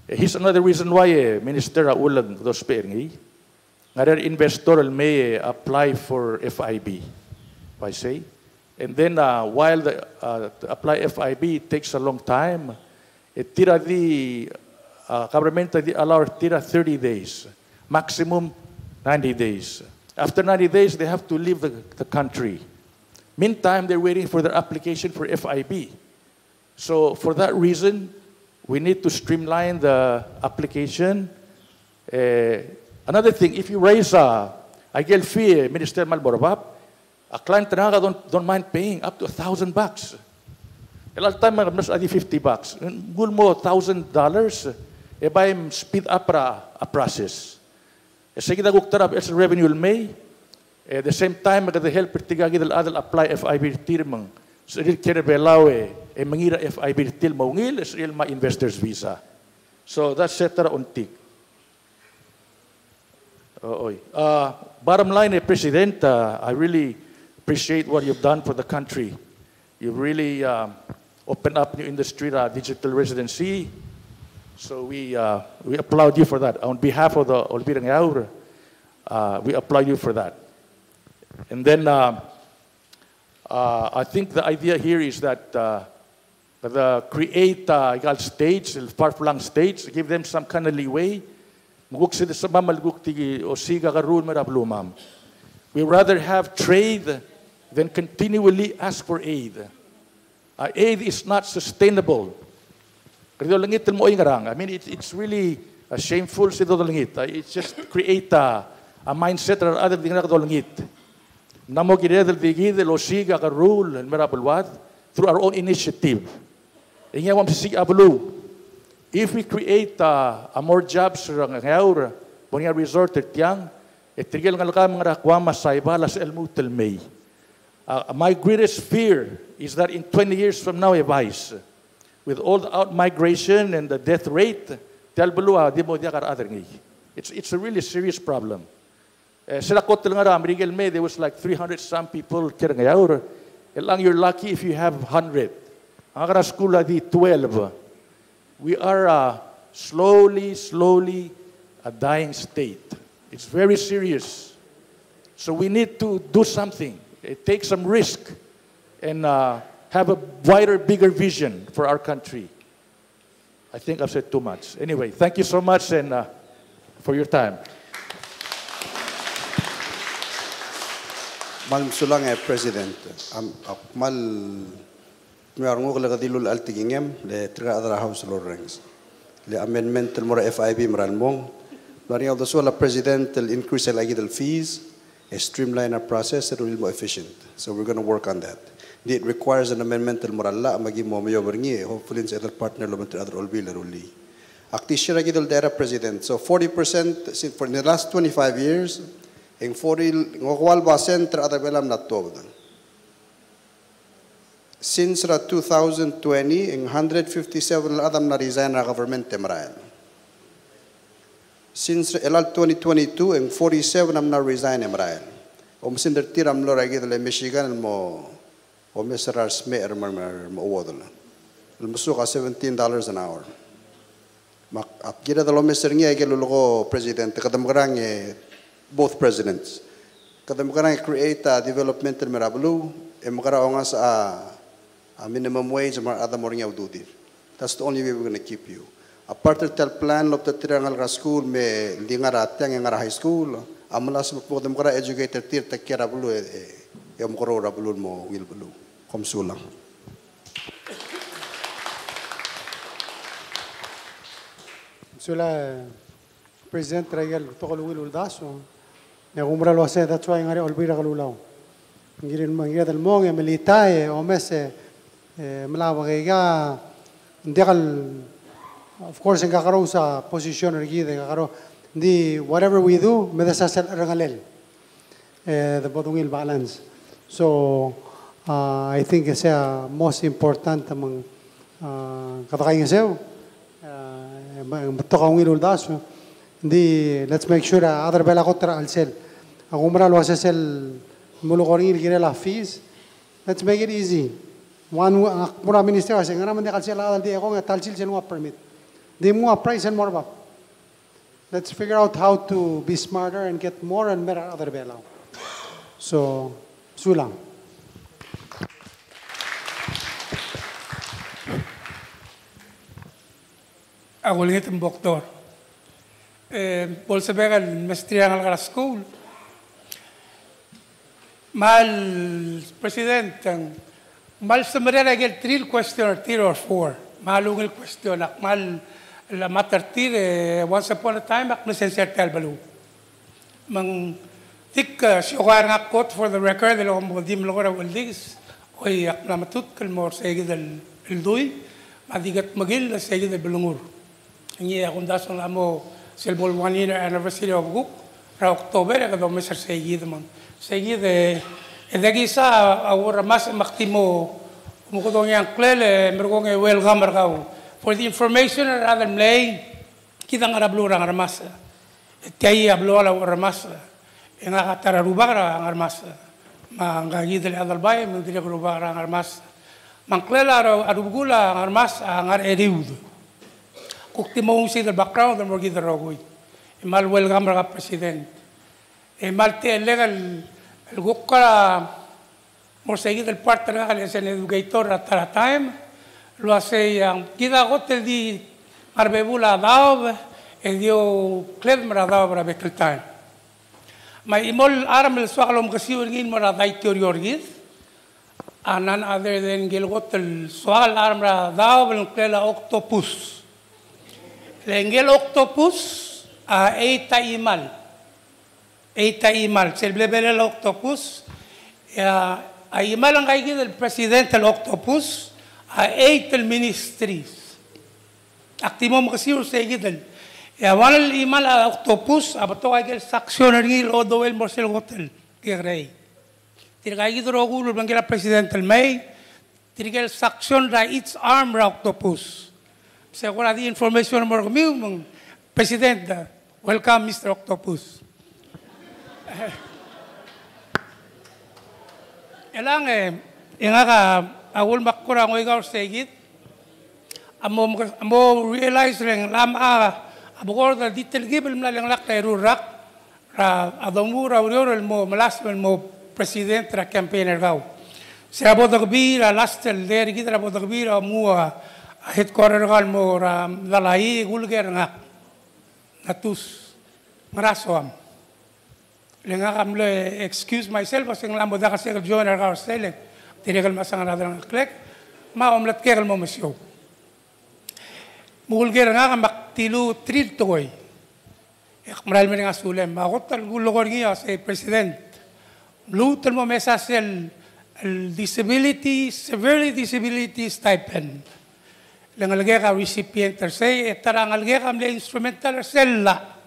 Eh, Here's another reason why eh, Minister Aulang dos Perngi, nga investor may apply for FIB, I say. And then uh, while the, uh, apply FIB takes a long time, it tira di uh, government di allow tira 30 days, maximum 90 days. After 90 days, they have to leave the, the country. Meantime, they're waiting for their application for FIB. So for that reason, we need to streamline the application. Eh, another thing, if you raise a, a girl fee, Minister Malborbap, a client na don't, don't mind paying up to a thousand bucks. A lot of time, mas adi 50 bucks. Gul mo thousand dollars, e ba speed up a process. Na guktarap, it's revenue may, at the same time, maganda help pertigagi dal adal apply FIB tirmang. So il kere belaw e mangira FIB til maungil is il ma investors visa. So that's setara untik. Oy. Uh, bottom line, eh, President, uh, I really appreciate what you've done for the country. You've really um, opened up new industry, uh, digital residency. So we, uh, we applaud you for that. On behalf of the Olbirang Yaur, uh, we applaud you for that. And then uh, uh, I think the idea here is that uh, the create uh, states, far-flung states, give them some kind of leeway. We rather have trade than continually ask for aid. Aid is not sustainable. Kaya langit mo ingarang. I mean, it's, it's really uh, shameful sa langit. Uh, it's just create a, a mindset or other thing na langit. Namo kinedel digid lo siga ka rule and merabulwat through our own initiative. Ingya wam si abulu. If we create uh, a more jobs rang ngaur, punya resort tiang, etigil nga laka mga rakwa masayba las el mutel may. Uh, my greatest fear is that in 20 years from now, Vice, with all the out migration and the death rate, tel belua di mo dia kar other ngi. It's it's a really serious problem. Eh, sila ko ram, Rigel May, there was like 300 some people kira ngayaur. Elang you're lucky if you have 100. Ang kara school di 12. We are uh, slowly, slowly a dying state. It's very serious. So we need to do something. Eh, take some risk and uh, have a wider, bigger vision for our country. I think I've said too much. Anyway, thank you so much and uh, for your time. Mal sulang eh president am ak- mal miar ngok laga dilul altigingem le tra adra house lorens le amendment el mora FIB maral mong lari of the president el increase el agid fees a streamline our process it will be more efficient so we're going to work on that it requires an amendment el moral la magi mo mayo berngi hopefully in other partner lo mentre other olbi le ruli akti shira gidol dera president so 40% sin- for the last 25 years en foril ngokwal ba center ada belam na tobdan since ra 2020 en 157 adam na resign ra government temrayan since ra elal 2022 en 47 am na resign emrayan om sinder tiram lo ragi dele michigan mo mo wodala el musuka 17 dollars an hour. Ap gira dalo meser ngi agel lo president. Kadam garang both presidents. Kada makara create a developmental merablu e makara onga sa a minimum wage mar ada moringa ududir that's the only way we're going to keep you. A part of the plan the triangle ra school me lingara tiang ngara high school. Amala sa po dem kara educator tir takira bulu e e mo koro ra bulu mo wil bulu comme Solan. Monsieur le Président, Traigal, Tokoluil Uldaso, Negumbra euh, lo hace, that's why Ngare Olvira Galulao. Ngirin Mangia del Mong, eh, Emilitae, eh, Omese, eh, Mlavagega, Ndegal, of course, en Gagaro sa posición erguida, Gagaro, di whatever we do, me deshacer regalel. Eh, the Bodungil balance. So, uh, I think it's uh, most important among uh, katakayang sayo. Ah, Matukang ilul das. Hindi, let's make sure other bela ko tara alsel. Ang umral was sel mulukoring ilgire la fees. Let's make it easy. One, ang mura minister kasi nga naman di kalsel adal di ako nga talsil sel mga permit. Di mo price and more ba. Let's figure out how to be smarter and get more and better other bela. So, sulang. agulitin doktor. E, bolsebegal, mestriyan al school. Mal, president, mal sumerera gel tril question tir or four. Malung il question, mal la matartir, eh, once upon a time, ak lisensyar talbalu. Mang, tik siyogar nga kot for the record, ilo mo di mlogora waligis, oy ak namatut kalmor sa egid al duy, madigat magil sa egid al belungur. 이 군다선 아무 실볼 원인 anniversary of book ra october ka do mes seguido man seguido e de gisa agora mas maktimo mo ko do yang klele mergo nge wel gamar ka for the information and other lay kita ngara blura ngara mas tei hablo ala ngara mas en aga tararubara ngara mas ma ngagidel adal bay mo dile grubara ngara mas man klela ro arugula ngara mas ngara eriudo ukti mo si del background mo gi drogoy mal welgam raga president e mal te el el del parte el educator atara time. Lo hace yang kida gotel di marbebula dio kledmra daob ra bekel time. Ma imol arm el suaglom gesiur gin mo ra daitor yorgis anan other than arm ra el octopus. Lengel octopus a eita imal. Eita imal. Se blebele el octopus. A imal ang kaigi del presidente el octopus. A eita el ministries. Aktimom kasi ur se gidel ya wal el imal a octopus. Abato kaigi el saksioner ngil o do el morsel hotel que rey. Tirgai dro gulu bangela presidente el may. Tirgai el saksion ra its arm ra octopus segura di information mo kami presidente welcome mr octopus Elang eh, inga ka awul makura ngoy gaur segit. Amo amo realize reng lam a abogor da ditel gibel mla leng lak kay rurak ra adomura urior mo malas mo president ra campaigner gaw. Se abo da gbira lastel der gidra abo da gbira mo headquarter mo ra dalai gulger nga natus ngaraso am. lenga kam le excuse myself as ng lambo da kasi kal joiner ka stele tinigal masang na ng klek ma omlat kegal mo masyo mugul ger nga kam tilu tril toy ek maral mi nga sulem. Ma gotal gulo gor giya sa president. Lutel mo mesa sel el disability severely disability stipend lengalge ka recipient say etarangalge kam le instrumental sella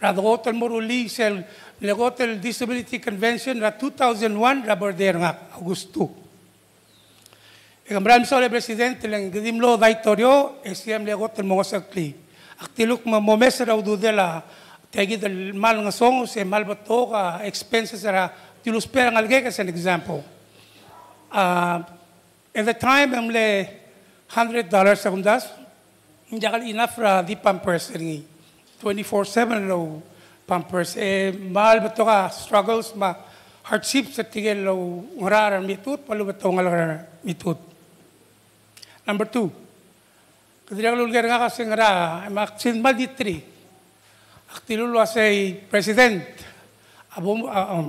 Radgotel Moruli sel Legotel Disability Convention ra 2001 ra border nga Augusto. Ikam sa presidente lang gidimlo daitorio SM legotel mo sakli. Aktiluk mo momes ra ududela tegi del mal nga songo se mal bato ka expenses ra tilus pera ngalge as an example. Uh, at the time am le $100 sa kundas. Hindi enough ra di pampers ringi. 24-7 no pampers. Eh, mahal ba ito ka struggles ma hardship sa tigil lo ngararan mitut palu beto ngalaran mitut. Number two, kadira lulger nga kasi ngara maksin malditri. Aktilulu asay president abo uh, um,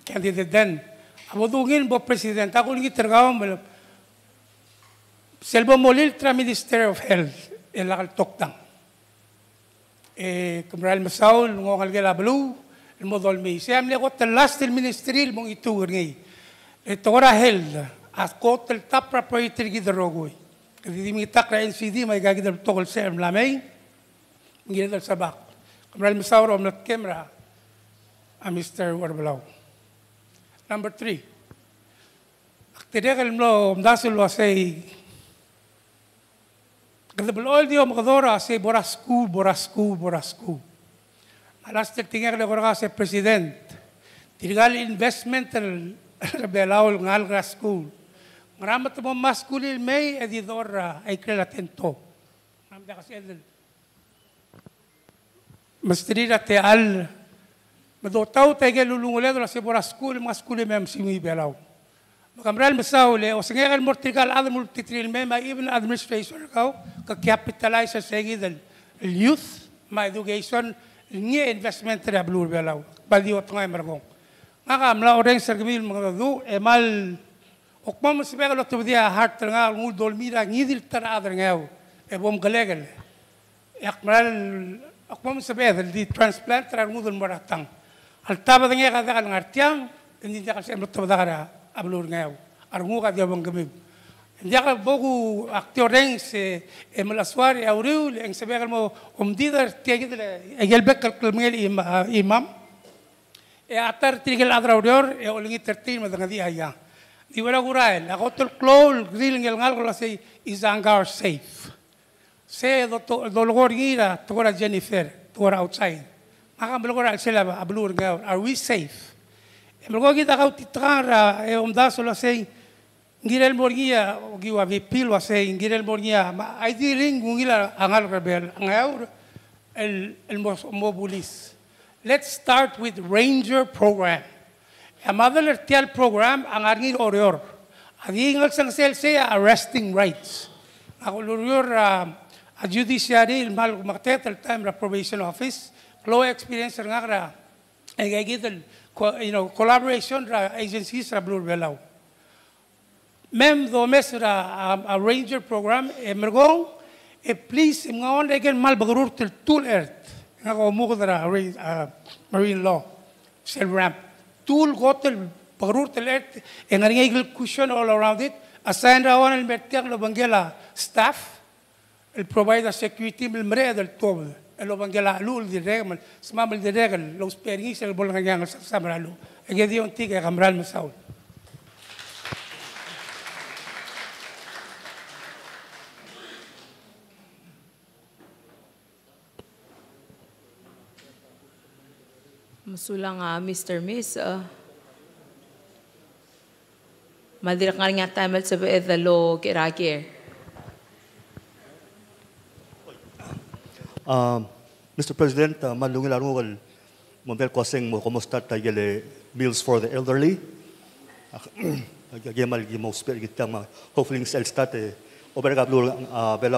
candidate den. Abo dungin bo president ako lingi tergaw mo Selvomolil tra Minister of Health. Ilakal toktang. E kumral masaw lungo kal galablu المضل مي سام لي قلت لاست المينستري المون يتورني التورا هيل اسقوت التاب بروبريتر كي دروغوي كذي مي تقرا ان سي دي ما يقا كده بتقول سام لامي نجي هذا السباق قبل المصور من الكاميرا مستر وربلاو نمبر 3 اقتداء الملو مداس الواسي dia makadora se borasku, borasku, borasku. Alas tek tinggal le se president. Tirgal investment el rebelaul ngal grasku. Ngaramat mo maskulil may edidora ay krelatento. Namda kasi edil. Mastrira te al Madotaw tayo lulunguledo la se borasku, maskulil mem simi belau. Gamral Masaule, Osangeral Mortigal, other multitrin mema, even administration go, capitalize saying the youth, my education, nye investment na blur belaw, bali o tngay mergong. Nga amla orang sergmil mga du, emal, okma musibagal o tubdiya heart nga ngul dolmira ngidil tar adr ngaw, ebom galegal. Akmal, okma musibagal di transplant ra ngudul maratang. Altaba nga kadagal ngartiang, hindi na kasi ang tubdagara. abulur ngayaw. Arungu ka diya bang gamib. Ka bogu aktor rin si Malaswar, Auriu, ang sabi ka mo, umdidar, tiya kita, agilbek kalkulmil imam. E atar tinigil adra urior, e ulingi tertin madangadi ayang. Di wala gurael, ako tol klol, grill ngil ngal kula si Izangar safe. Se dolgor gira, tukura Jennifer, tukura outside. Maka bulgor al sila, ablur ngayaw, are we safe? Mergo kita kau titara e om da solo sei ngirel morgia o giwa vi pilo sei ngirel morgia ma ai di ring ngila angal rebel angaur el el mobulis. Let's start with Ranger program. A mother tial program ang arngil orior. Adi ngal sang sel say arresting rights. Ako lurior a judiciary mal maktet el time probation office. Law experience nga ra. Ay gagidal you know, collaboration ra agencies ra Blue Belaw. Mem do mes a, ranger program e mergong e please mga on again mal bagarur til tool earth. Nga ko mo ra marine law sel ramp. Tool gotel bagarur til earth e nga ngigil cushion all around it assign ra on el mertiak lo bangela staff el provide security mil mre del todo lo bangela lul di regal smamal di regal lo speringi sel bol nga sa samralu ege di onti ke kamral masaul Masulang uh, Mr. Miss, uh, madirak nga nga tamal sa beed lo Ah, uh, Mr. President, ah, uh, malungi lang ako mo bel kwaseng mo kumusta tayo meals for the elderly. Agay mal gi mo spell gitang ma hopefully sel sales tate o bel kablo ang bel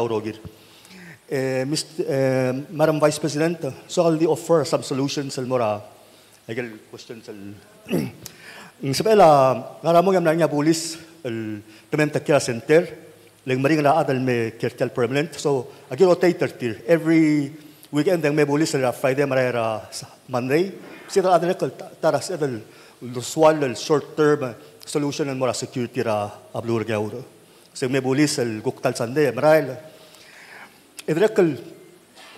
Mr. Uh, Madam Vice President, ah, so I'll offer some solutions sa mora. Eh, Agay question sa ng sa bel a ngaramo yam na niya bulis Care Center leng maring la adal me kertel permanent. So agiro tay tertil every weekend deng me bolis la friday mara ra monday. Si la adal kal taras adal lo swal short term solution and mora security ra ablur ga uro se me bolis el guktal sande mara el edrekel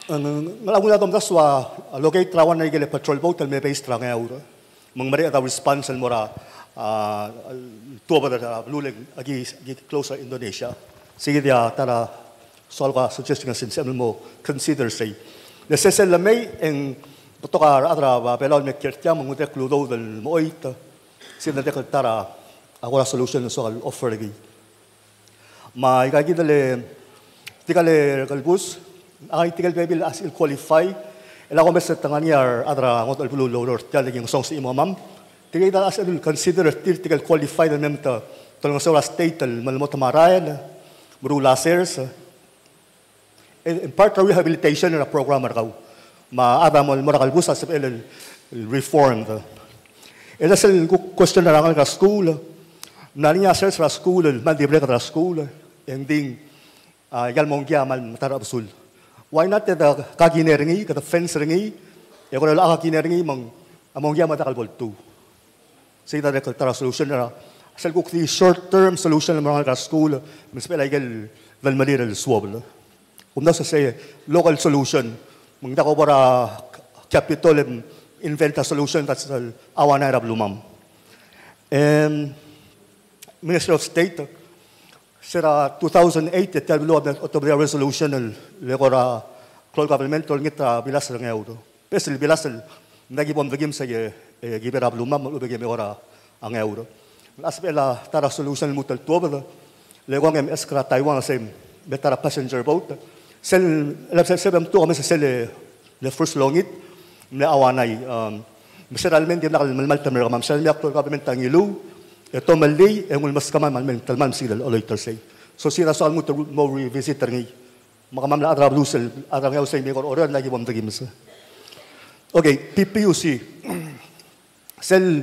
ngalagun adom da swa lokay trawan na gele patrol boat el me base trang ga uro mong mari ata response mora ah, tuwa ba da ablur agi closer indonesia sige dia tara sol ka suggestion sin sem mo consider say. The sesel la may en to ka atra ba pelol me kertia mo ngute kludo del moit sin dekal tara agora solution so al offer gi ma igagi dele tikale kalbus ay tikal baby as il qualify ela ko meset tangani ar adra ngot al bulu lor tia legi song si imamam tigay da as adul consider tigal qualified na memta tolong sa state al malmo brulacers, part of rehabilitation program, na programa raw. Maada mo moral gusa sa el reformed. Ela sa question na lang ka school. Narinya sa sa school, mandibre ka school, ending yal mongya mal tarabsul. Why not the kagineringi, the fence ringi? Eko la kagineringi mang amongya matakalbol tu. Sita na ka solution na عشان نقول كذي شورت تيرم سولوشن لما نروح سكول بالنسبه لي قال ذا المدير السوبل ونفس الشيء لوكال سولوشن من دا برا كابيتال انفنت سولوشن ذاتس اور نايت اب لومام Minister of State, será 2008 te habló de otra resolución el luego la Claude Gabriel el bilasel en euro. Pese bilasel, no hay que poner que se lleve a Blumam, lo que me euro. Naspela tara solution mo tal tuwa ba? Lewang em eskra Taiwan sem betara passenger boat. Sel lapsa sa bem tuwa mesa sel le first longit na awanai. Um, mesa realmente na kal malmal tamer kamam. Sel may aktor kapimen tangilu. Ito e malay ang e ulmas kamay malmal talman sila oloy sei So si rasal mo tal mo revisit ngi. Makamam la adrab lusel adrab ngayo sa imi kor oran lagi bom tagi mesa. Okay, PPUC. Sel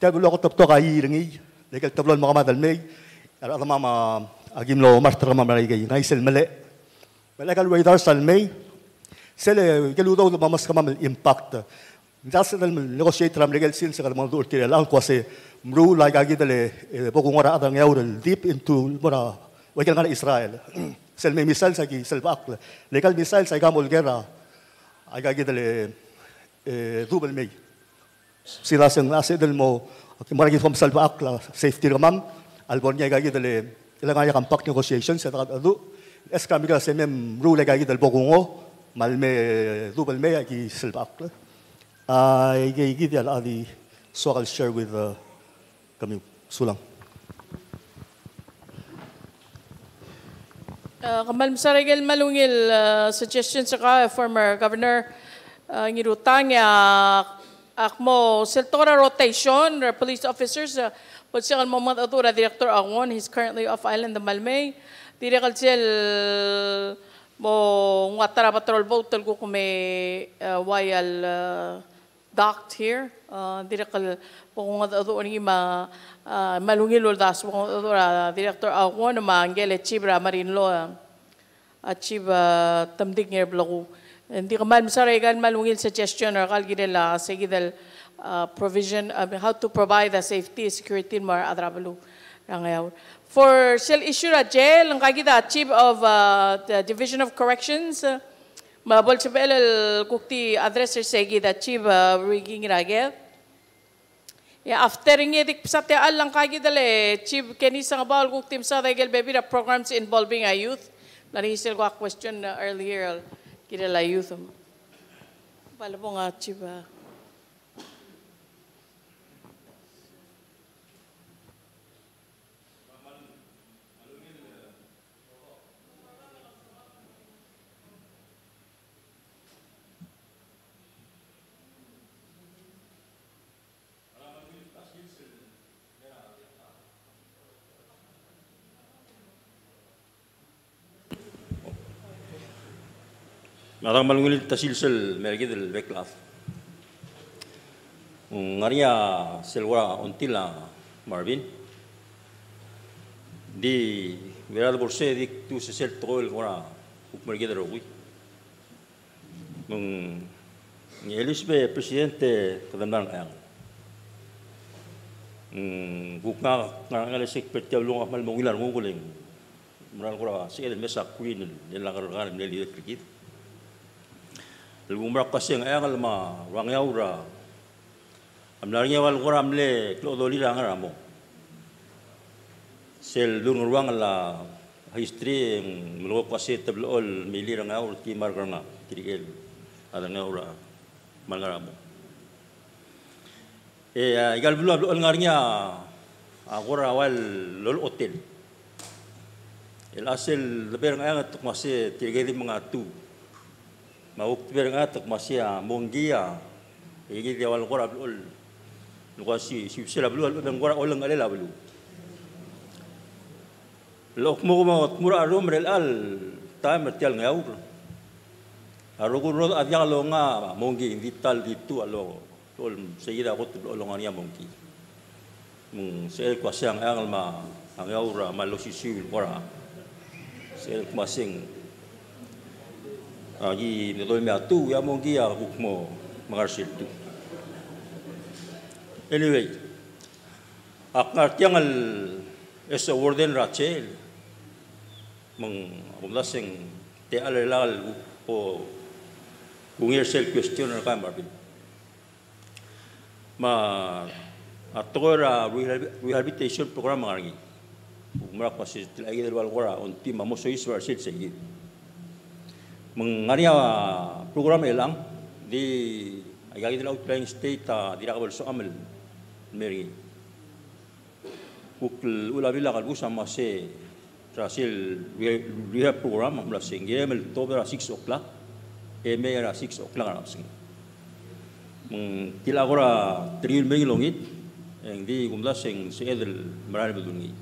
Table lo top toga i ringi, legal tablo ma ma dal mei, al ma ma agim lo mar tra ma ma gai ngai sel mele. Legal we dar sal mei, sel gelu do ma mas kama impact. Ndas dal negotiate ram legal sin sa ma dur tire lan kwase mru la ga gi dale boku ngora adang yaur deep into mora wegal ngara Israel. Sel mei misal sa gi sel bak. Legal misal sa ga mol gera. Aga gi dale ذوب المي sila sing nasi del mo salva safety ramam albornia gagi dele negotiation est-ce que rule gagi bogungo malme double me qui salva ak al ali so I'll share with Kamal malungil suggestion sa former governor euh, ngirutang euh, akmo seltora rotation police officers mo mga atura director Awon he's currently off island the Malmay dire kal sel mo ngatara patrol boat ko kume uh, wayal uh, docked here. Uh, Direkal po kung ado ni ma malungil ul das kung ado director ako na maanggel at chibra marinlo at chiba tamdig ngir blagu. Hindi ka man sa regal malungil suggestion or kal gidela sige dal provision of how to provide the safety security mar adrabalu rangayaw. For sel issue at jail, ang kagida chief of uh, the Division of Corrections, uh, Mabol belal kukti addresser segi da chiba rigging rage. Ya after ngi dik psate alang kagi dale chib keni sang bal kukti sa dagel baby programs involving a youth. Still ko question uh, earlier Kira la yuthum. Balbong achiba. Madang malungil tasilsel merkidel beklaf. Hmm, seluar selwa lah, Marvin. Di berada bursa di tu sesel troil wara merkidel rogui. Mung hmm, ngelis be presidente kedamdan ayang. Hmm, Bukna ngangal sik petjalung malu mungilan mungguling. Meral kura sikit mesak kuin, ni langgar langgar melihat kerjit. Lubung kasing ayang kan alma, wang yaura. Amlarnya wal kuram le, klo doli rang kan ramu. Sel dung ruang la, history yang meluak kasih tebel ol, milir rang yaura, timar kerana, kiri el, adang yaura, malang ramu. Eh, ya, ikal bulu abul ngarnya, aku rawal lol hotel. El asel lebih rang yaura, tuk masih tiga di mengatu ma uktibir nga tak masia ah, mongia ah. igi di awal qura ul. Nuasi si sila blu ul dan qura ulang alela blu lok mo ma mur arum rel al. Ta mertial nga ah, ro adya lo nga mongi vital ditu alo lah ul seida ko tul ulang nga mongi mung sel kuasa angal ma ang ura ma lo si sel masing agi nilo mi atu ya mongi ya mo mangarsil tu. Anyway, akar tiangal es warden rachel mong umlasing te alalal o bungir self question na kan barbin ma atora rehabilitation program ngargi umra ko si tilagi del walgora on ti mamo so iswar sil segi mengaria program elang di agagi del outlying state di rakabal so amal meri ukul ula bila kalbu sama se trasil rehab program amla singge mel tobera 6 o'clock. Eme era 6 o'clock na sing meng tila gora triul mengi longit eng di gumda sing se edel maral bedungi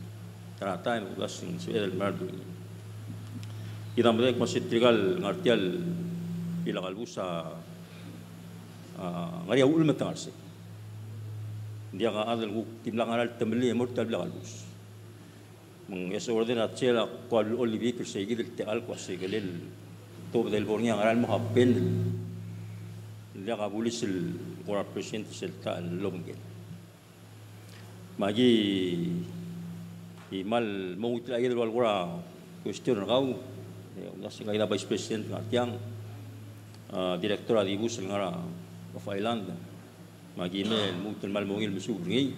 tara time gumda sing se edel maral bedungi y también tinggal que al bilang artial sa la galbusa María ah, Ulme Tarse. Dia ka adil ku kiblang aral temeli emur tal bilang albus. Mengesa ordena cela kual olivi kursi gidil te al kuasi gelil tob del borni aral al pen. Dia ka bulis el kura presiden sel ta longgen. Magi imal mau tila gidil wal kura kustir Ya Allah, sehingga kita Vice President Pengertian uh, Direktur Adibu Selengara of Island Magimel, Mutil Malmungil, Mesu Gringi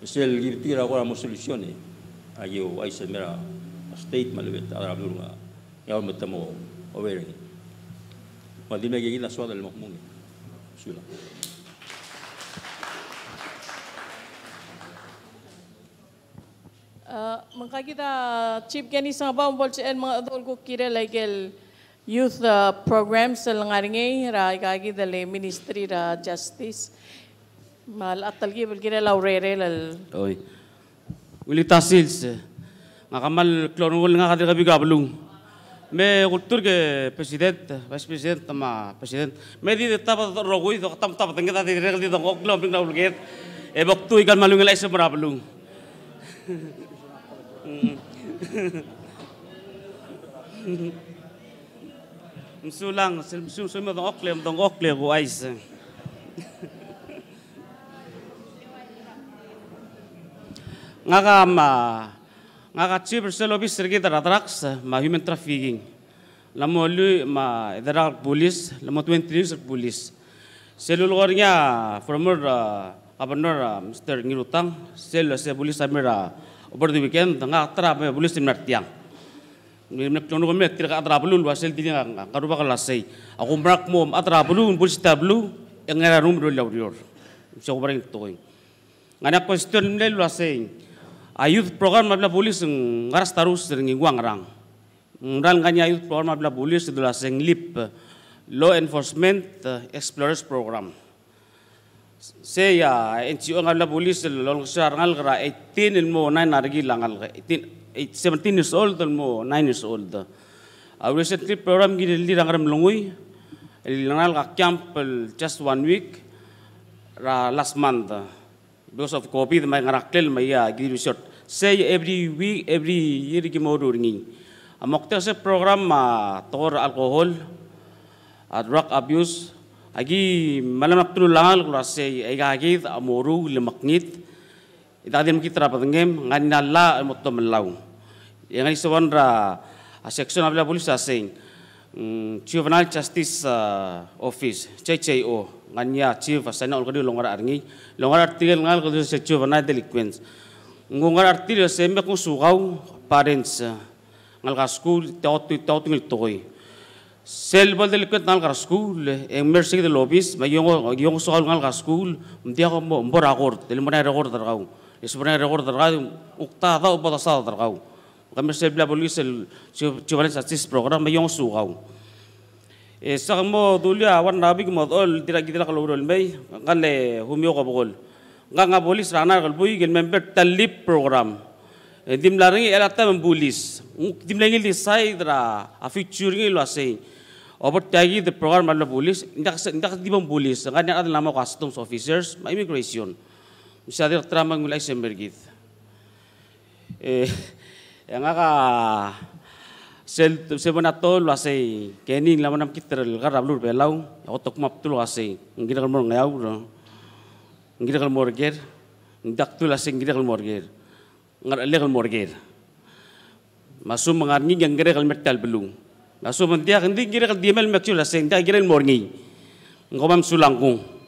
Mesel Girti lah, Rakura Mosolusione Ayo, Aisyah Mera State Malubit, Adrab Nurunga Ya Allah, Mata Mo, Oberi Madimai Gigi Naswad lah, Al-Mahmungi Bismillah. Mangka kita chief gani sa ba umbol si mga adol ko kira like youth uh, programs sa langaringay ra ikagi dali ministry ra justice mal atal gi bel kira laurere lal Oy. Uli tasils. Nga kamal klonul nga kadir kabi gablung. Kultur ke president, vice president tama president. Me di tapa rogui to tam tapa tengah tadi regal di tongkok lom ping naulget. E boktu ikan malung lai se merablung. Mm. Msulang, sel msu so dong ok le. Ngaga ma. Ngaga chiber selo sergi da ma human trafficking. Lamo lu ma da police, lamo 23 polis. Selul gornya former governor Mr. Ngirutang, selo se polis amira obor di weekend tengah atra me bulis di mertiang. Mereka nak cunu kami tidak atra belum wasil di tengah tengah. Kalau bakal aku merak mau atra belum polis tablu belum yang ada rumah dulu lau dior. Saya kau bering tuh. Eh. Nganak question ni. Lah, ayut ah, program lah, mabla polis ngaras tarus dengan guang rang. Mungkin nganya ayut program lah, mabla polis itu lasai lip eh, law enforcement eh, explorers program. Saya, ya, uh, NGO ngal polis lol sar ngal gra 18 in mo 9 argi langal 18 17 years old mo 9 years old our uh, recent program gi dil langaram lungui langal ga camp just one week ra last month because of covid my ngara klel my ya gi short say every week every year gi mo dur ngi amokta se program ma tor alcohol drug abuse agi malam aku abdul lal kurasa aga agi amoru lemaknit ita dia mukit terapa dengem ngan nalla motto melau yang ngan isu wanra seksyen abla polis asing hmm, juvenile justice ah, office cco ngan ya chief asana ulgadi longar arngi longar artikel kan ngal kudu se juvenile delinquents. Ngongar artikel sembe ku sugau parents ah. ngal ga school tawtu tawtu ngil toy Sel bal dek kau tangan school, emir sih dek lobis, mayong mayong soal ngan kau school, mesti aku mau umur agor, dek mana agor tergau, es mana agor tergau, ukta ada ubat asal tergau, kami sel bela polis sel cuman sasis program mayong suau. Es aku mau dulu lah, awan nabi kau modal, tidak kita lah kalau dulu mai, kan le humio kau bol, kan kau polis rana kau bui, kau member talib program. Eh, dimlaringi elatnya eh, membulis, dimlaringi disai dra, afiturni ah, luasai. Over tagi the program mana polis, indak indak di bawah polis, kan ada nama customs officers, ma immigration, mesti ada terama mulai sembergit. Eh, yang aga sel sebenar tu lu asai eh. kini lama nam kita terlengkar ablu belau, aku tak map tu lu asai, engkau eh. kalau ngayau, engkau kalau morger, indak tu lu asai kalau morger, engkau lekal morger. Masuk mengarungi yang gerak kalau metal belum, la so man diakh ndi ngir xal diemel mek ci la sen da giren mor ngi ngomam sulangu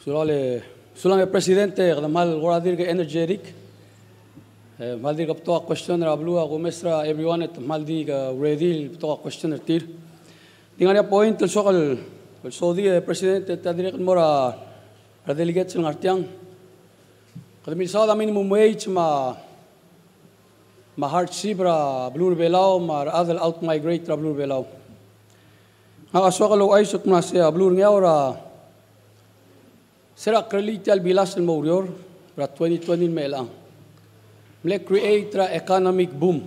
Sulale, sulale presidente, gamal gora dirge energetic. Eh, Maldi ka ptoa questioner ablu a gumesra everyone at Maldi ka redil ptoa questioner tir. Tingan ya point til sokal kal Saudi e president e at tadirik mora radelegate sil ngartiang. Kadamil sa da minimum wage ma ma hard sibra blur belaw ma adal out migrate ra blur belaw. Nga sokal lo ay sok mas ya blur nga ora sira 2020 melang. mle create ra economic boom.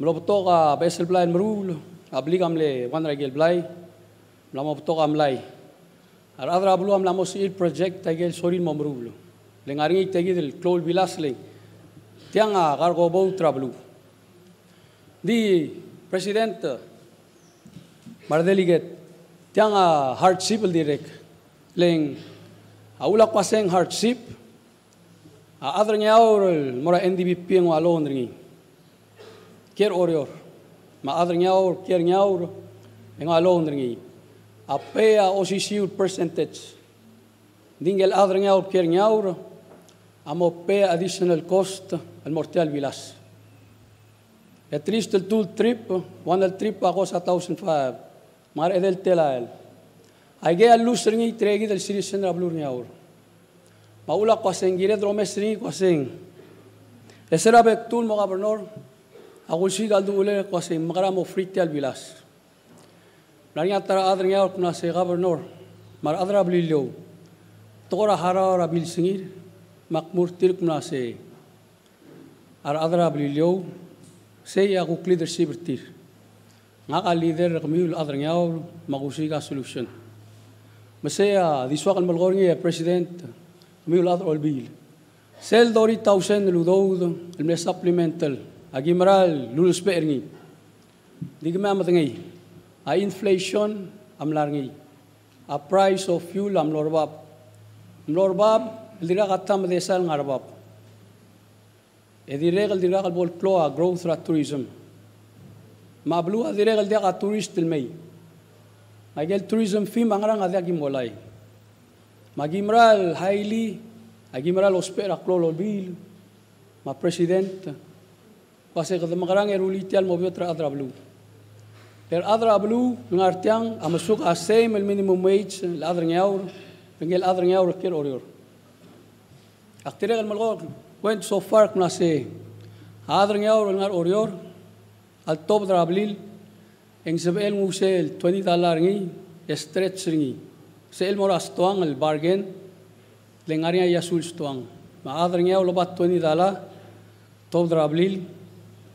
Mlobto ka vessel blai mrul, abli kamle one regel blai, mlamobto kamlai. Ar adra blu am lamos il project tagel sorin mamrul. Lengaring tegil klol bilasling. Tianga cargo boat trablu. Di president Mardeliget hardship direk. Leng aulak paseng hardship a adra nyaur mora NDP ang walon ringi kier orior ma adra nyaur kier nyaur ang walon ringi a pay a OCCU percentage dingel adra nyaur kier nyaur amo pay additional cost al mortal vilas at least the two trip one trip ako sa 1005 mar edel telael Aige allu seringi tregi del siri sen rablur Paula quaseng gire dromesri quaseng. Esera bektul mo gobernador. Agushi galdu ule quaseng magramo frite al vilas. Rania tara adrnia opna se gobernador. Mar adra blilio. Tora hara ra bil singir. Makmur tirk se. Ar adra blilio. Se ya guk leadership tir. Nga leader gmiul adrnia magushi ga solution. Masaya diswaq al malgorni president mi ulad ol bil. Sel dori tausen ludoud, el me supplemental, agimral lulus perngi. Digma matangi. A inflation am larngi. A price of fuel am lorbab. Lorbab, dira katam desal ngarbab. Ediregal dira kal bol klo a growth rat tourism. Mablu adiregal dia ka tourist tilmay. Magel tourism fi mangrang ada gi molai. Magimral Hailey, Agimral Ospera, Aklolo Bill, ma president, pasay kadamakarang erulitial mo biyotra adrablu. Per adrablu, ng artiang, amasuk a same el minimum wage, la adrang yaur, ngel adrang yaur kir orior. Aktirek al malgor, went so far kung nasi, adrang yaur ngar orior, al top drablil, ang sabel musel, 20 dollar ngi, stretch ngi. Sel mora stoang el bargain lengaria ya sul stoang. Ma adr ngi lo bat 20 dollar top drablil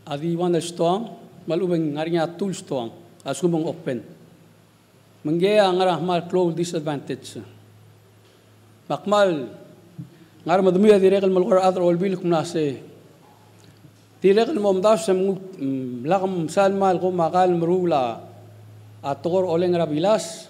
adi wan el stoang malubeng ngaria tul stoang asumong open. Mengge angara mal close disadvantage. Makmal ngar madumi adi regal malgor adr olbil kumna se Tirek mo mdas sa lakam salmal ko makal merula atokor oleng rabilas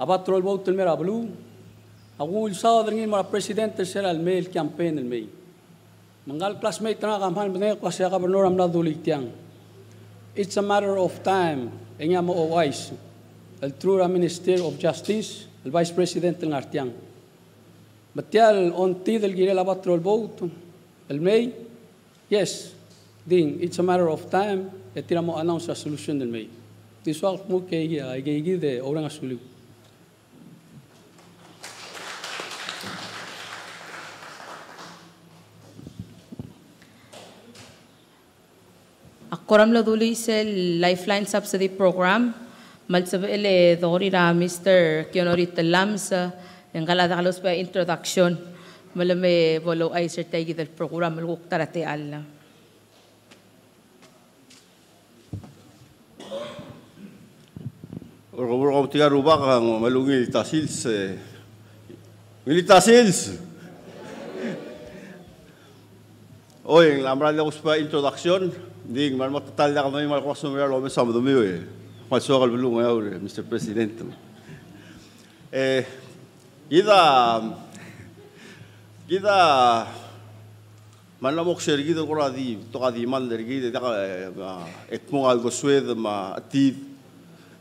tokoira abatrol vote el mera blue Aku sa dringin mara presidente ser al mail campaign el mail. Mangal classmate na kampan bene klase ka benor amna dulik. It's a matter of time. Enya mo wise. El true Minister of Justice, el Vice President ng Artiang. Batial on ti del girel abatrol vote. El May, yes, ding, it's a matter of time. E tira mo announce a solution del May. Tiswak mo kay gigi de orang asuli. Akkoram lo duli sel Lifeline Subsidy Program. Malsab ele dori ra Mr. Kionori Talams yang kala da kalos pa introduction. Malame bolo ay sir tayo del program maluk tarate alla. Orgobor kau tiga rubah kang malungi tasils. Ngili tasils. Oy, lamran ako sa introduction. Hindi, man matatalya kami mga customer lo sa dumiyo eh. Pasok al bulong ayaw eh, Mr. President. Eh, kita, kita, man lamok sir kita ko radi, toka di man der kita, taka ekmong algo swed ma atid.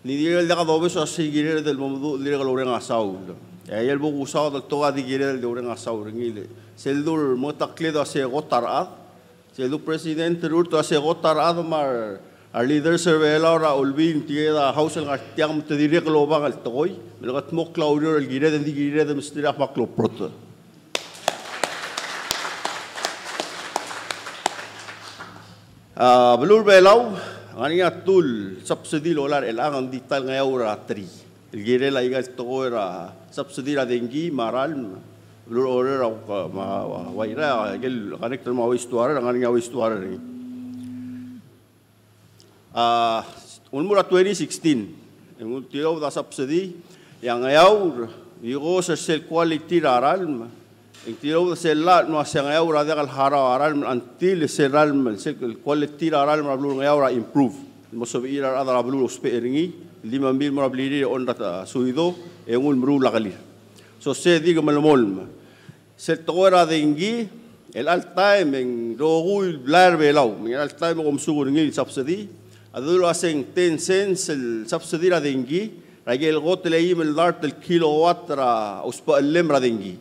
Ni diga el daka dobe so asigire del momdu lira lo ren asaw. Eh, el bukusao del toka di gire del lo ren asaw ringile. Seldur mo takledo gotar gotarad, Si el presidente Ruto hace gota Radmar, al líder se ve la hora, olvín, tiene la house en la tía, te diría que lo van al toy, me lo gatmo Claudio, el guiré de guiré de misterias para que lo. Blur Belau, ani Tul, subsidi lo lar, el angan dital ngayaw ratri. El guiré la iga el toy era subsidi la dengi, maral, lur ore ra ka ma wa ira gel ganek tel ma wa istuara ra ganek wa istuara ri ah ulmura 2016 ngun tiro da subsidy yang ayau yigo sel quality raral en tiro da sel la no se ayau ra da gal hara raral antil sel ral sel quality raral ma blur ayau ra improve mosob ira ra da blur speringi lima mil mora bliri on da suido en un mru lagalir so se diga malmolma سلتغورا دينجي الالتاي من روغو بلار بيلو من الالتاي مقوم سوغو نجي سبسدي أذلو أسين تين سنس السبسدي را دينجي راجي الغوت لأي من لارت الكيلو وات را أسبا اللم را دينجي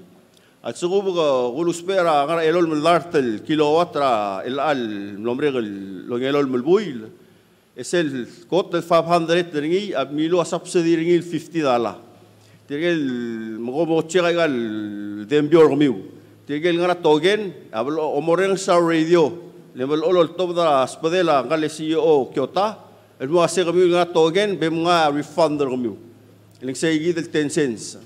أتسوغو بغا غولو سبيرا غر إلول من لارت الكيلو وات را الال ملومريغ لون إلول ملبويل إسل كوت الفاب هاندريت رنجي أبميلو أسبسدي رنجي الفيفتي دالا lo elol mil buil es el got el 500 ringi ab milo subsidy ringi 50 dollar tigel mo mo chega gal dem bior miu. Tigel ngara togen ablo omoreng sa radio. Level olol top da spadela ngale CEO Kyota. El mo ase miu ngara togen be mga refund miu. Ling say gidel 10 cents.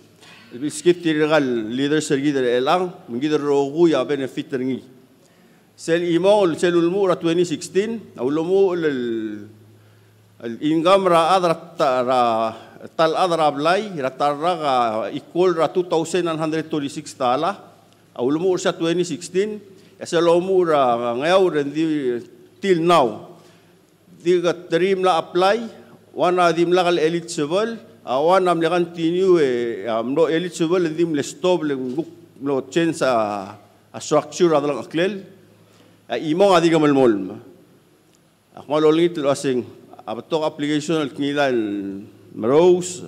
El biskit tirgal leader sergidel elang mingidel rogu ya benefit ringi sel imol sel ulmura 2016 awlomu el el income ra adra ra tal adra blai ratarra equal ra 2926 tala. Aulumu sa 2016 esa lomu ra ngayaw ren di till now. Di ga dream la apply wana dim la kal eligible awan am le continue e am no eligible dim le stop le no change a a structure adlang aklel. Imo nga di ga malmol akmal olingit lo asing abatok application al knila Rose,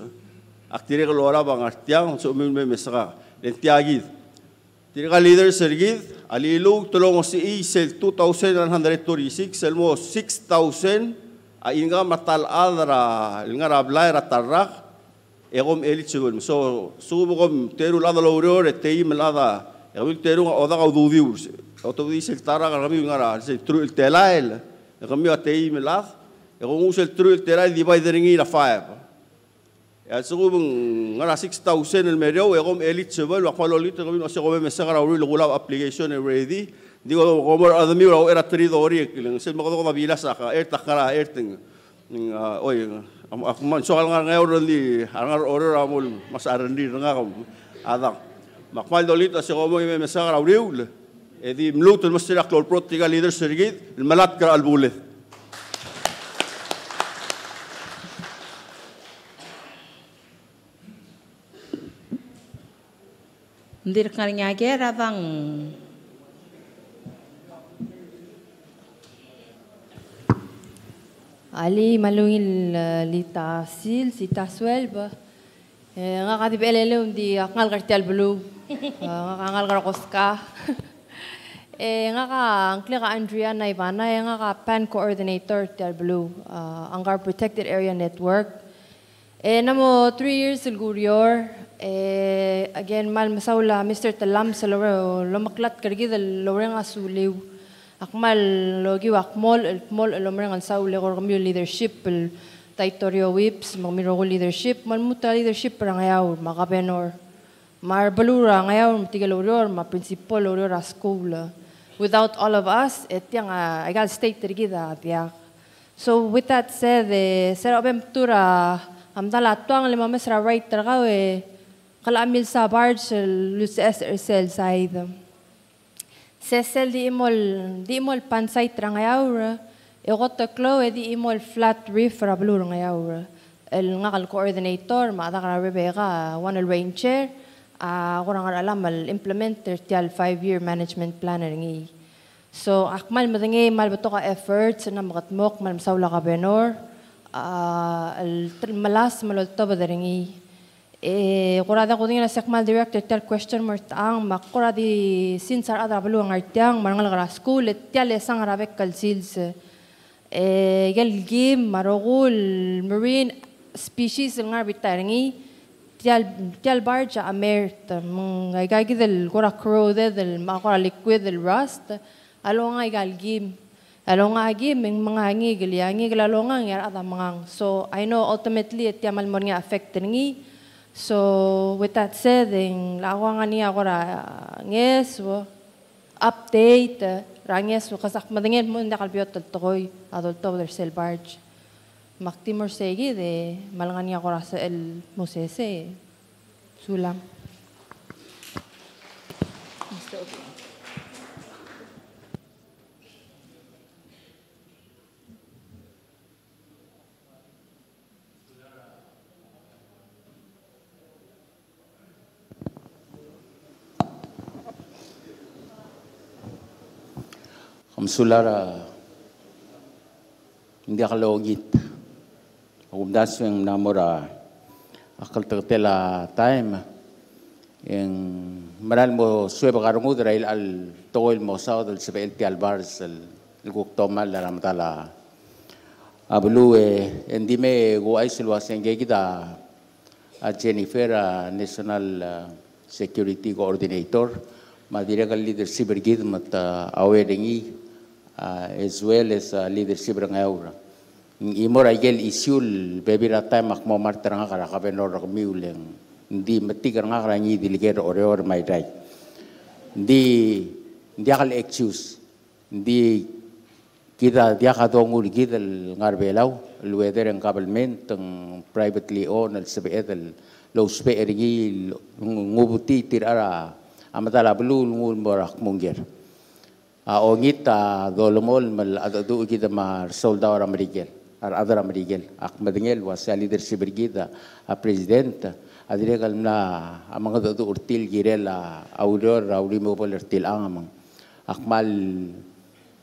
aktirek lo ara bang artiang so min me mesaka lentiagid. Tirka leader sergid ali lo tolong si i sel 2136 sel mo 6000 a inga matal adra inga era ratarrak egom elit sebul so subu teru lada lo urore tei melada egul teru oda ga ududiur oto di sel tara gami inga ra sel tru el. Telael gami atei melad egom usel tru el telael divide ringi la fae يسقوم غراسيك ستاوسين المريو ويقوم إليت سبل وقالوا لي تقوم أسقوم مسخر أو لي غلاب أبليكيشن ريدي دي قوم أدمي أو إير تري دوري كلين سيد مقدو قوم بيلا ساقا إير تخرا إير تين أوي أفهم سؤال غير غير رندي أنا أورر أمول مس أرندي رنعا هذا مقبل دوليت أسقوم مسخر أو لي إذا ملوت المسيرة كلور بروت تيجا ليدر سرقيد الملات كرا البولث Dirkanya ke ratang. Ali malungil eh, lita sil sita swel ba. Eh, Nga kati pelele undi akal kertial blu. Eh, Nga kangal karakoska. Nga ka angkli ka Andrea na Ivana. Nga ka pan coordinator tial blu. Angkar protected area network. Namo three years ilgur Eh again mal masawla Mr. Talam sa loro lomaklat kargi dal loro nga suliw. Akmal logi wakmol mol alomrang ang saule ko kami leadership el territorio whips magmiro leadership man muta leadership para ngayaw makapenor mar balura ngayaw tigaloror ma principal oror a school without all of us et yang uh, egal state tergida dia so with that said eh, sera obem tura amdala tuang lima mesra right tergaw eh kala amil sa barge lus SRSL side Sesel di imol di imol pansay trangayaw Egot klo e di imol flat reef rablur ngayaw el ngakal coordinator ma da kara rebega one el chair. A kurang alam al implementer tial 5 year management planner ngi. So akmal madangi mal beto ka efforts na magatmok mal masawla ka benor. Al malas malol to badaringi eh kurada ko dinga sekmal director tel question mart ang makura di sinsar adra balu ang artiang marangal gara school tial esang rabek kalsils eh. Gel game marogul marine species ng arbitaringi tial tial barja amert mong ay gagidel kura crow del makura liquid del rust alo nga igal game alo nga game ng mga ngigil yangi lalo nga ngar ada mga so i know ultimately it yamal mo nga affect ngi So with that said, ang lawa nga niya ako ra nges wo update ra nges wo kasak madingin mo ndakal biyot toy adol to der sel barge makti mor segi de malangan niya ako ra sa el musese sulam. Kamsulara, hindi akalogit. Kumdas yung namora, akal tertela time, yung maral mo suweba karungud rail al toil mo sa dal sa el tialbars al guktomal la ramtala ablu e hindi me guay silwa senge kita a Jennifer a National uh, Security Coordinator madira kal leadership brigade mat uh, awedengi uh, uh, as well as uh, leadership ng aura. imor mo rin isyul, baby na tayo makmomarte na nga ka na Hindi matigar nga ka diligero ore ore may day. Hindi, di akal eksyus. di kita di akal dongul kita nga belaw. Luwether ang government, ang privately owned, al sabi lo spe sabi erigil, ngubuti tirara. Amatala, blul ngul mo rakmungger. Amatala, ongit a dolomol mal adadu kita mar soldar amerikel ar adar amerikel ak madengel was a leadership brigida a president. Adire kal na amang dadu urtil girel a auror auri mo pol urtil ang amang akmal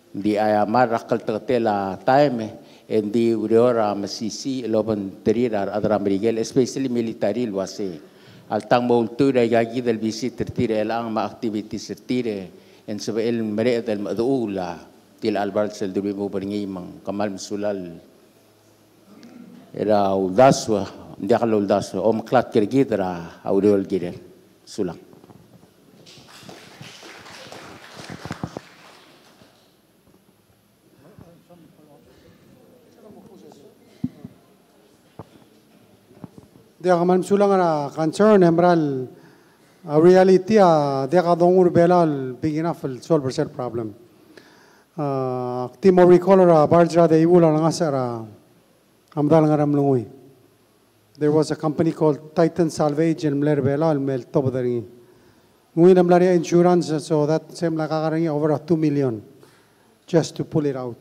di ayamar akal tertela time and di uriora masisi loban terira adar amerikel especially military wase altang mo ultura yagi dal bisi tertire lang ma activity sertire انسبائل مريئة المأذؤولة تيل البرد سلدبي مبرنيما كمال مسولال إلى وداسوة مدخل وداسوة أو مقلات كرجيت را أو دول جيرل سولان Dia kamal sulang na concern hemral realitatea de a dong urbelal big enough to solve the problem. Timo a Barja de Ibula Langasara, Amdal Ngaram There was a company called Titan Salvage in Mler Belal Mel Tobadari. Nguin Amlaria insurance, so that same Lakarangi over 2 million just to pull it out.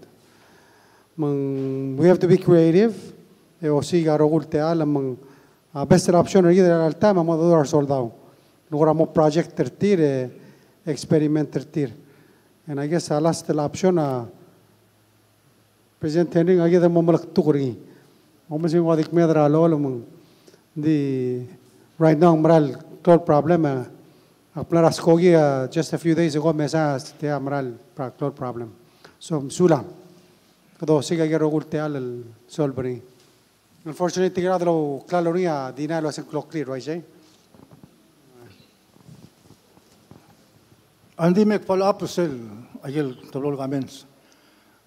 We have to be creative. Eu siga rogul te alam best option are either al time, I'm sold out. Nugora mo project tertir e experiment tertir and i guess a last option a president henry malak tukuri mo masing wadik medra lolo mang di right now mral cloud problem a Akplara skogi uh, just a few days ago mesa te pra cloud problem so sulam kado siga gero gulte al solbri unfortunately grado lo claloria dina lo hacen clock clear right mek follow up sel agil tablol comments.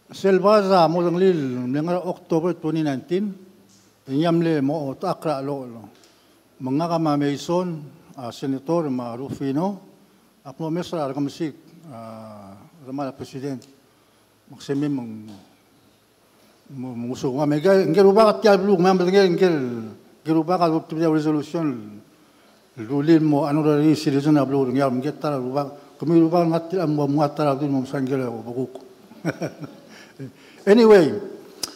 Sel baza mo lang lil nengar October 2019 inyamle mo takra lo lo. Mga kama Mason, uh, Senator ma Rufino, apno mesra ar kamsik uh, ramala president. Maksimi mong muso nga mega ngel uba kat yal blue ngam ngel ngel uba ka resolution lulin mo ano ri citizen ablo ngel ngel tara kemirupan ngatil ambo muatara tu mau sanggil aku. Anyway,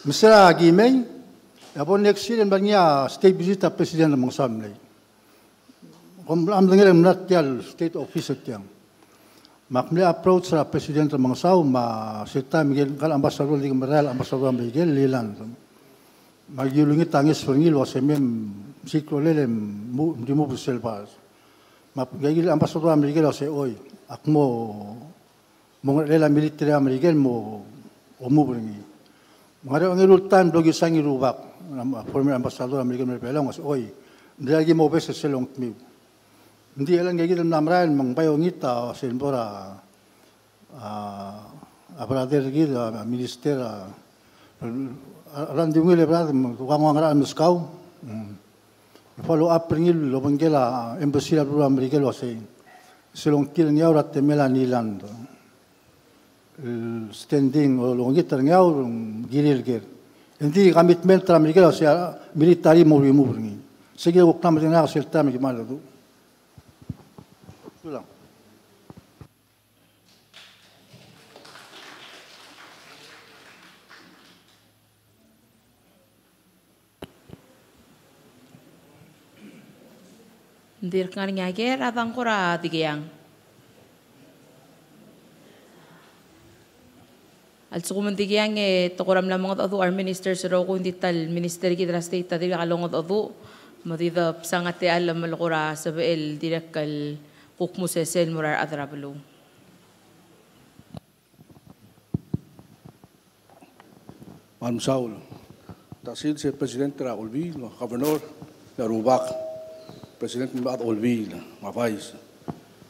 mesra lagi mei. Apa next year dan banyak ah, state visit apa presiden mau sambil. Kom am dengar melat tiar state office tiang. Makmle approach lah sa presiden sa mga ah, sao ma sita migel kal ambasador di kemeral ambasador migel lilan. Magyulungi tangis pungil wasemi siklo mu di mu Brussels pa. Ma gayil ambasador migel wasay lah seoi aku mo mongol lela militer Amerika mo omu berani. Mari orang itu tan blogi sangi rubak. Former ambassador Amerika mereka bilang, oi, dia lagi mau besar e selong tu. Nanti elang gaya kita enam ratus mengpayu kita senpora aparatur kita, minister, orang di mulai berat, orang orang ramai sekau. Mm. Follow up ringil, lo mengelah embassy Amerika lo sini. se l'on kiel ñawratte melanilando euh, stendin o l'on gitter ñaw giril gir endi gamit mel tra mi gelo sia militari muri muri segi o klam de ñaw sel tam gi malado Sulam. Ngager atang kura tigiyang. Al sukuman tigiyang e tokoram lamang at adu our minister sa ro kung dital minister kita state tadi kalong at adu madida sangat te alam malukura sa bel direk kal kukmu sesel murar adrablu. Madam Saul, tasil si Presidente ra Olvi, Governor na Rubak, Presidente Mbat Olvi, ma Vice.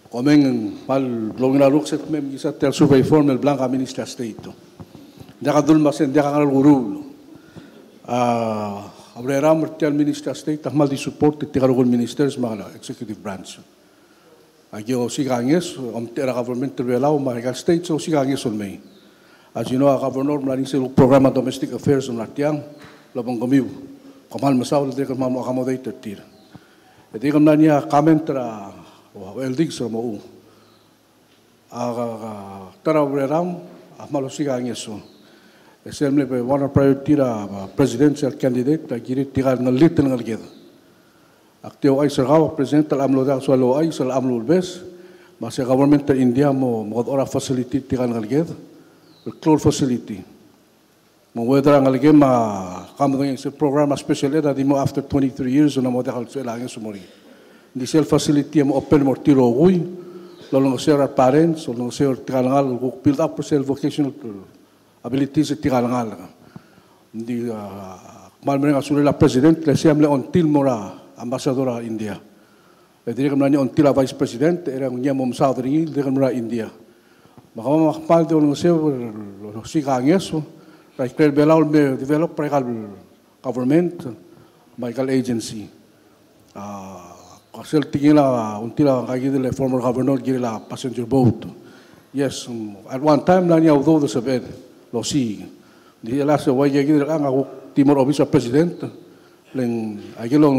Komeng mal blowing na rukset mem gisa tel survey form el blanca ministra state. Daka dulma sen daka ngal guru. Ah, abrera mertial ministra state mal di support ti karugol ministers mga executive branch. Agyo siganges, om tera government terbelau mga state so siganges on may. As you know, a governor mlaring sa programa domestic affairs ng Latiang, labang kamiw. Kamal masaw, hindi ka mamu accommodate tir. Hindi ka na niya comment ra, well, dig sa mo. Aga tara ureram, malo siga yeso. Assembly pa one priority ra presidential candidate, ta giri tigal ng lit ng alged. Aktiyo ay sa gawa, president al amlo da sa lo ay sa amlo bes, mas government India mo mo ora facility tigal ng alged close facility. Whether ang aligem ma kamo ng sa program special ed di mo after 23 years na mo dakal sa lang sumuri. Di sel facility mo open mo tiro uy lolo ng sir parents lolo ng sir tikalangal ko build up self vocational abilities at tikalangal. Di mal mga sulit la president le siam le ontil mora ambassador India. E dire kam na ontil vice president era nya mom south ri dire kam India. Maka makapal de uno se si kanges clear belaw me develop prekal government Michael agency Kasel tingila untila kagidile former governor gila passenger boat. Yes, um, at one time lang niya udo sa bed lo si. Di ala sa way gidile ang ako Timor Office of President leng agilong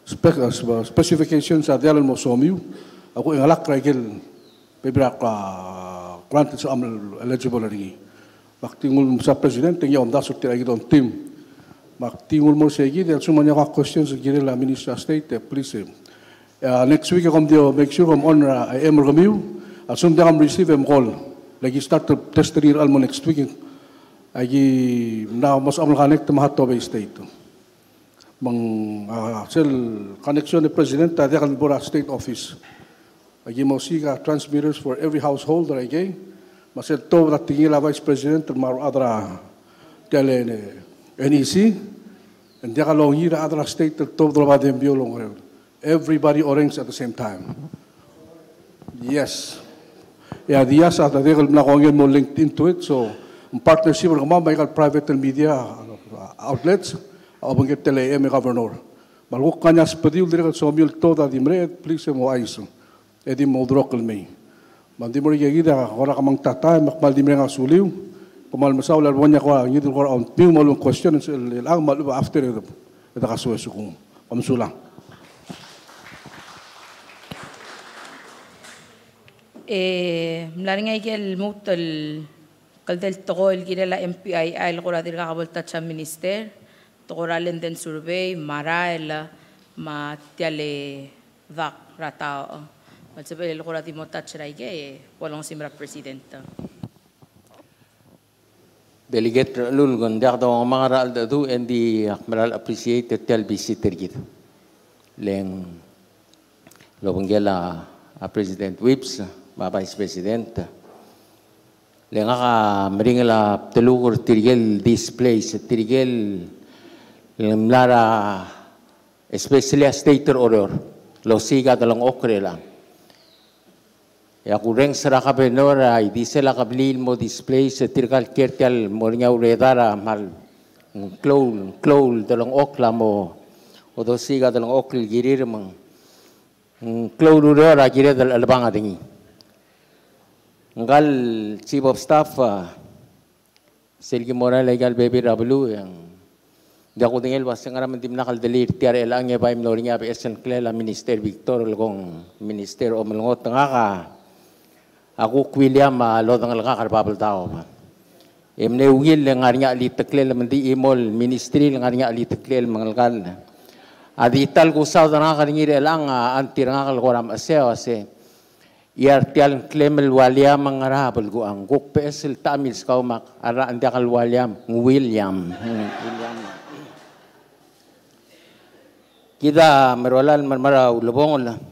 spec uh, specifications sa dialan mo somiu. Ako ang alak kagil bibra ka granted sa amal eligible ringi. Maktingul sa president tingya om dasot tira gidon team. Maktingul mo sa gid el sumanya ka questions gid la minister of state eh, please. Uh, next week kom dio make sure kom on uh, I am kamiu. Asum dia kam receive em call. Lagi start to test rir almo next week. Agi na mas amal connect mahat to state. Mang uh, sel connection ni president ta dia kan bora state office. Agi mo siga transmitters for every household that I gave. Masel to na tingila vice president mar adra tele ne NEC. And dia kalong hira adra state to to dro badem biolong. Everybody orange at the same time. Yes. Yeah, dias at the degal na kong mo linked into it. So, partnership ng mga may private media outlets, abang get tele em governor. Maluk kanya spadil dire so mil to da dimre please mo aiso. Edi mo drokal me. Mandi mo rin yagi da kora kamang tata, makmal di mo rin ang suliw. Kumal mo sa ulan mo niya kora, yun din kora on piw malung question, ilang malu ba after ito. Ito kasuwa sukong. Kamsulang. ملارين ايجي الموت قلت التقول كده لا ام بي اي اي القرا دي قبل تاتشا مينيستير تقرا لندن survey mara الا ما تيالي ذاك راتاو ma tiale vak ratao mal sabi el ko radir mo touch rai ge walong simra presidenta Delegate Lul gondak daw ang mga raal da and the maral appreciate tel bisi tergit. Leng lobong gela a President Whips, ma Vice President. Leng ka meringala telugur tirigel displays tirigel leng lara especially a stater order lo siga dalang okre lang. Ya kurang serak apa nora, ini selak beli mau display setir kal kertial mau nyau redara mal klol klol dalam okla mo, atau siaga dalam okl giri remang klol mm, udah lagi dalam lebang ada ni. Chief of staff ah, selgi mora legal baby rablu yang dia aku tinggal bahasa ngara mentim nakal delir tiar elangnya by nori ngapa esen kela minister Victor lekong minister omelngot tengah ah aku kuilia ma ah, lo kan dengan lengah kar tau ma. Emne wil dengan nyak li teklel mendi imol ministry dengan nyak li teklel mengelgal. Adi tal gusau dengan kar ngir elang ah, anti dengan kar koram aseo ase. Ia tiang klaim walia mengarah belgu angguk pesel tamil skau mak arah anti kar William. Hmm, William. Kita merolal mermerau lebongol lah.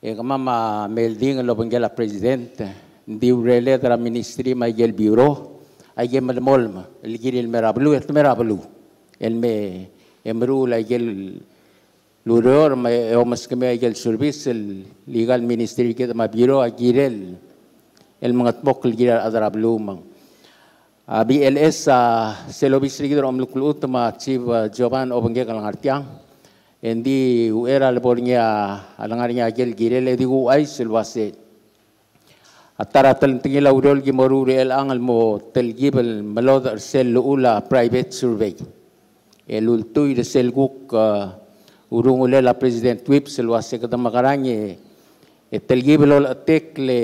Eh, e kama ma melding lo bengel la presidente di urele tra ministri ma gel biro. A mal mol el giri el merablu et merablu el me emru la gel luror ma o mas kemi a gel servis el legal ministri ke ma biro a girel el mangat bok el giri adrablu mang. a bls sa selobisri gidro om lukul utma chief jovan obengel ngartiang Endi uera lebornya alangarnya gel girele di gu ai silwase. Atara tal tingila urol gi morure el angal mo tel gibel malod sel ula private survey. Elul tuy de sel guk urung ule la president whip silwase kada makaranye e tel gibel ol atek le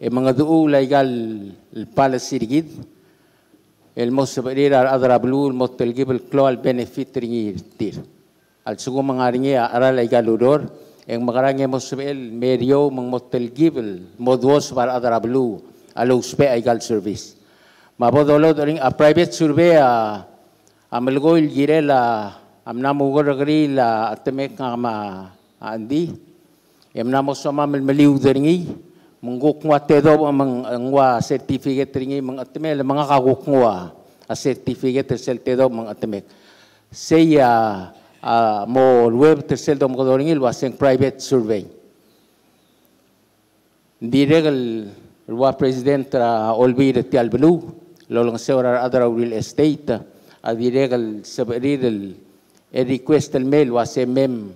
e mga duu la igal policy rigid. El mo sabarira adra blue mo tel gibel kloal benefit ringi tir. Al sugo mangaringe aral ay galudor. Ang makarange mo sabel medio mang motel gibel modwos para adarablu. Alo spe ay gal service. Mapodolo ring a private survey a amalgoil girela amna mo gori la atemek nga ma andi emna mo sama mel meliu deringi mengguk ngwa tedo mang ngwa certificate ringi mang atemel mga kaguk ngwa a certificate sel tedo mang atemek saya uh, mo web tercel dom kodoring il waseng private survey. Diregal rwa president uh, olbi de tial belu lolong seorar adara real estate a diregal sabarirel e request el mail wa se mem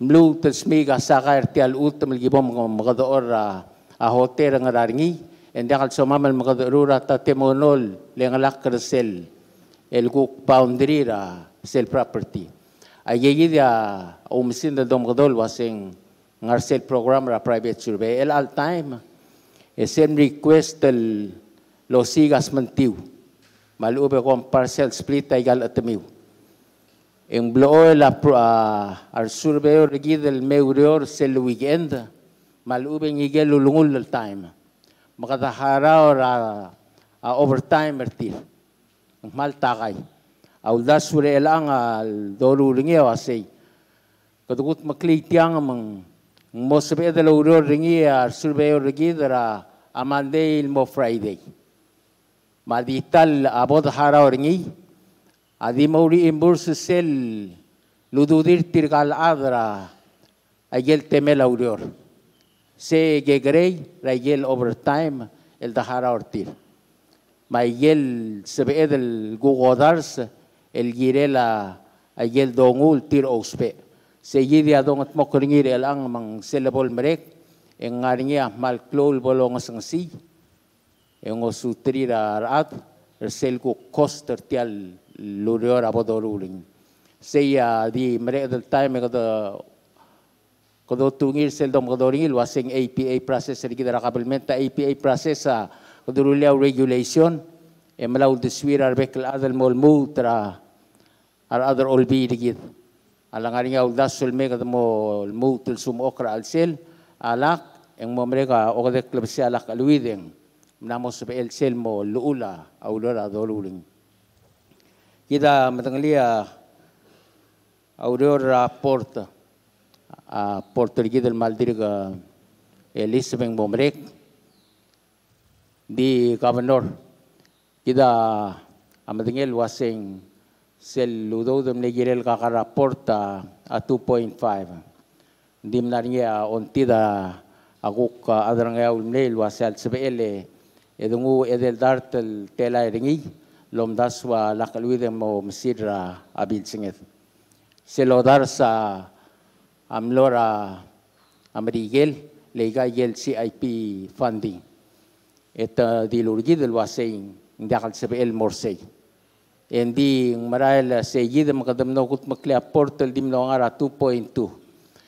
mlu tel smiga saka ertial ultim gibom mga door a a hotel nga raringi and dakal so mamal mga doorura ta temonol le nga lak sel el guk boundary ra sel property. Ayegi dia umsin da dom gadol wasing ngar sel program ra private survey. El all time e sen request el lo sigas mentiu malube kom parcel split ay gal atemiu en bloo la uh, ar surveyor gid el meurior sel weekend. Malube ngigel lulungul el time. Makatahara or uh, uh, overtime ertir mal takay awda sure elang al doru ringi wasay kadugut makli tiang mang mo sabi da luro ringi ar surveyor gid ra amande mo friday. Madital abod hara ringi. Adi mauri imburs sel lududir tirgal adra agel temel aurior. Se gegrey ragel overtime el dahara ortir. Maigel sebe el gugodars el girela agel dongul tir ospe se yidi adong at mokringir el ang mang selebol merek. En ngaringia mal klol bolong sang si. En osutrira rat el sel ko koster tial lurior abodoruling. Saya di mereka del time kada kada tungil sel dom kada ringil wasing APA process sa kita rakabalmenta APA process sa kada regulation. E malaw diswir arbekal adal mol mutra ar other all be digit alang ari nga uldasul me kada mo mutul sum okra al sel alak ang mo mereka o kada klub si alak aluideng. Namos sa el sel mo luula aulora doluling kita matanglia aurora porta a porta kita del maldirga Elizabeth Bomrek di governor. Kita amadingel wasing sel ludo dem negirel kakara porta a 2.5 dim narinya ontida aguk adrang yaul mail wasal sebele edungu edel dartel tela ringi lom daswa lakalwide mo msidra abil singet. Selodar sa amlora amarigel lega yel CIP funding. Et uh, di lurgi del wasing ndakal sa el morsay. Endi maral sa yid makadam no kut maklia portal dim no ngara 2.2.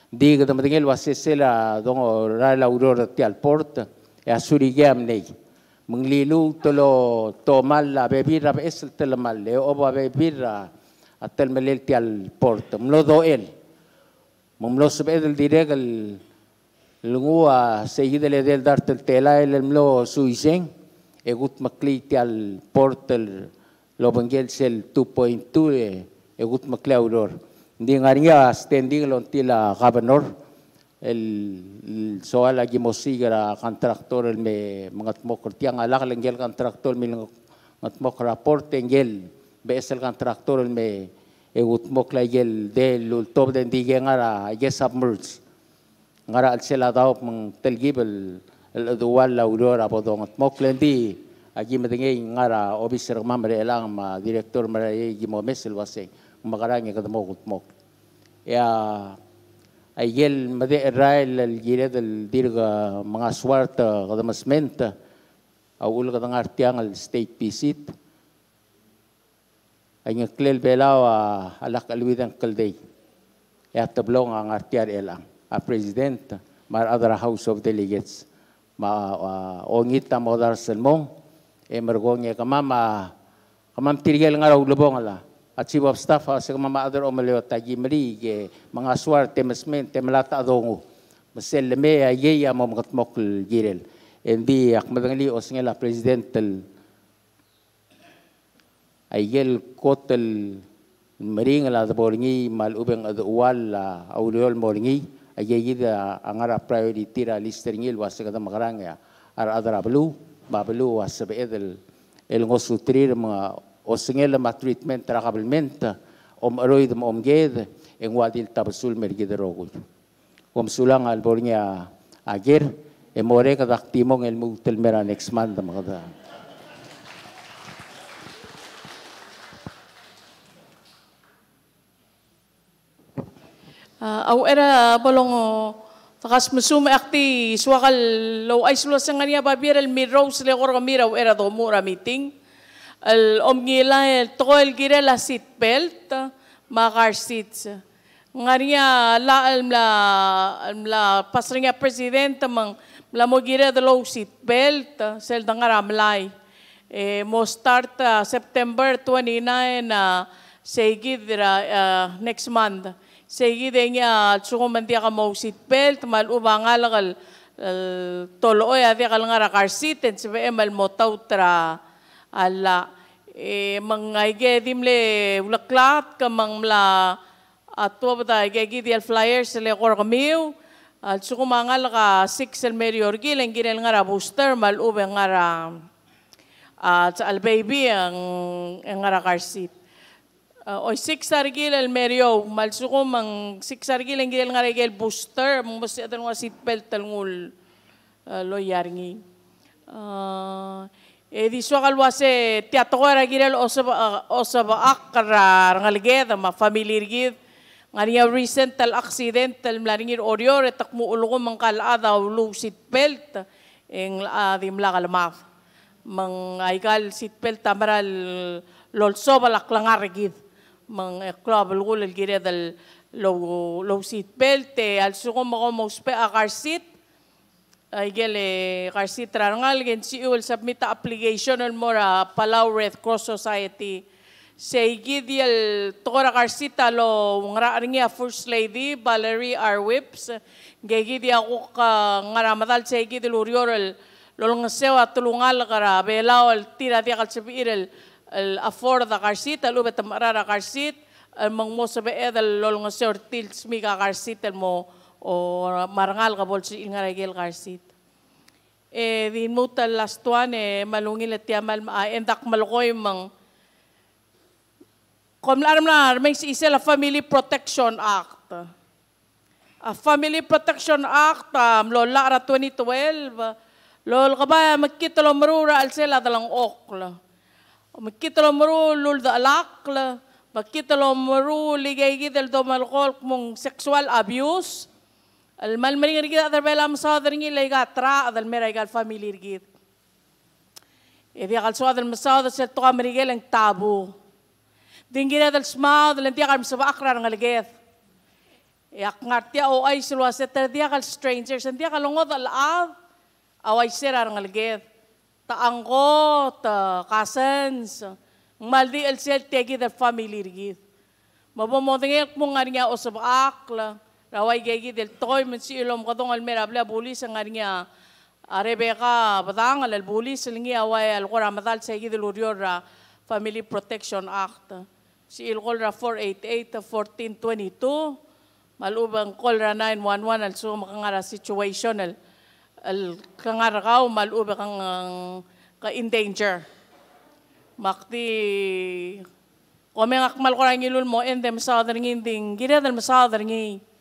Di kadam tingel wase sela dongo rala aurora ti al port e asuri gam nei. Menglilu tolo tomal la bebira es telamal le oba bebira atel melel tial port. Mlo do el. Mlo sebe del diregal lungua seguidele del dartel tela el mlo suisen egut lo sel 2.2 makli auror ndi ngaringa standing lon tila governor el soal lagi mosigra kontraktor el me mangat mo tiang alak lenggel kontraktor mi ngat mo rapport engel besel kontraktor el me egut mo klagel de lul top den dige ngara yes submerge. Ngara al sela daw mang telgibel el duwal la aurora bodong at agi madenge ngara officer mamre elang ma director mara gi mo mesel wase magarang ka mo gut mo ya ayel made Israel al gire del dirga mga swarta kada masmenta awul kada ng artiang al state visit. Ay nga klel belaw alak alwidang kalday. At tablong ang artiar elang a president mar other house of delegates. Ma ongit ta modar selmong e mergong ya kamama kamam tirgel nga raw lubong ala. At chief of staff sa mga other omaleo tagi mali ke mga swar temasmen temalata adongo. Masel me aye ya mo mga mokl girel. Endi ak madangali os ngela presidential ayel kotel maring la boringi mal ubeng ad wal auliol moringi aye yida angara priority ra listering il wasa kada magaranga ar adara blu bablu a edel del el ngosu trir ma o singel ma treatment rakabelment om roid ma om ged. En wadil tabsul mer om sulang albornya agir e more ka daktimon el mutel mera next month ma Uh, au era bolongo takas musume akti swakal lo ay sulo sa ngania babir el mirros le gor mira era do mura meeting. El omngila el toel gira la seat belt ma car seats. Ngaria la la la pasringa president mang la mo gira de low seat belt sel dangaram lai eh, mo start uh, September 29 na uh, segid uh, next month segid niya tsuko man dia ka mo seat belt mal ubang alagal uh, tolo ya dia kal seat and sebe emal mo tautra ala. Eh, mga ige dimle ulaklat ka mangla at tuwa ba tayo gigi di flyers sila kor kamiw at suko mangal ka six el medio orgil ang ginel nga booster mal ube nga ra at sa al baby ang ang nga ra car seat uh, o six argil el medio mal suko mang six argil ang ginel nga ra gel booster mong basta ito nga seat belt talngul uh, lo yarngi uh, e di so kalwa se tiato era girel o sa o sa akra ngalged ma family gid ngania recent tal accident tal mlaringir orior etak mo ulgo mang kalada lu seat belt eng adim la kalmaf mang aikal seat belt tamaral lol so balak langar ulgo el gire dal low low seat belt e al suko mo mo spe a car seat ay gele car seat rangal gen si ul submit a application on mora Palau Red Cross Society Seigi diel tora karsita lo ngara ringia First Lady Valerie R. Whips. Gegi dia ako ka ngara madal seigi di luriorel lo ngasewa tulungal kara belao el tira dia kal karsit el mang mo sabe edel lo ngasewa til smiga karsit el mo o marangal ka bolsi ngara gel karsit. Eh, di mutal las tuan eh, malungil at yamal endak malkoy mang Kom aram na may isa la Family Protection Act. A Family Protection Act um, lo lara 2012 lol kabaya magkita lo marura al sela dalang okla. Magkita lo maru lul da alakla. Magkita lo maru ligay gidel do malkol mong sexual abuse. Al malmaring rigid adar bela masadar ngi layga tra adal mera igal family rigid. E di akal so adal masadar sel to amarigel ang tabu. Dinggina dal smao dal dia kal sa akra ng aligeth. Yak ngartia o ay silwa sa dia kal strangers and dia kal ngod al av away sira ng aligeth. Taangko ta cousins maldi el sel tegi the family rigid. Mabomodengek mo nga o sa akla. Raway gegi del toy men si ilom kadong al merable bulis ang nga Rebecca badang al bulis lingi away al qura madal sa gidi luriora Family Protection Act si Ilkolra 488 1422 malubang kolra 911 al so makangara situation al al kangarakaw malubang kang ka in danger makti kome akmal ko lang ilul mo endem sa daring inding gira dal masadar ngi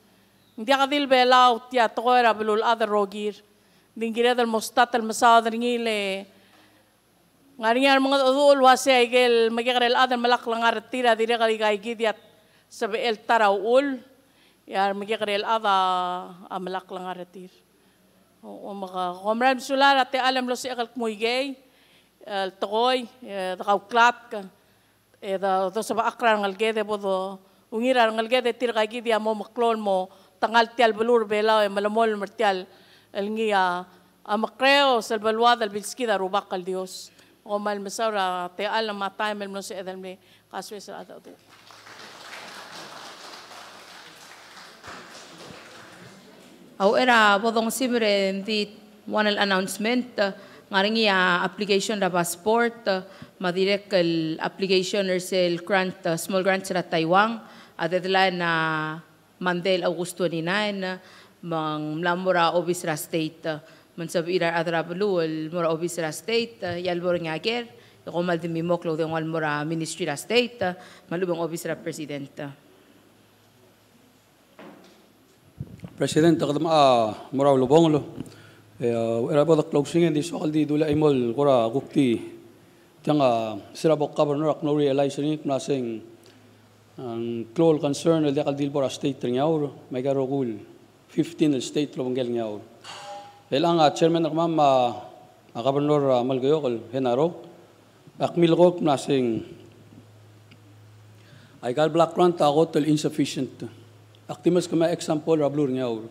hindi ka dil belaw tiya to era belul other rogir. Ding gira dal mostat al masadar ngi le Ngaringan mga udul wasi ay gel magikarel adan malak lang tira dire kali kay gidiat sabi el taraw ul. Yar magikarel ada amalak lang aratir. O maka komram sular ate alam lo si akal kmuygay el tokoy takaw klat ka e da do sa akra ngal gede bodo ungira ngal gede tir kay gidia mo maklon mo tangal tial belur belaw e malamol martial el ngia amakreo sa balwad al bilskida al Dios. o mal masaura te alam matay mel no se edel me kaswe sa ata Au era bodong simre di one announcement ngaringi a application da passport madirek el application sel grant small grant sa Taiwan a deadline na Mandel Augusto 29 mang mlamura obisra state man sa ira adra el mura obisra state yal bor ngager ko mal di mimoklo de wal mura ministry la state malubang obisra president President, kadam a mura lubong lo. Era ba closing di so kaldi dula imol kura gukti. Tiang a sira bok governor ak no realize ni nasing Ang klol concern al dekal dilbor a state ring yaur, may garo kul 15 al state lo bangel yaur. Elang a chairman ng mama a gobernador Malgayokol henaro, akmil ko nasing ay gal black run ta hotel insufficient. Aktimus kama example rablur nyaur.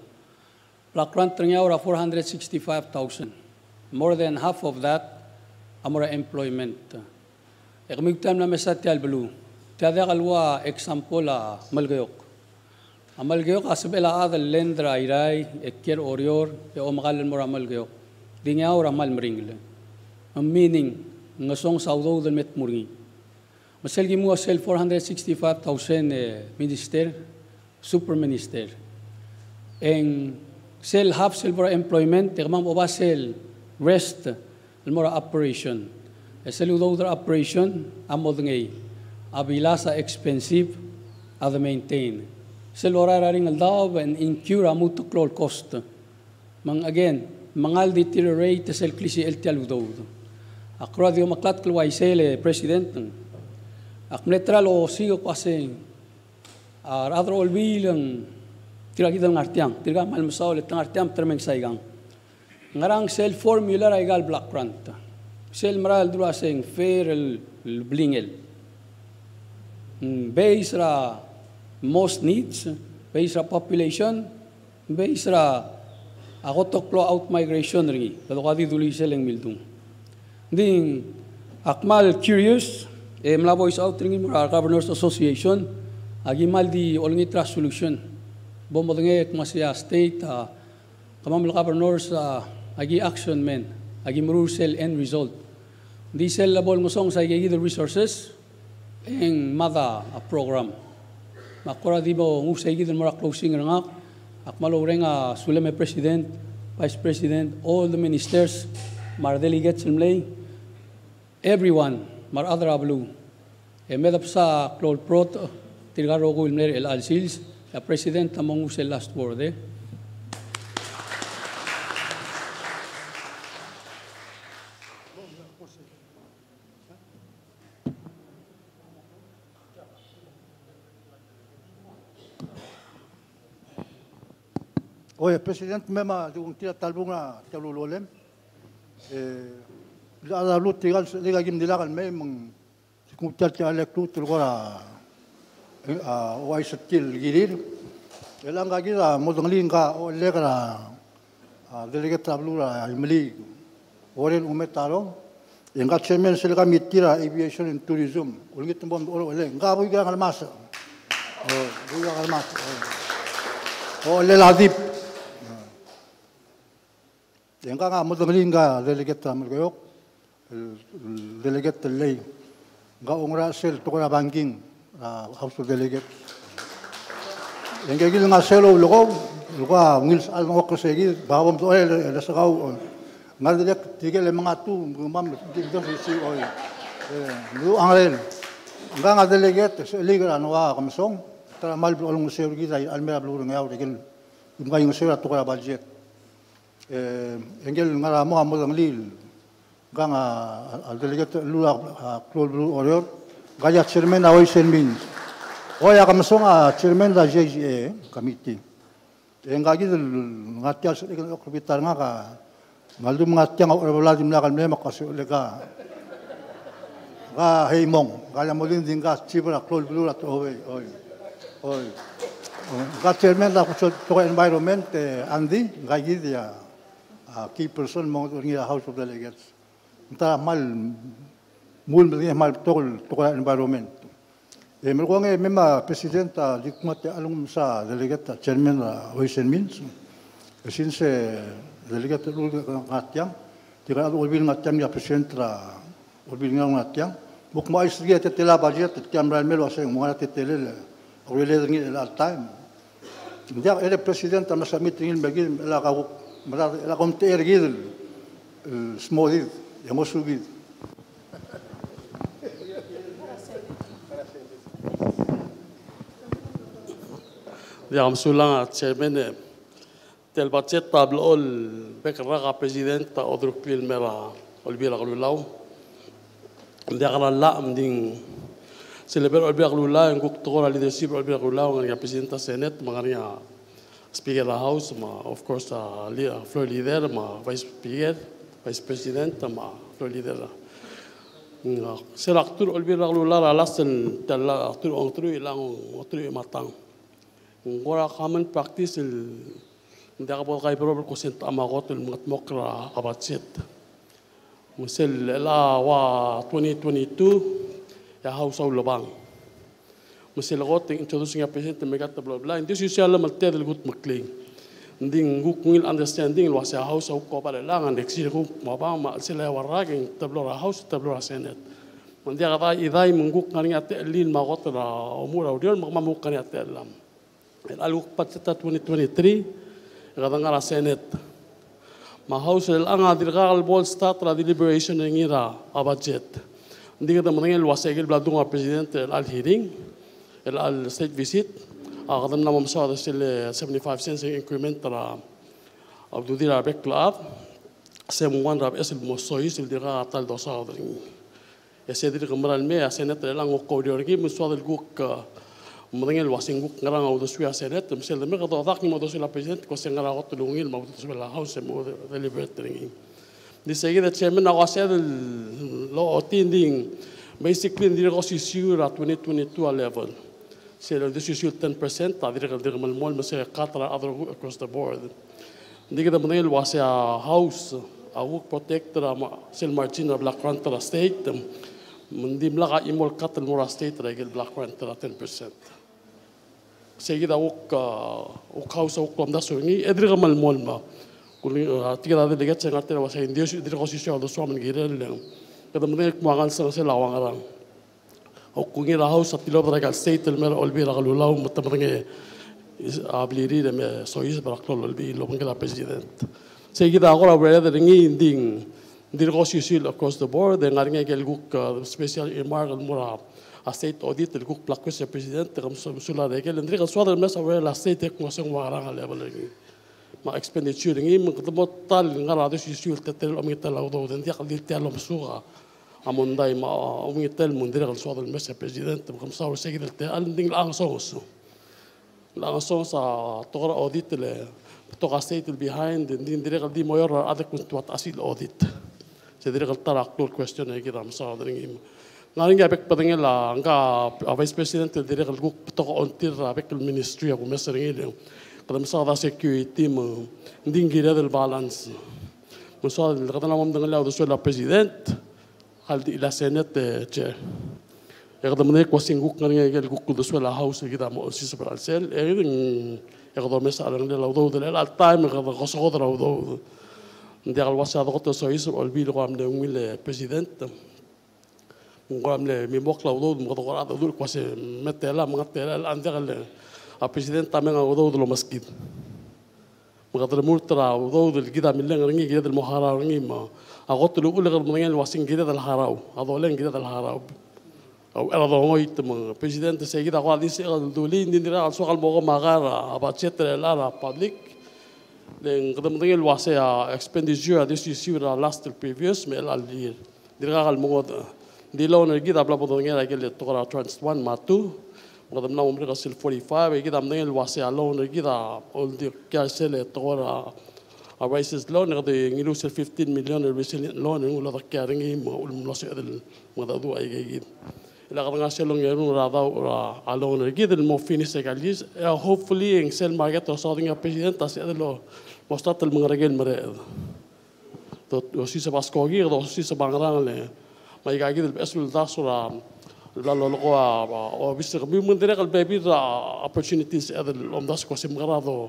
Lakran ternyaur 465,000. More than half of that amura employment. Ekmik tam na mesa tial. Tiada kalwa example la malgayok. Amalgayok asbe la ad lendra irai ekir orior e omgal mura malgayok. Dinyaur amal meringle. Meaning ngasong saudo dal met murgi. Masel gimu asel 465,000 minister minister, super minister. En sel half sel for employment, tekmam oba sel rest, el mora operation. Sel udodra operation, amod ngay. Abila sa expensive, ada maintain. Sel ora ring al daw and incur amuto klol cost. Mang again, mangal deteriorate sel klisi el tial udod. Akro di maklat klway sel president. Akmetral o sigo kasi ar adro olbilang tira kita ngartiang, tira mal masaw le ngartiang termeng saigang. Ngarang sel formula ra igal black rant. Sel maral dura sing fair el blingel. Base ra most needs, base ra population, base ra ako toklo out migration ringi. Kado kadi duli seleng mildung. Ding akmal curious, eh mla voice out ringi mura Governors Association, agi mal di olngitra solution. Bomo denge kmasya state, uh, kamam governors uh, agi action men, agi murur sel end result. Di sel labol ngosong sa igi the resources, eng mada a program. Makura di bo ngusay igi mura closing rangak, akmalo renga suleme president, vice president, all the ministers, mar delegates mlay, everyone, mar other ablu. E medap sa klol prot, Tilgaro Wilmer El Aziz, la presidenta Mongus el last word. Eh? Oye, presidente, me ma de un tira talbunga te lo lo lem. La la lutte gal diga gim dilagan me mung. Sikum tal tal lek tu tulgora gora a wai satil girir. Elang ga gira modong linga o legra delega tablura imli oren umetaro. Yang chairman silga mitira aviation and tourism. Ulgit bom olo le nga bu ga almas. Oh, bu ga almas. Oh, le ladip. Yang ka mo dong linga delegate am gayok delegate lay nga ongra sel to na banking хавсу гэлэгэ энгэ гэлэн асэло улго улга унгилс ал нокэсэги бавам зоэ лэсэгау мардэк тигэлэ мангату мам дигдэс си ой ну ангэн ngang adelegat seligar anwa kamsong tra mal blong seur gi dai almera blong ngau de gel imga yong seur atu ra baljet eh engel ngara mo amo ngli ganga adelegat lu a klol blu oror Gaya chairman awi senmin. Oya kami semua chairman da JJA kamiti. Yang kaki tu ngati asal ikut ok ngaka. Malu mengati yang awal belas jumlah kami memang kasih leka. Ga heimong. Gaya mungkin tinggal cipra close blue atau oi oi oi. Ga chairman da kucuk environment Andy gaya dia. Key person mungkin dia house of delegates. Entah mal mulmilgi mal tol toka environment. E melgonge mema presidenta dikmate alum sa delegata chairman oisen mins sinse delegata lul ngatyang tira adu bil ngatyang ya presidenta bil ngatyang muk mai sriya te tela budget te kamral melo ase mwana te tele orele ngi el time. Dia ele presidenta masamit ngil bagil la qawq mala la qomte ergid smodid yamosugid Ja, Monsieur le Chairman, telbatzet tablool bekraga president ta odruk pil mera olbira glulaw. Dekra la mding celeber olbira glulaw ang kuktura leadership olbira glulaw President, presidenta senate mga speaker of the house ma of course uh, floor leader ma vice speaker vice president ma floor leader. C'est l'acteur Olbi Raglula Ralasen, tel l'acteur entre eux, là, entre eux, matin. Voilà, quand même, partie, c'est le. D'abord, il y a un problème que c'est Amagot, le Matmokra, Abatsit. C'est là, 2022, il y a House of Leban. C'est le rôle, introducing a patient, le méga tableau. Là, il y a des choses qui sont là, mais il y a des choses qui sont là. ding gu kungil understanding lo sa house au ko pale lang an dexi ko ma ba ma se la tablo ra house tablo ra senet mon dia ga idai mungu kan ya lin ma got ra o mu ra ma mu kan ya lam. El alu pat 2023 ga da ngara senet ma house el anga dir ga al bol start ra deliberation en ira a ah, budget. Ndi ga da mon ngel wa bla dunga ah, president eh, el al hearing eh, el al state visit. أغضمنا ممسار سل 75 cents increment ترى أبدو دي رابك الأرض سيم وان راب إسل موسويس اللي غا طال دو صادر يا سيدي غمر الماء سنت لأن وقو ديوركي من صاد الكوك مرين الواسينغوك غران أو دسوي سنت مسل مي غدو ضاقي مو دسوي لا بريزيدنت كو سين غرا غط لونيل مو دسوي لا هاوس مو دلي بيترين دي سيدي تشمن غاسيد لو أوتين دين بيسيكلي ندير غوسي سيور 2022 level. c'est le dessus sur 10%, c'est-à-dire que le mall across the board. Nous avons demandé à la house, à la protecteur, c'est le margin de Black Rantra State. Mundi avons imol à la State, à la Black 10%. C'est la house, à la clame d'assurance, et le mall. Nous avons demandé à la délégation, à la délégation, à la délégation, à la délégation, à la délégation, à la délégation, à la délégation, og kunne ikke have sat til op, der kan se til mig, og blive lagt lov, men der måske blive rige med sojus, og lagt lov, og blive lov, og præsident. Across the board, der er ikke special i Margen Mura, at se til audit, der guk plakkes af præsident, der kan så lade ikke, men der kan så der med, at der se til, at der kan så lade ikke. ما اكسبنديتشر ان يمكن تبطل نغرى هذا الشيء تتل امي تلا وضوء ديال ديال تلا مسوغه amunday ma umitel mundirgal suado el mesa presidente como sabe seguir el te alding la ansos la ansos a togra audit le toga state el behind din dirgal di mayor adak كنت واتاسيل audit se dirgal tarak tur question e kidam saadring Naringa bek padenge la nga a vice president del dirgal guk toga ontir bek el ministry a mesa ringile قدم صار security mo ndingira del balance mo صار غدا نعمل دغلا ودسو لا president hal di ilasenet che yaqdamne kwasin kan ngani gel guk kudus wala house gida mo si sabr al sel erin yaqdam mesa alan le lawdo de al time gada qosqod lawdo ndi al wasa qot so is al bil qam de wil president qam le mi mok lawdo mo qora do dul kwase metela mgatela al ande al al president tamen lawdo lo masjid مقدر مول ترى وضوض القدام اللي غنقي قيد المحارة غنقي ما هغط له قول غير مضيان الواسين جديد الهراو. هذولين جديد الهراو. أو أرض هوي تم بيجدين تسيجد أقوى دي سيغل دولين دين دين على سوق الموغة مغارة. أبات شتر الأرى بابليك لأن قدم ضيان الواسية إكسبنديجيو دي سيسيورا لاست previous ميل الدير دين غاق الموغة دي لون الجيد أبلا بضيان أجل التقرى ترانس 1 ماتو قدم نوم رغسل 45 يجد أمضيان الواسية لون الجديد أول دي كارسل التقرى أبايسز لون غادي نلوس 15 مليون اللي بيسن لون ولا ذكرني إيه ما أقول من نصي هذا المضاد وعي جيد. لا غادي نعيش لون يرون رضا ورا علون جيد الموفيني سجاليز hopefully إن سل ما جت وصادين يا بريسيدنت تسي هذا لو مستات المغرجين مريض تو سي سبع سكوغي تو سي سبع غران لي. ما يجا جيد الاسم الداس ورا لا لا لا وبيستغبي من طريق البيبي ذا opportunities هذا الامداس كوسيم غرادو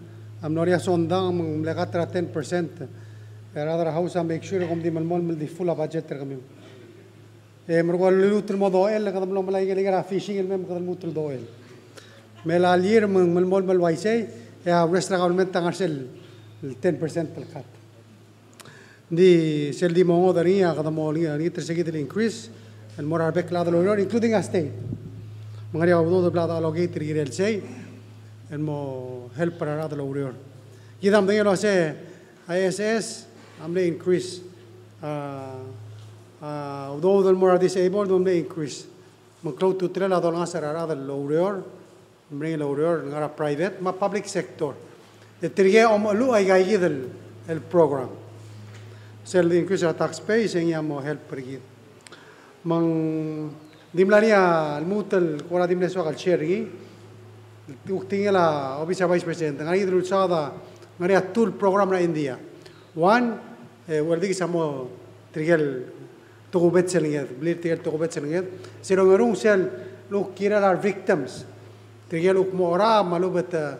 I'm sondang just on down, 10%. Er other house, I make sure I'm the man, the full of budget. Er, I'm going to lose the mother oil, like I'm going to get a fishing and I'm going to lose the oil. I'm going to lose the oil, I'm going to lose the oil, 10 percent. Di sel di mongo dari ya kata mau ni ni tersegi dari increase and more arbek lah dalam including a state. Mengajar abu tu tu pelat alokai tergirel saya. Mo help para la dolor yidam de lo se ISS amle increase. Uh uh although the more disabled amle increase. Close to trela dolanga sarara del dolor bring laureor ngara private ma public sector. E trige om lu ay gai del el program. Sel increase a tax pay sing mo help pergi mang dimlaria al mutel ora dimle so al chergi Uktingela, Officer Vice President, dan ahí dulzada, mana tool program la India. One, eh, wadik samo trigel tugu betselinget, blir trigel tugu betselinget. Sero merung e, e, e sel, luk kira lar victims. Trigel luk mora, malu bet uh,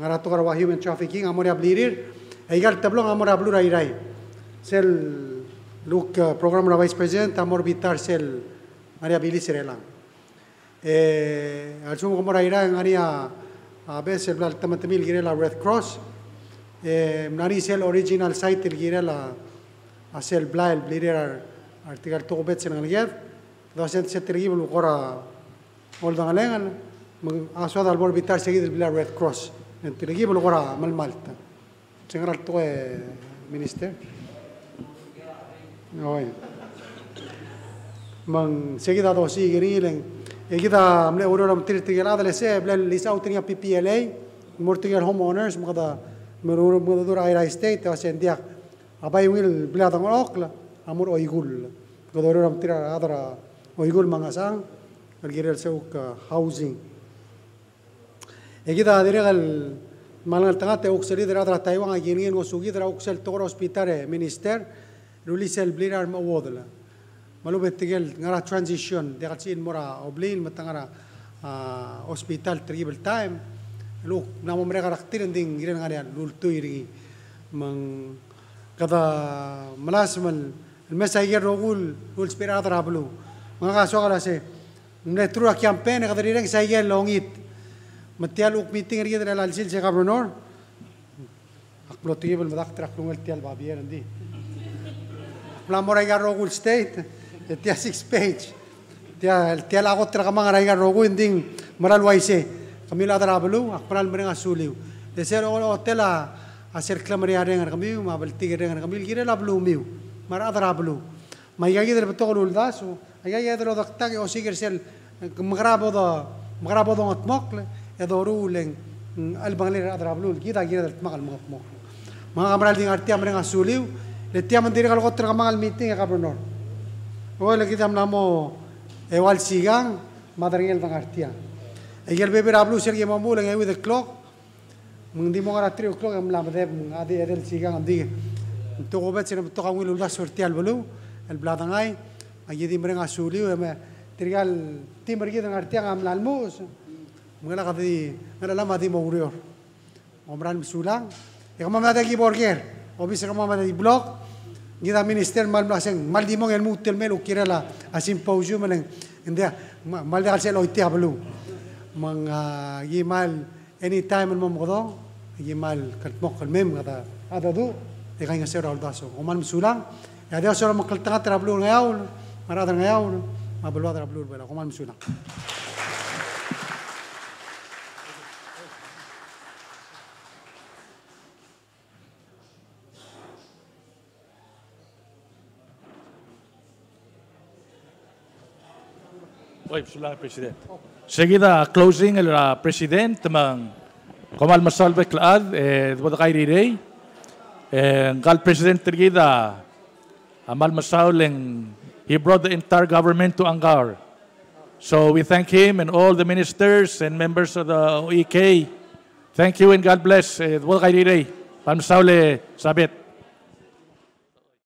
ngaratukar wah human trafficking, amore ablirir. Egal tablong amore ablur airai. Sel, luk uh, program la Vice President, amore bitar sel, mana bilis relang. 예, 알중 고모라 이랑 아니야 아베셀 블 타마테밀 기레라 레드 크로스 예, 나리셀 오리지널 사이트 기레라 아셀 블라일 블리레라 artikel to bet sen ngalgev dosen se tergib lu qora molda ngalengan aswa dal bor bitar seguid el red cross en tergib lu mal malta sengar to minister man seguida Εκεί θα μπλέω ρόλο με τρίτη γελά, δεν λέει, μπλέω λίσα, ούτε είναι PPLA, Mortgage Homeowners, μου κατά με ρόλο με δούρα IRA State, ας εντία, απάει ο γιλ μπλέα τον όχλα, αμούρ ο Ιγούλ. Εγώ το ρόλο με τρίτη άδρα ο Ιγούλ Μαγασάν, εργυρία σε ουκ housing. Εκεί θα δηλαδή, μάλλον αλτάγατε, ουξελ ίδρα άδρα Ταϊβάν, αγενή, ουξελ τώρα ο σπιτάρε, μινιστέρ, ρουλίσελ μπλήρα με ουόδλα. wodla malu betigel ngara transition de katsin mora oblin matangara hospital tribal time lu namo mereka raktir ding giren ngara lul tu iri mang kada malas mal المسا يرغول لول سبيرا درابلو mga kaso kala se mne trua campaign kada rireng sa yen longit matial uk meeting ri dra lalsil se gabronor aklo tibel madak trak lungel tial babier ndi Plamora yarrogul state tia six page tia tia la otra kama ngarai ga rogo inding maral waise. Kami la dara belu akpral merenga suliu. De ser o hotela hacer clamare are ngar kami ma bal tigre ngar kami gire la belu miu. Mara dara belu ma ya gidere beto lul dasu ya ya dero dakta ke o sigir sel magrabo do magrabo do atmokle e do rulen al bangler adra belu gida gire del tmakal mok mga kamral ding artia merenga suliu le tia mandiri kal otra kama al meeting ka Εγώ έλεγα ότι ήταν μόνο εγώ αλσίγα, μα δεν είναι τον χαρτιά. Εγώ έλεγα ότι απλούς έργε μου μου, έλεγα ούτε κλόκ, μου δει μόνο ένα τρίο κλόκ, έλεγα ότι δεν είναι αλσίγα, αντί το κομπέτσι είναι το καμούλι ούτε σορτή αλβολού, έλεγα ότι γιατί μπρε ένα σουλίου, με τριγά τι μπρε τον χαρτιά, έλεγα ότι μου έλεγα ότι δεν είναι αλμάδι μου γουριόρ. Ο μπράνι μου σουλά, έχουμε μετά εκεί μπορκέρ, ο οποίος έχουμε μετά εκεί μπλοκ, Gida minister mal blaseng mal di mong el mutel melu kira la a symposium nang india mal de kalsel oite ablu mang gi mal anytime mo mo do gi mal kat mo kal mem kada ada du e kaya ser al daso. O mal sulang ya de sora makal tanga trablu ngayaw marada ngayaw mabulwa trablu bela o mal sulang Oy, Sula, President. Seguida, closing el uh, President, mang Kamal Masalbe Klaad, eh, wada kay Rirey. Eh, gal President Tergida, Amal Masauleng, he brought the entire government to Angar. So we thank him and all the ministers and members of the OEK. Thank you and God bless. Eh, wada kay Rirey. Pam Saule Sabit.